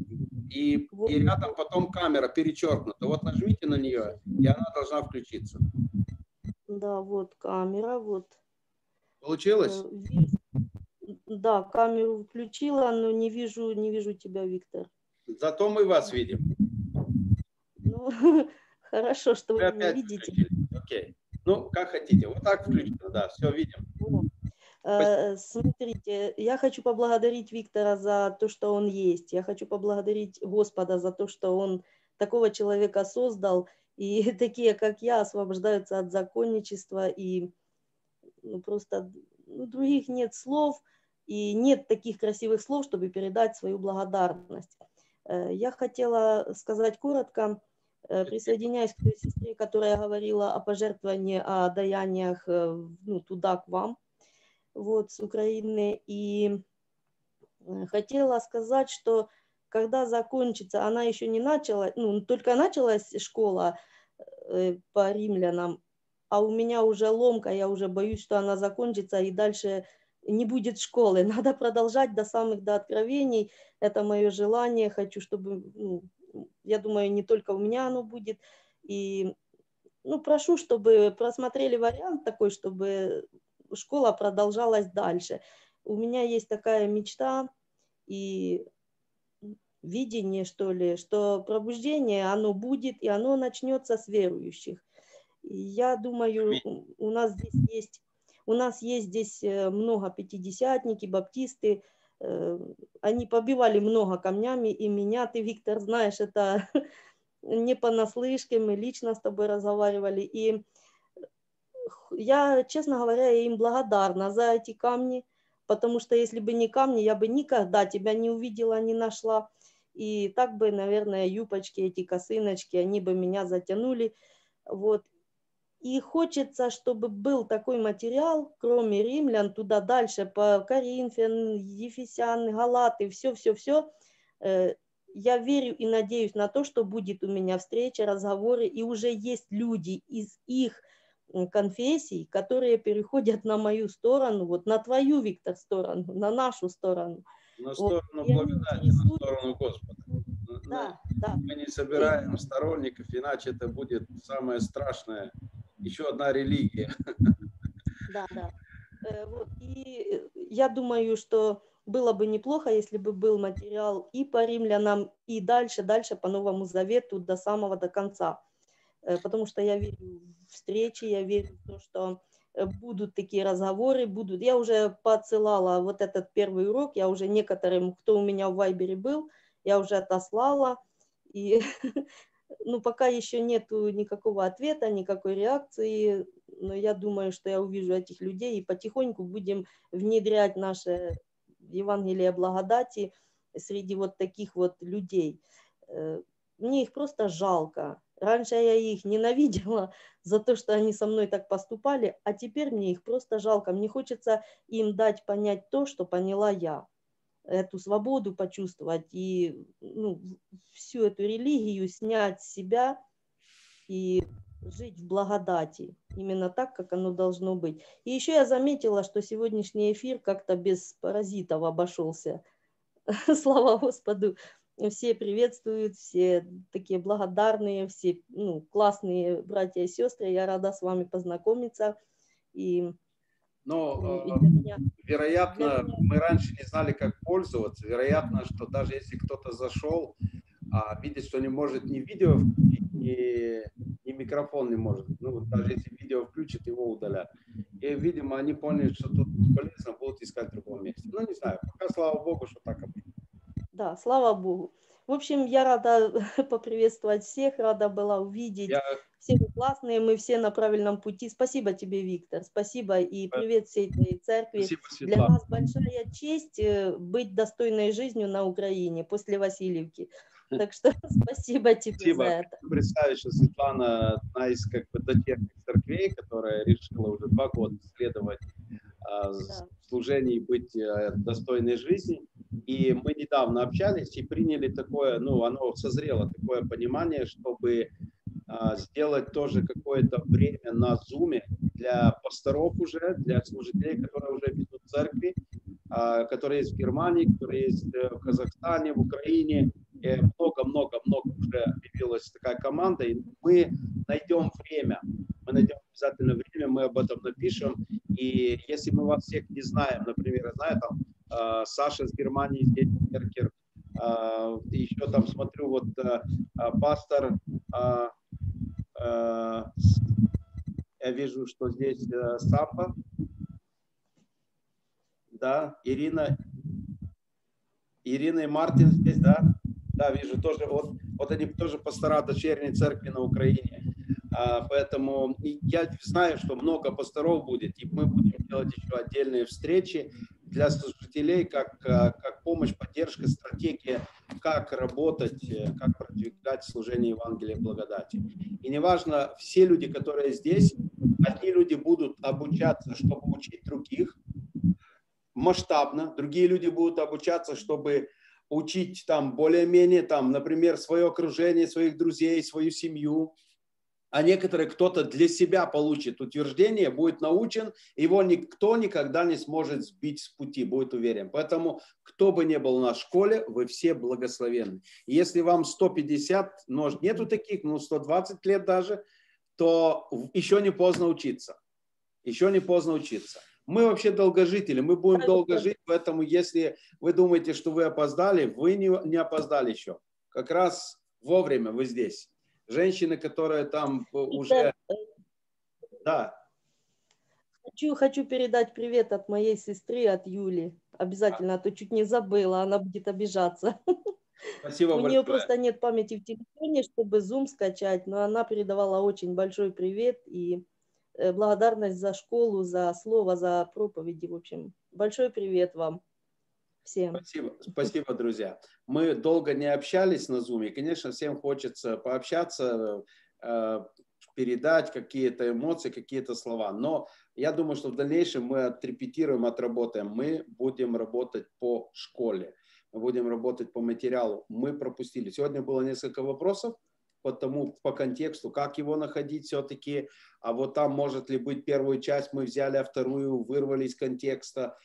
И, вот. и рядом потом камера перечеркнута. Вот нажмите на нее, и она должна включиться. Да, вот камера, вот. Получилось? Э, да, камеру включила, но не вижу, не вижу тебя, Виктор. Зато мы вас видим. Ну, хорошо, что вы, меня видите. Окей. Ну, как хотите. Вот так включено, да, все видим. Э, смотрите, я хочу поблагодарить Виктора за то, что он есть. Я хочу поблагодарить Господа за то, что он такого человека создал, и такие, как я, освобождаются от законничества, и ну, просто ну, других нет слов, и нет таких красивых слов, чтобы передать свою благодарность. Э, я хотела сказать коротко, э, присоединяясь к той сестре, которая говорила о пожертвовании, о даяниях ну, туда, к вам вот, с Украины. И э, хотела сказать, что когда закончится, она еще не начала, ну, только началась школа э, по римлянам, а у меня уже ломка, я уже боюсь, что она закончится, и дальше не будет школы. Надо продолжать до самых до откровений. Это мое желание. Хочу, чтобы, ну, я думаю, не только у меня оно будет. И ну, прошу, чтобы просмотрели вариант такой, чтобы школа продолжалась дальше. У меня есть такая мечта и видение, что ли, что пробуждение, оно будет, и оно начнется с верующих. я думаю, у нас здесь есть, у нас есть здесь э, много пятидесятники, баптисты, они побивали много камнями, и меня, ты, Виктор, знаешь, это не понаслышке, мы лично с тобой разговаривали, и я, честно говоря, им благодарна за эти камни, потому что если бы не камни, я бы никогда тебя не увидела, не нашла. И так бы, наверное, юбочки, эти косыночки, они бы меня затянули. Вот. И хочется, чтобы был такой материал, кроме римлян, туда дальше, по Коринфян, Ефесян, Галаты, все-все-все. Э, я верю и надеюсь на то, что будет у меня встреча, разговоры, и уже есть люди из их конфессий, которые переходят на мою сторону, вот на твою, Виктор, сторону, на нашу сторону. На сторону вот. благодати, на сторону Господа. Да, да. Мы не собираем сторонников, иначе это будет самое страшное, еще одна религия. Да, да. Э, вот. И я думаю, что было бы неплохо, если бы был материал и по римлянам, и дальше, дальше по Новому Завету до самого до конца. Э, потому что я верю в встречи, я верю в то, что э, будут такие разговоры, будут. Я уже подсылала вот этот первый урок, я уже некоторым, кто у меня в Вайбере был, я уже отослала, и ну, пока еще нету никакого ответа, никакой реакции, но я думаю, что я увижу этих людей и потихоньку будем внедрять наше Евангелие благодати среди вот таких вот людей. Э, мне их просто жалко. Раньше я их ненавидела за то, что они со мной так поступали, а теперь мне их просто жалко. Мне хочется им дать понять то, что поняла я. Эту свободу почувствовать и ну, всю эту религию снять с себя и жить в благодати. Именно так, как оно должно быть. И еще я заметила, что сегодняшний эфир как-то без паразитов обошелся. Слава Господу все приветствуют, все такие благодарные, все ну, классные братья и сестры. Я рада с вами познакомиться. И, Но, меня, вероятно, мы раньше не знали, как пользоваться. Вероятно, что даже если кто-то зашел, а видит, что не может ни видео включить, ни, ни микрофон не может. Ну, даже если видео включит, его удалят. И, видимо, они поняли, что тут бесполезно, будут искать в другом месте. Ну, не знаю, пока, слава богу, что так обычно. Да, слава Богу. В общем, я рада поприветствовать всех, рада была увидеть. Я... Все вы классные, мы все на правильном пути. Спасибо тебе, Виктор. Спасибо и привет всей твоей церкви. Спасибо, Для нас большая честь э, быть достойной жизнью на Украине после Васильевки. Так что спасибо тебе спасибо. за это. Представить, что Светлана одна из как бы дочерних церквей, которая решила уже два года следовать а, да. служении быть э, достойной жизни. И мы недавно общались и приняли такое, ну, оно созрело, такое понимание, чтобы а, сделать тоже какое-то время на Зуме для пасторов уже, для служителей, которые уже ведут церкви, а, которые есть в Германии, которые есть э, в Казахстане, в Украине, много-много-много уже появилась такая команда, и мы найдем время, мы найдем обязательно время, мы об этом напишем, и если мы вас всех не знаем, например, знаю, там, Саша из Германии, здесь Меркер, э, еще там смотрю, вот э, пастор, э, э, я вижу, что здесь э, Сапа, да, Ирина, Ирина и Мартин здесь, да? Да, вижу, тоже, вот, вот они тоже пастора дочерней церкви на Украине. А, поэтому я знаю, что много пасторов будет, и мы будем делать еще отдельные встречи для служителей, как, а, как помощь, поддержка, стратегия, как работать, э, как продвигать служение Евангелия благодати. И неважно, все люди, которые здесь, одни люди будут обучаться, чтобы учить других, масштабно, другие люди будут обучаться, чтобы учить там более-менее, там, например, свое окружение, своих друзей, свою семью, а некоторые кто-то для себя получит утверждение, будет научен, его никто никогда не сможет сбить с пути, будет уверен. Поэтому, кто бы ни был на школе, вы все благословенны. Если вам 150, но нету таких, ну 120 лет даже, то еще не поздно учиться. Еще не поздно учиться. Мы вообще долгожители, мы будем долго жить, поэтому если вы думаете, что вы опоздали, вы не, не опоздали еще. Как раз вовремя вы здесь. Женщины, которые там уже... Да. Хочу, хочу передать привет от моей сестры, от Юли. Обязательно, а то чуть не забыла, она будет обижаться. Спасибо У нее просто нет памяти в телефоне, чтобы Zoom скачать, но она передавала очень большой привет и Э, благодарность за школу, за слово, за проповеди. В общем, большой привет вам всем. Спасибо, спасибо, друзья. Мы долго не общались на Zoom, и, конечно, всем хочется пообщаться, э, передать какие-то эмоции, какие-то слова. Но я думаю, что в дальнейшем мы отрепетируем, отработаем. Мы будем работать по школе, мы будем работать по материалу. Мы пропустили. Сегодня было несколько вопросов по тому, по контексту, как его находить все-таки, а вот там может ли быть первую часть, мы взяли, а вторую вырвали из контекста.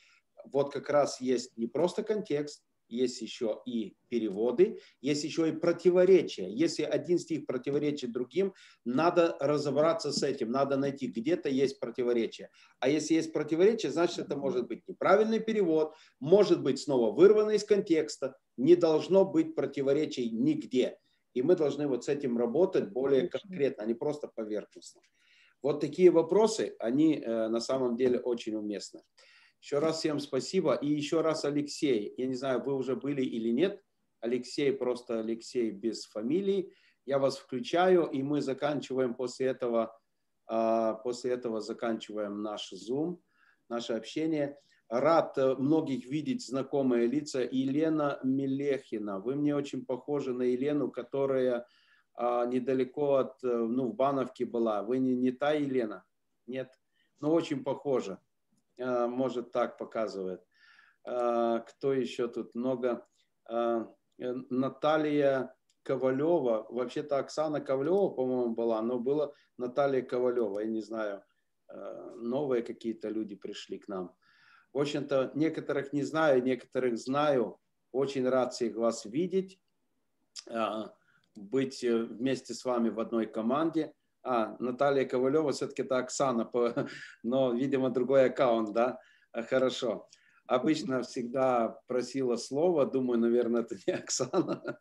Вот как раз есть не просто контекст, есть еще и переводы, есть еще и противоречия. Если один стих противоречит другим, надо разобраться с этим, надо найти, где-то есть противоречие. А если есть противоречие, значит, это может быть неправильный перевод, может быть снова вырвано из контекста, не должно быть противоречий нигде. И мы должны вот с этим работать более конкретно, а не просто поверхностно. Вот такие вопросы, они э, на самом деле очень уместны. Еще раз всем спасибо. И еще раз Алексей. Я не знаю, вы уже были или нет. Алексей, просто Алексей без фамилии. Я вас включаю, и мы заканчиваем после этого, э, после этого заканчиваем наш Zoom, наше общение. Рад э, многих видеть знакомые лица. Елена Мелехина. Вы мне очень похожи на Елену, которая а, недалеко от, э, ну, в Бановке была. Вы не, не та Елена? Нет? Но ну, очень похоже. А, может, так показывает. А, кто еще тут много? Э, Наталья Ковалева. Вообще-то Оксана Ковалева, по-моему, была, но была Наталья Ковалева. Я не знаю, новые какие-то люди пришли к нам. В общем-то, некоторых не знаю, некоторых знаю. Очень рад всех вас видеть, быть э, вместе с вами в одной команде. А, Наталья Ковалева, все-таки это Оксана, но, видимо, другой аккаунт, да? А, хорошо. Обычно всегда просила слово, думаю, наверное, это не Оксана,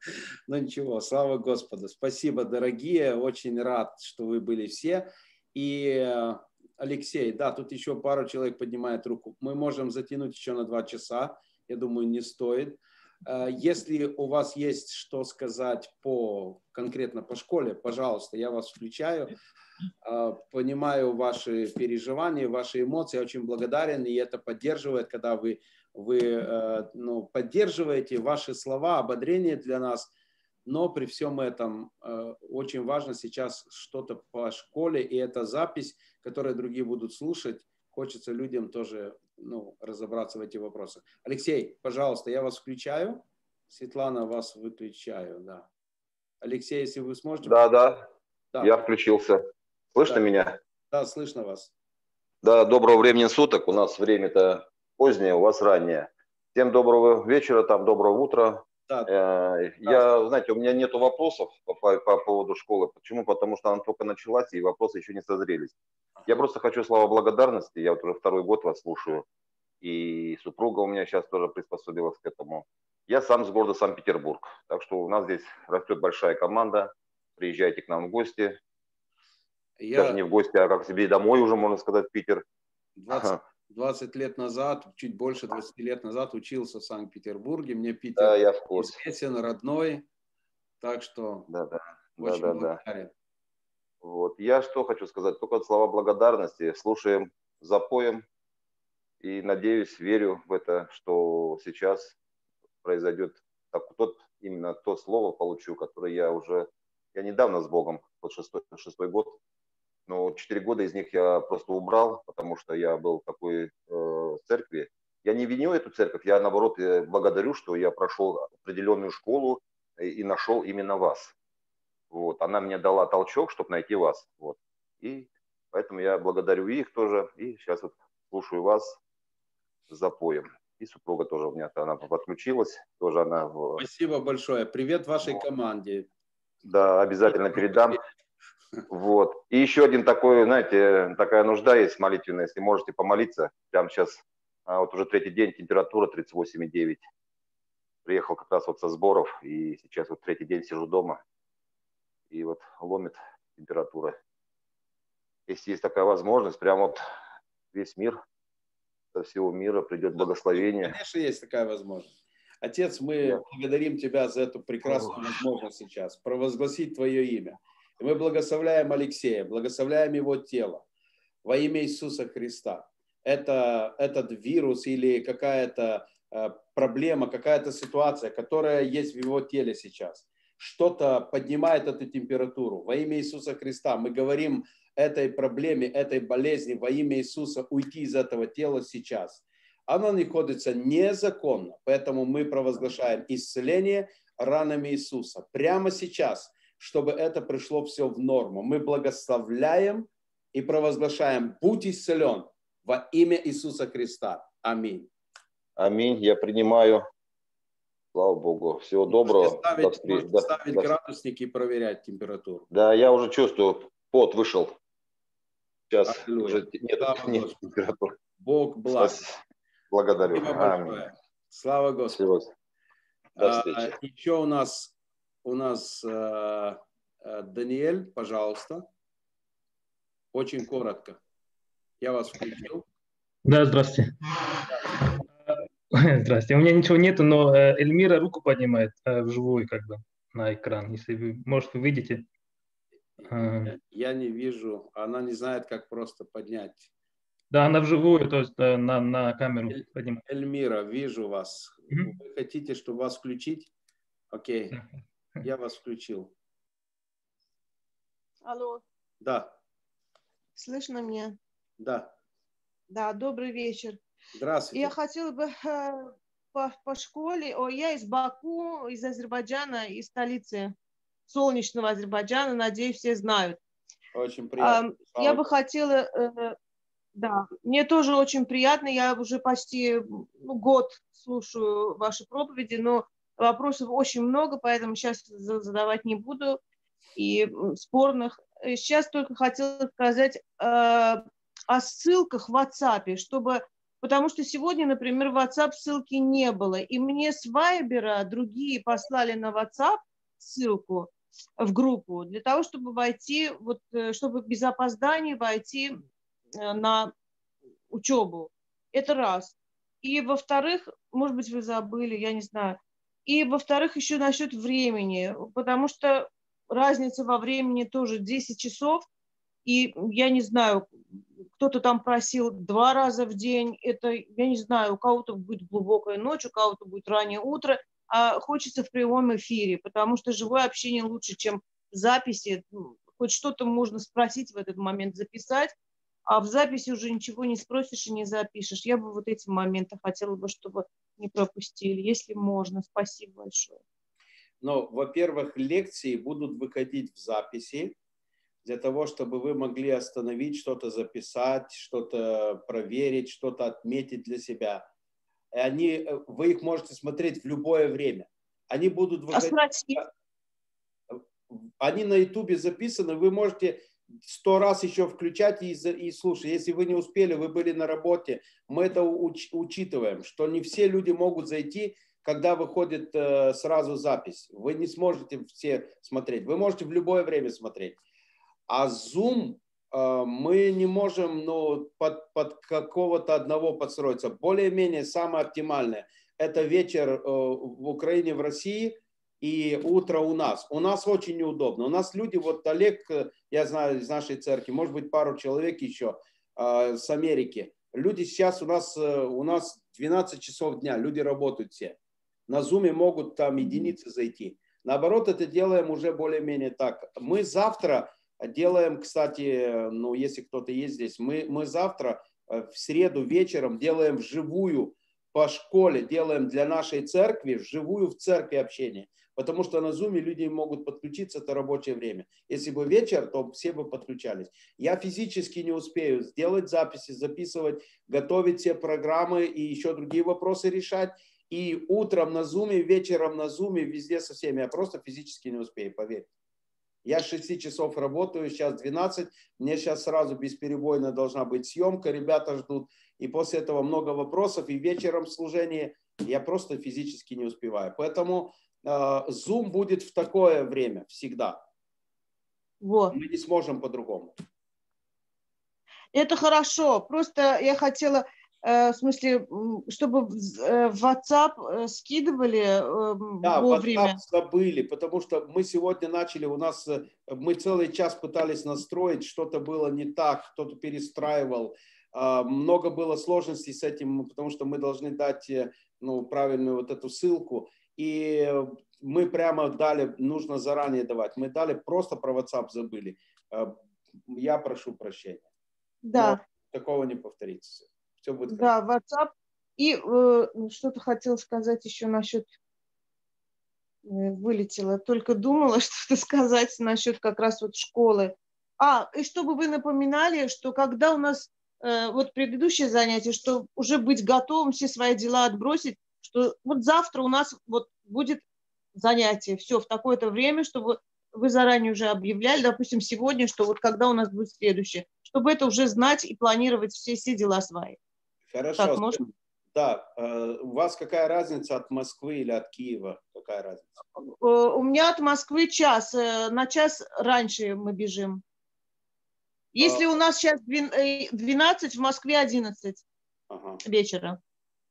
но ничего, слава Господу. Спасибо, дорогие, очень рад, что вы были все. И э, Алексей, да, тут еще пару человек поднимает руку. Мы можем затянуть еще на два часа. Я думаю, не стоит. Э, если у вас есть что сказать по конкретно по школе, пожалуйста, я вас включаю. Э, понимаю ваши переживания, ваши эмоции. Очень благодарен, и это поддерживает, когда вы, вы э, ну, поддерживаете ваши слова, ободрение для нас – но при всем этом очень важно сейчас что-то по школе, и эта запись, которую другие будут слушать, хочется людям тоже ну, разобраться в эти вопросы. Алексей, пожалуйста, я вас включаю. Светлана, вас выключаю, да. Алексей, если вы сможете... Да, да, да. я включился. Слышно да. меня? Да, слышно вас. Да, доброго времени суток. У нас время-то позднее, у вас раннее. Всем доброго вечера, там доброго утра, Да. Э, я, знаете, у меня нет вопросов по, по, по поводу школы. Почему? Потому что она только началась, и вопросы еще не созрелись. Я просто хочу слова благодарности. Я вот уже второй год вас слушаю. И супруга у меня сейчас тоже приспособилась к этому. Я сам с города Санкт-Петербург. Так что у нас здесь растет большая команда. Приезжайте к нам в гости. Я... Даже не в гости, а как себе домой уже, можно сказать, в Питер. 20, 20 лет назад, чуть больше 20 лет назад учился в Санкт-Петербурге. Мне Питер да, я в курсе. известен, родной. Так что да, да. очень да, да, да. Вот. Я что хочу сказать, только слова благодарности. Слушаем, запоем. И надеюсь, верю в это, что сейчас произойдет так, тот, именно то слово получу, которое я уже, я недавно с Богом, вот шестой, шестой год, но четыре года из них я просто убрал, потому что я был в такой э, церкви. Я не виню эту церковь, я наоборот благодарю, что я прошел определенную школу и, и нашел именно вас. Вот, она мне дала толчок, чтобы найти вас. Вот. И поэтому я благодарю их тоже. И сейчас вот слушаю вас с запоем. И супруга тоже у меня, она подключилась, тоже она... Спасибо большое. Привет вашей вот. команде. Да, обязательно передам. Вот. И еще один такой, знаете, такая нужда есть молитвенная, если можете помолиться. Прямо сейчас, а вот уже третий день, температура 38,9. Приехал как раз вот со сборов, и сейчас вот третий день сижу дома. И вот ломит температура. Если есть такая возможность, прямо вот весь мир, со всего мира придет благословение. Конечно, есть такая возможность. Отец, мы да. благодарим Тебя за эту прекрасную возможность сейчас провозгласить Твое имя. Мы благословляем Алексея, благословляем его тело во имя Иисуса Христа. Это, этот вирус или какая-то э, проблема, какая-то ситуация, которая есть в его теле сейчас, что-то поднимает эту температуру. Во имя Иисуса Христа мы говорим этой проблеме, этой болезни во имя Иисуса уйти из этого тела сейчас. Оно находится незаконно, поэтому мы провозглашаем исцеление ранами Иисуса. Прямо сейчас – чтобы это пришло все в норму. Мы благословляем и провозглашаем, будь исцелен во имя Иисуса Христа. Аминь. Аминь. Я принимаю. Слава Богу. Всего доброго. Ставить, до встречи. До, ставить до... градусники и проверять температуру. Да, я уже чувствую, пот вышел. Сейчас Аллилуйя. уже нет, нет температуры. Бог благ. Благодарю. Аминь. Слава Господу. Всего. До встречи. А, еще у нас у нас э, э, Даниэль, пожалуйста. Очень коротко. Я вас включил. Да, здравствуйте. Здравствуйте. У меня ничего нету, но э, Эльмира руку поднимает вживую как бы на экран. Если вы, может, вы видите. Я не вижу. Она не знает, как просто поднять. Да, она вживую, то есть на, на камеру Эль, поднимает. Эльмира, вижу вас. Угу. Вы хотите, чтобы вас включить? Окей. Я вас включил. Алло. Да. Слышно меня? Да. Да, добрый вечер. Здравствуйте. Я хотела бы э, по, по школе, о, я из Баку, из Азербайджана, из столицы солнечного Азербайджана, надеюсь, все знают. Очень приятно. Я бы хотела, э, да, мне тоже очень приятно, я уже почти ну, год слушаю ваши проповеди, но Вопросов очень много, поэтому сейчас задавать не буду. И спорных. Сейчас только хотела сказать э, о ссылках в WhatsApp, чтобы потому что сегодня, например, в WhatsApp ссылки не было, и мне с Вайбера другие послали на WhatsApp ссылку в группу для того, чтобы войти, вот, э, чтобы без опозданий войти э, на учебу. Это раз. И во-вторых, может быть, вы забыли, я не знаю, и, во-вторых, еще насчет времени, потому что разница во времени тоже 10 часов, и я не знаю, кто-то там просил два раза в день, это, я не знаю, у кого-то будет глубокая ночь, у кого-то будет раннее утро, а хочется в прямом эфире, потому что живое общение лучше, чем записи, хоть что-то можно спросить в этот момент, записать, а в записи уже ничего не спросишь и не запишешь. Я бы вот эти моменты хотела бы, чтобы не пропустили, если можно. Спасибо большое. Ну, во-первых, лекции будут выходить в записи для того, чтобы вы могли остановить, что-то записать, что-то проверить, что-то отметить для себя. И они, вы их можете смотреть в любое время. они будут А спросить? Они на ютубе записаны, вы можете сто раз еще включать и, и слушать. Если вы не успели, вы были на работе, мы это уч, учитываем, что не все люди могут зайти, когда выходит э, сразу запись. Вы не сможете все смотреть. Вы можете в любое время смотреть. А Zoom э, мы не можем ну, под, под какого-то одного подстроиться. Более-менее самое оптимальное – это вечер э, в Украине, в России – и утро у нас. У нас очень неудобно. У нас люди, вот Олег, э, я знаю из нашей церкви, может быть, пару человек еще э, с Америки. Люди сейчас у нас, э, у нас 12 часов дня, люди работают все. На зуме могут там единицы зайти. Наоборот, это делаем уже более-менее так. Мы завтра делаем, кстати, ну, если кто-то есть здесь, мы, мы завтра э, в среду вечером делаем вживую по школе, делаем для нашей церкви, вживую в церкви общение потому что на Zoom люди могут подключиться, это рабочее время. Если бы вечер, то все бы подключались. Я физически не успею сделать записи, записывать, готовить все программы и еще другие вопросы решать. И утром на Zoom, вечером на Zoom, везде со всеми. Я просто физически не успею, поверь. Я 6 часов работаю, сейчас 12. Мне сейчас сразу бесперебойно должна быть съемка, ребята ждут. И после этого много вопросов. И вечером служение я просто физически не успеваю. Поэтому а, Zoom будет в такое время всегда. Вот. Мы не сможем по-другому. Это хорошо. Просто я хотела, э, в смысле, чтобы э, в WhatsApp э, скидывали да, вовремя. WhatsApp забыли, потому что мы сегодня начали, у нас, мы целый час пытались настроить, что-то было не так, кто-то перестраивал. А, много было сложностей с этим, потому что мы должны дать ну, правильную вот эту ссылку и мы прямо дали, нужно заранее давать, мы дали, просто про WhatsApp забыли. Э, я прошу прощения. Да. Но такого не повторится. Все будет Да, хорошо. WhatsApp. И э, что-то хотела сказать еще насчет э, вылетела. Только думала что-то сказать насчет как раз вот школы. А, и чтобы вы напоминали, что когда у нас э, вот предыдущее занятие, что уже быть готовым, все свои дела отбросить, что вот завтра у нас вот будет занятие, все в такое-то время, чтобы вы заранее уже объявляли, допустим, сегодня, что вот когда у нас будет следующее, чтобы это уже знать и планировать все, все дела свои. Хорошо. Так, можно? Да. Э, у вас какая разница от Москвы или от Киева? Какая разница? Э, у меня от Москвы час. Э, на час раньше мы бежим. Если а... у нас сейчас 12, в Москве 11 ага. вечера.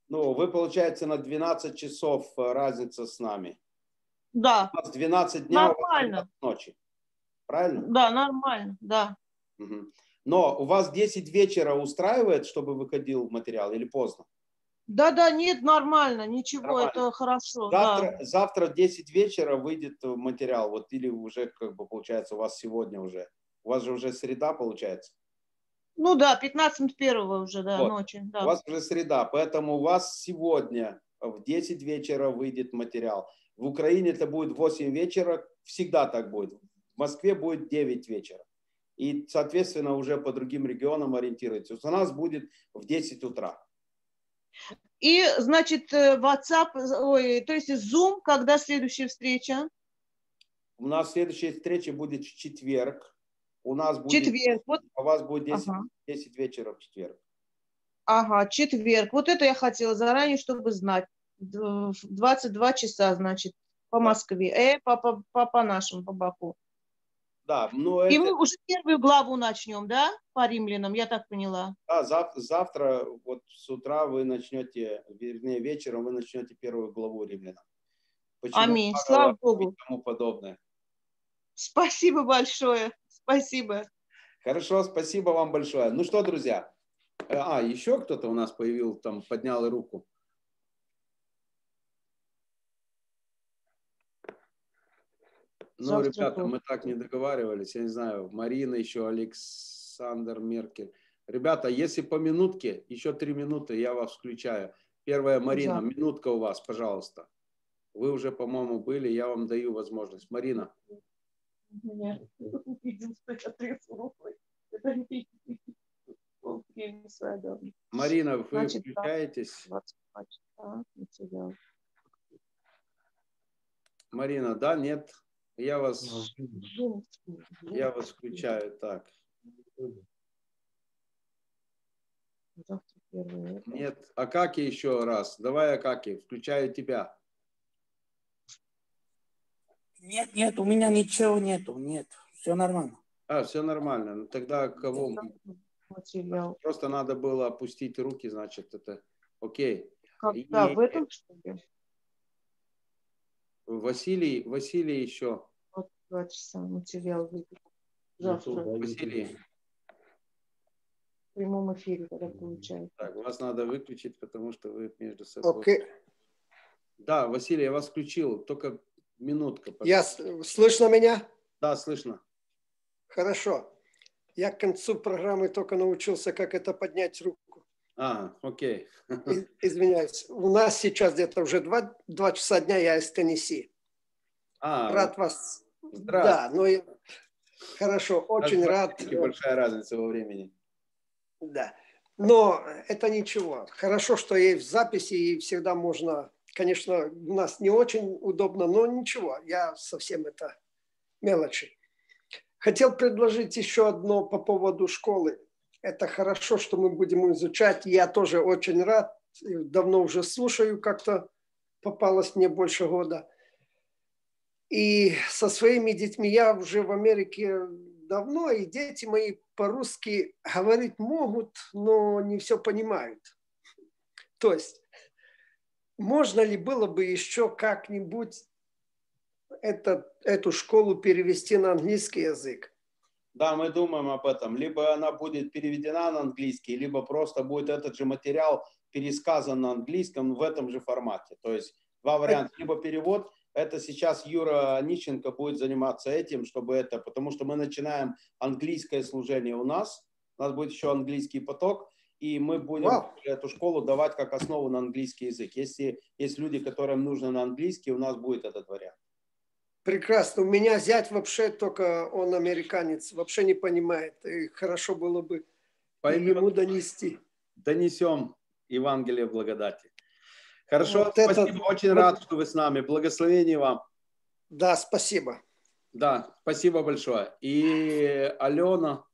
Ну, вы, получается, на 12 часов э, разница с нами. Да. У нас 12 дня, нормально. у вас ночи. Правильно? Да, нормально, да. Угу. Но у вас 10 вечера устраивает, чтобы выходил материал или поздно? Да, да, нет, нормально, ничего, нормально. это хорошо. Завтра, да. завтра 10 вечера выйдет материал, вот или уже, как бы, получается, у вас сегодня уже. У вас же уже среда, получается. Ну да, 15 первого уже, да, вот. ночи. Да. У вас уже среда, поэтому у вас сегодня в 10 вечера выйдет материал. В Украине это будет 8 вечера, всегда так будет. В Москве будет 9 вечера. И, соответственно, уже по другим регионам ориентируется. У нас будет в 10 утра. И, значит, э, WhatsApp, ой, то есть Zoom, когда следующая встреча? У нас следующая встреча будет в четверг у нас будет... Четверг. Вот. У вас будет 10, ага. 10 вечера в четверг. Ага, четверг. Вот это я хотела заранее, чтобы знать. 22 часа, значит, по Москве. Э, по, по, по, по нашему, по Баку. Да, но И это... мы уже первую главу начнем, да, по римлянам, я так поняла. Да, завтра, завтра вот с утра вы начнете, вернее, вечером вы начнете первую главу римлянам. Почему Аминь, слава Богу. И тому подобное. Спасибо большое. Спасибо. Хорошо, спасибо вам большое. Ну что, друзья, э, а, еще кто-то у нас появил, там, поднял руку. Ну, Завтра ребята, мы так не договаривались. Я не знаю, Марина еще, Александр Меркель. Ребята, если по минутке, еще три минуты, я вас включаю. Первая, Марина, да. минутка у вас, пожалуйста. Вы уже, по-моему, были, я вам даю возможность. Марина меня увидел, что я трясу рукой. Это не Марина, вы Значит, включаетесь? 22 часа, материал. Марина, да, нет? Я вас, я вас включаю так. Нет, Акаки еще раз. Давай, Акаки, включаю тебя. Нет, нет, у меня ничего нету, нет, все нормально. А, все нормально. Ну тогда кого? Просто надо было опустить руки, значит, это окей. Как, И... В этом что ли? Василий, Василий еще. Вот два часа материал выпил. Завтра. Василий. В прямом эфире тогда получается. Так, вас надо выключить, потому что вы между собой. Окей. Okay. Да, Василий, я вас включил. Только минутка. Пожалуйста. Я, слышно меня? Да, слышно. Хорошо. Я к концу программы только научился, как это поднять руку. А, окей. Извиняюсь. У нас сейчас где-то уже два, два часа дня, я из Теннесси. А, рад вас. Да, ну и хорошо, очень рад. Большая разница во времени. Да. Но это ничего. Хорошо, что есть в записи, и всегда можно... Конечно, у нас не очень удобно, но ничего. Я совсем это мелочи. Хотел предложить еще одно по поводу школы. Это хорошо, что мы будем изучать. Я тоже очень рад. Давно уже слушаю, как-то попалось мне больше года. И со своими детьми я уже в Америке давно, и дети мои по-русски говорить могут, но не все понимают. То есть, можно ли было бы еще как-нибудь это, эту школу перевести на английский язык. Да, мы думаем об этом. Либо она будет переведена на английский, либо просто будет этот же материал пересказан на английском в этом же формате. То есть два варианта. Либо перевод, это сейчас Юра Нищенко будет заниматься этим, чтобы это, потому что мы начинаем английское служение у нас, у нас будет еще английский поток, и мы будем wow. эту школу давать как основу на английский язык. Если есть люди, которым нужно на английский, у нас будет этот вариант. Прекрасно. У меня зять вообще только он американец, вообще не понимает. И хорошо было бы Пойдем, ему донести. Донесем Евангелие благодати. Хорошо, вот спасибо. Это... Очень рад, что вы с нами. Благословение вам. Да, спасибо. Да, спасибо большое. И Алена,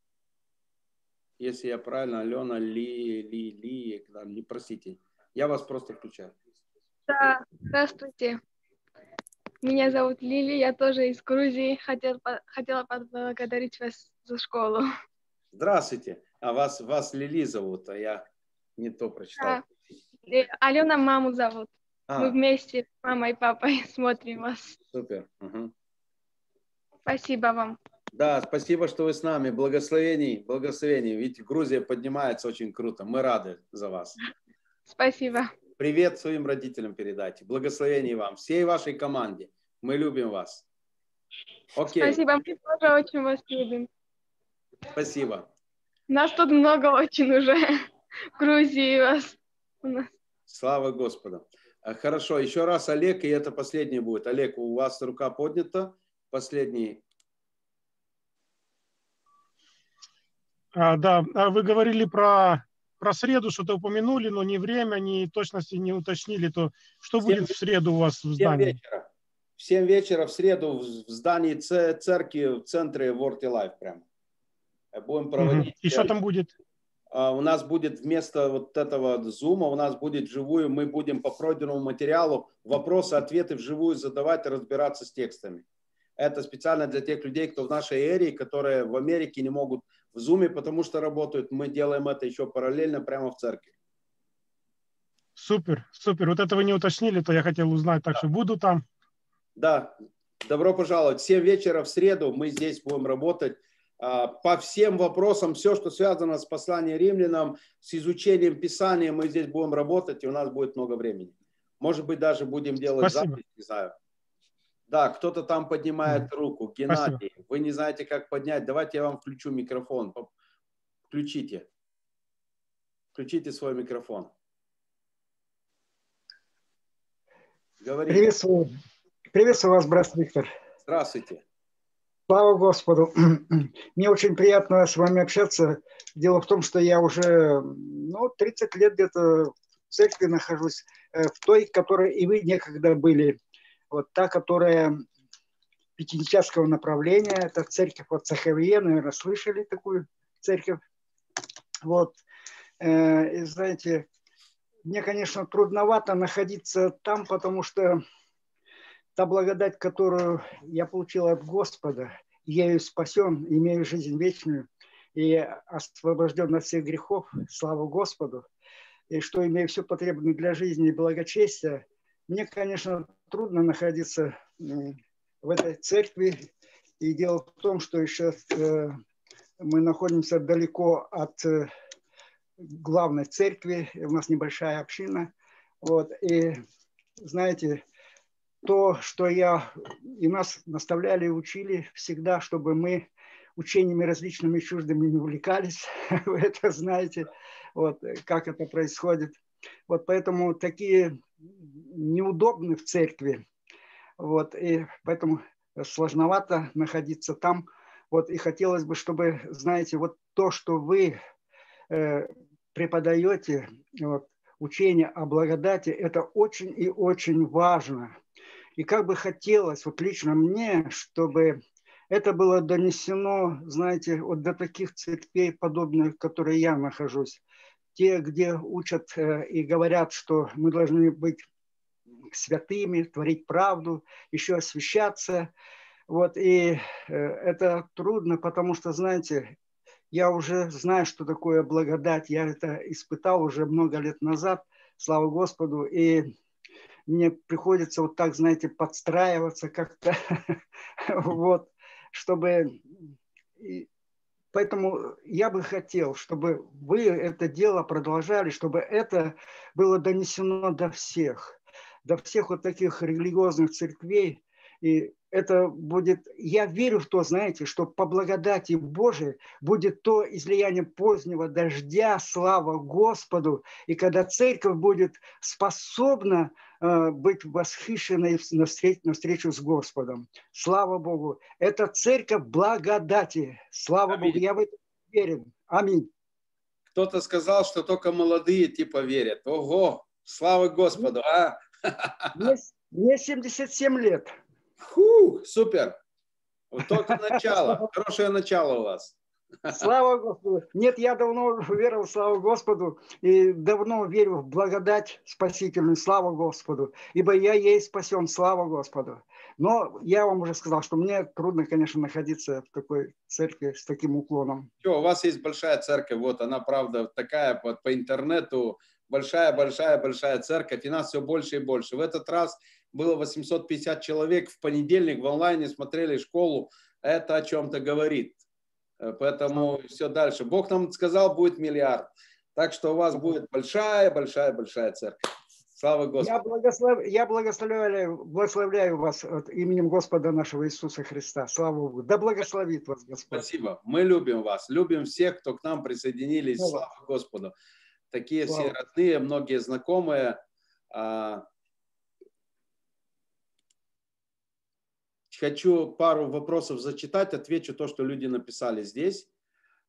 если я правильно, Алена Ли, Ли, Ли, Ли, простите, я вас просто включаю. Да, здравствуйте. Меня зовут Лили, я тоже из Грузии. Хотел, хотела поблагодарить вас за школу. Здравствуйте. А вас, вас Лили зовут, а я не то прочитал. А, Алена маму зовут. А. Мы вместе с мамой и папой смотрим вас. Супер. Угу. Спасибо вам. Да, спасибо, что вы с нами. Благословений, благословений. Видите, Грузия поднимается очень круто. Мы рады за вас. Спасибо. Привет своим родителям передайте. Благословений вам, всей вашей команде. Мы любим вас. Окей. Спасибо, мы тоже очень вас любим. Спасибо. Нас тут много очень уже. В Грузии вас. У нас. Слава Господу. А, хорошо, еще раз Олег, и это последний будет. Олег, у вас рука поднята. Последний. А, да, а вы говорили про про среду что-то упомянули, но ни время, ни точности не уточнили, то что будет в среду у вас в здании? вечера. В 7 вечера в среду в здании церкви в центре World Life прям. Будем проводить. Угу. И что там будет? А, у нас будет вместо вот этого зума, у нас будет живую, мы будем по пройденному материалу вопросы, ответы вживую задавать и разбираться с текстами. Это специально для тех людей, кто в нашей эре, которые в Америке не могут в Zoom, потому что работают. Мы делаем это еще параллельно прямо в церкви. Супер, супер. Вот этого не уточнили, то я хотел узнать, так да. что буду там. Да, добро пожаловать. Все вечера в среду мы здесь будем работать а, по всем вопросам, все, что связано с посланием римлянам, с изучением Писания, мы здесь будем работать, и у нас будет много времени. Может быть, даже будем делать Спасибо. запись, не знаю. Да, кто-то там поднимает руку. Геннадий, Спасибо. вы не знаете, как поднять. Давайте я вам включу микрофон. Включите. Включите свой микрофон. Говорите. Приветствую. Приветствую вас, брат Виктор. Здравствуйте. Слава Господу. Мне очень приятно с вами общаться. Дело в том, что я уже ну, 30 лет где-то в церкви нахожусь, э, в той, в которой и вы некогда были. Вот та, которая пятидесятского направления, это церковь от Сахавье, наверное, слышали такую церковь. Вот, э, и знаете, мне, конечно, трудновато находиться там, потому что та благодать, которую я получил от Господа, ее спасен, имею жизнь вечную и освобожден от всех грехов, слава Господу, и что имею все потребное для жизни и благочестия, мне, конечно, трудно находиться в этой церкви. И дело в том, что еще э, мы находимся далеко от э, главной церкви, у нас небольшая община. Вот, и знаете, то, что я и нас наставляли учили всегда, чтобы мы учениями различными чуждыми не увлекались, вы это знаете, вот, как это происходит. Вот поэтому такие неудобны в церкви, вот, и поэтому сложновато находиться там. Вот, и хотелось бы, чтобы, знаете, вот то, что вы э, преподаете, вот, учение о благодати, это очень и очень важно. И как бы хотелось, вот лично мне, чтобы это было донесено, знаете, вот до таких церквей, подобных, в которые я нахожусь. Те, где учат э, и говорят, что мы должны быть святыми, творить правду, еще освещаться. Вот, и э, это трудно, потому что, знаете, я уже знаю, что такое благодать. Я это испытал уже много лет назад, слава Господу. И мне приходится вот так, знаете, подстраиваться как-то, вот, чтобы... Поэтому я бы хотел, чтобы вы это дело продолжали, чтобы это было донесено до всех до всех вот таких религиозных церквей. И это будет, я верю в то, знаете, что по благодати Божией будет то излияние позднего дождя, слава Господу, и когда церковь будет способна э, быть восхищенной на встречу, с Господом. Слава Богу. Это церковь благодати. Слава Аминь. Богу. Я в это верен. Аминь. Кто-то сказал, что только молодые типа верят. Ого, слава Господу, а? Мне, мне 77 лет. Фу, супер. Вот только начало. Хорошее начало у вас. Слава Господу. Нет, я давно верил, слава Господу, и давно верю в благодать спасительную, слава Господу, ибо я ей спасен, слава Господу. Но я вам уже сказал, что мне трудно, конечно, находиться в такой церкви с таким уклоном. Что, у вас есть большая церковь, вот она, правда, такая по, по интернету, большая-большая-большая церковь, и нас все больше и больше. В этот раз было 850 человек, в понедельник в онлайне смотрели школу, это о чем-то говорит. Э, поэтому все дальше. Бог нам сказал, будет миллиард. Так что у вас будет большая-большая-большая церковь. Слава Господу. Я, благослов... я благословляю, благословляю вас от именем Господа нашего Иисуса Христа. Слава Богу. Да благословит вас Господь. Спасибо. Мы любим вас. Любим всех, кто к нам присоединились. Слава Господу такие Вау. все родные, многие знакомые. Хочу пару вопросов зачитать, отвечу то, что люди написали здесь.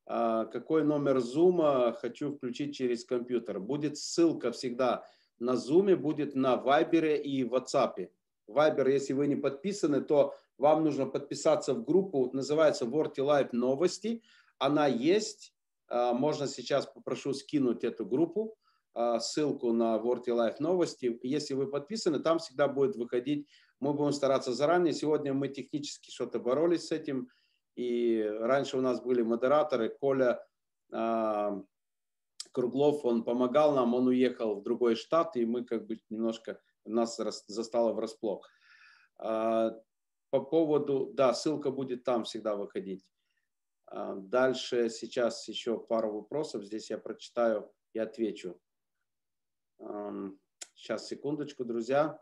А, какой номер Zoom хочу включить через компьютер? Будет ссылка всегда на Zoom, будет на Viber и WhatsApp. Viber, если вы не подписаны, то вам нужно подписаться в группу, называется World Life новости. Она есть, а, можно сейчас попрошу скинуть эту группу, а, ссылку на World Life новости. Если вы подписаны, там всегда будет выходить. Мы будем стараться заранее. Сегодня мы технически что-то боролись с этим. И раньше у нас были модераторы. Коля а, Круглов, он помогал нам, он уехал в другой штат, и мы как бы немножко, нас застало врасплох. По поводу, да, ссылка будет там всегда выходить. А, дальше сейчас еще пару вопросов. Здесь я прочитаю и отвечу. Сейчас, секундочку, друзья.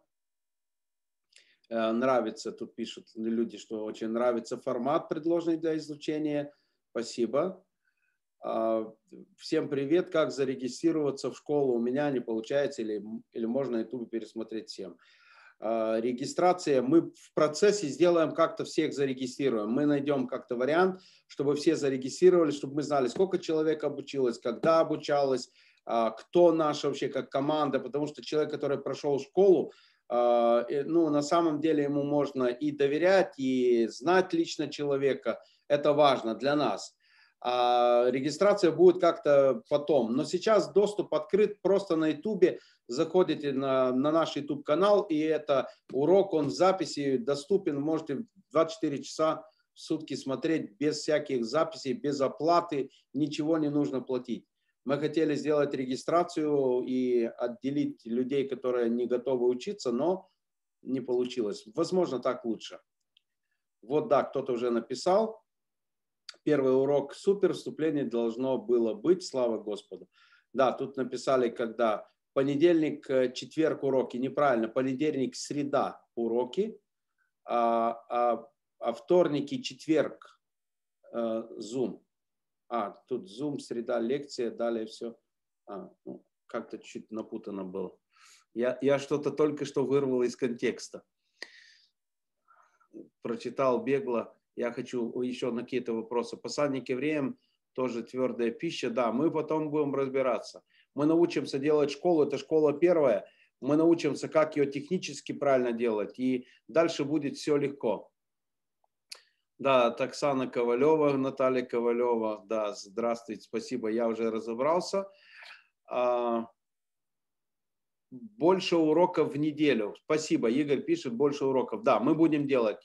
Э, нравится, тут пишут люди, что очень нравится формат, предложенный для изучения. Спасибо. А, всем привет. Как зарегистрироваться в школу? У меня не получается или, или можно YouTube пересмотреть всем. А, регистрация, мы в процессе сделаем как-то всех зарегистрируем. Мы найдем как-то вариант, чтобы все зарегистрировались, чтобы мы знали, сколько человек обучилось, когда обучалось, а, кто наша вообще как команда, потому что человек, который прошел школу, ну, на самом деле ему можно и доверять, и знать лично человека. Это важно для нас. А регистрация будет как-то потом. Но сейчас доступ открыт просто на YouTube. Заходите на, на наш YouTube канал, и это урок, он в записи доступен. Можете 24 часа в сутки смотреть без всяких записей, без оплаты, ничего не нужно платить. Мы хотели сделать регистрацию и отделить людей, которые не готовы учиться, но не получилось. Возможно, так лучше. Вот да, кто-то уже написал. Первый урок супер, вступление должно было быть, слава Господу. Да, тут написали, когда понедельник, э, четверг уроки, неправильно, понедельник, среда уроки, а, а, а вторник и четверг э, Zoom. А, тут Zoom, среда, лекция, далее все. А, ну, как-то чуть напутано было. Я, я что-то только что вырвал из контекста. Прочитал бегло. Я хочу еще на какие-то вопросы. Послание к евреям тоже твердая пища. Да, мы потом будем разбираться. Мы научимся делать школу. Это школа первая. Мы научимся, как ее технически правильно делать. И дальше будет все легко. Да, Таксана Ковалева, Наталья Ковалева. Да, здравствуйте, спасибо, я уже разобрался. А, больше уроков в неделю. Спасибо, Игорь пишет, больше уроков. Да, мы будем делать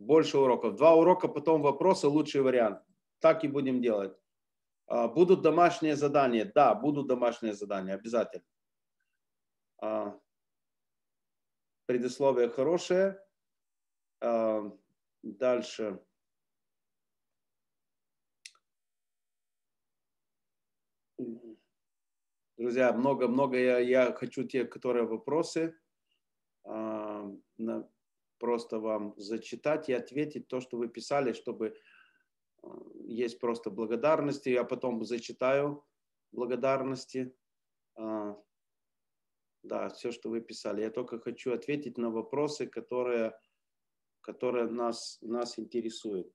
больше уроков. Два урока, потом вопросы, лучший вариант. Так и будем делать. А, будут домашние задания? Да, будут домашние задания, обязательно. А, предисловие хорошее. Дальше. Друзья, много-много я, я хочу те, которые вопросы, э, на, просто вам зачитать и ответить то, что вы писали, чтобы э, есть просто благодарности. Я потом зачитаю благодарности. Э, да, все, что вы писали. Я только хочу ответить на вопросы, которые которая нас, нас интересует.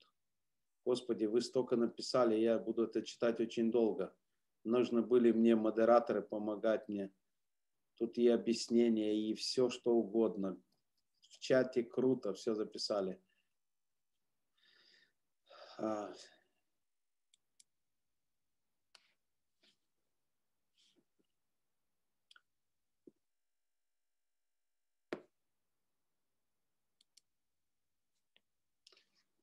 Господи, вы столько написали, я буду это читать очень долго. Нужны были мне модераторы помогать мне. Тут и объяснения, и все, что угодно. В чате круто, все записали.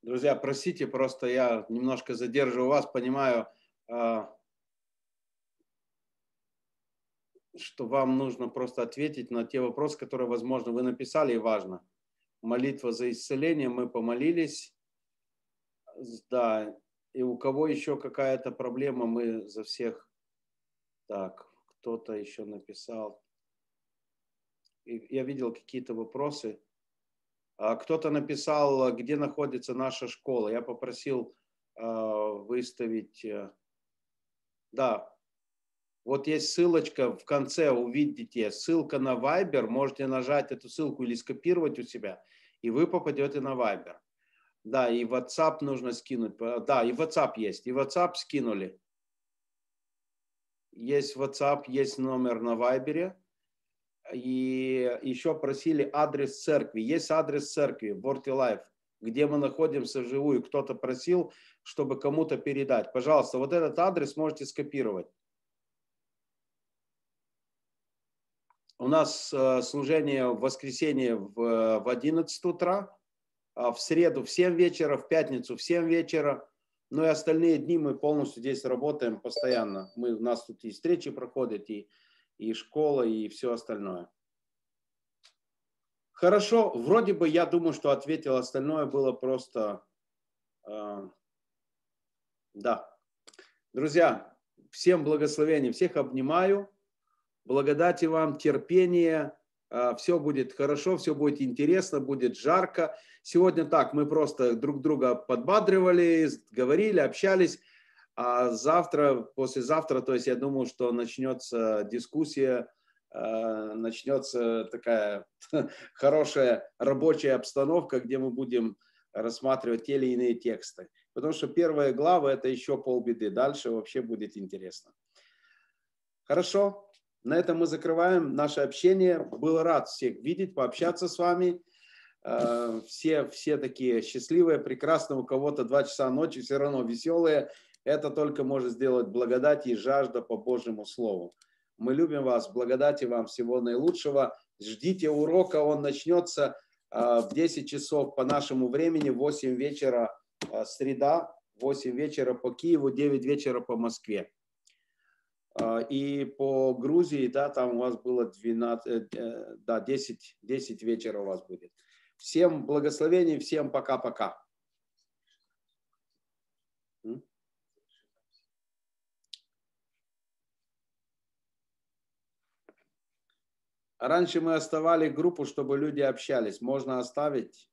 Друзья, простите, просто я немножко задерживаю вас, понимаю, а, что вам нужно просто ответить на те вопросы, которые, возможно, вы написали и важно. Молитва за исцеление, мы помолились. Да, и у кого еще какая-то проблема, мы за всех. Так, кто-то еще написал. И я видел какие-то вопросы. А, кто-то написал, где находится наша школа. Я попросил а, выставить, э, да, вот есть ссылочка в конце, увидите, ссылка на Viber, можете нажать эту ссылку или скопировать у себя, и вы попадете на Viber. Да, и WhatsApp нужно скинуть. Да, и WhatsApp есть. И WhatsApp скинули. Есть WhatsApp, есть номер на Viber и еще просили адрес церкви. Есть адрес церкви, Борти Life, где мы находимся вживую. Кто-то просил, чтобы кому-то передать. Пожалуйста, вот этот адрес можете скопировать. У нас э, служение в воскресенье в, в 11 утра, а в среду в 7 вечера, в пятницу в 7 вечера. Ну и остальные дни мы полностью здесь работаем постоянно. Мы, у нас тут и встречи проходят, и и школа, и все остальное. Хорошо, вроде бы я думаю, что ответил, остальное было просто... Э, да. Друзья, всем благословений, всех обнимаю. Благодати вам, терпения. Э, все будет хорошо, все будет интересно, будет жарко. Сегодня так, мы просто друг друга подбадривали, говорили, общались. А завтра, послезавтра, то есть я думаю, что начнется дискуссия, э, начнется такая хорошая рабочая обстановка, где мы будем рассматривать те или иные тексты. Потому что первая глава – это еще полбеды. Дальше вообще будет интересно. Хорошо. На этом мы закрываем наше общение. Был рад всех видеть, пообщаться с вами. Э, все, все такие счастливые, прекрасные. У кого-то два часа ночи все равно веселые. Это только может сделать благодать и жажда по Божьему Слову. Мы любим вас, благодати вам всего наилучшего. Ждите урока, он начнется в 10 часов по нашему времени, 8 вечера среда, 8 вечера по Киеву, 9 вечера по Москве. И по Грузии, да, там у вас было 12, э, э, да, 10, 10 вечера у вас будет. Всем благословений, всем пока-пока. Раньше мы оставали группу, чтобы люди общались. Можно оставить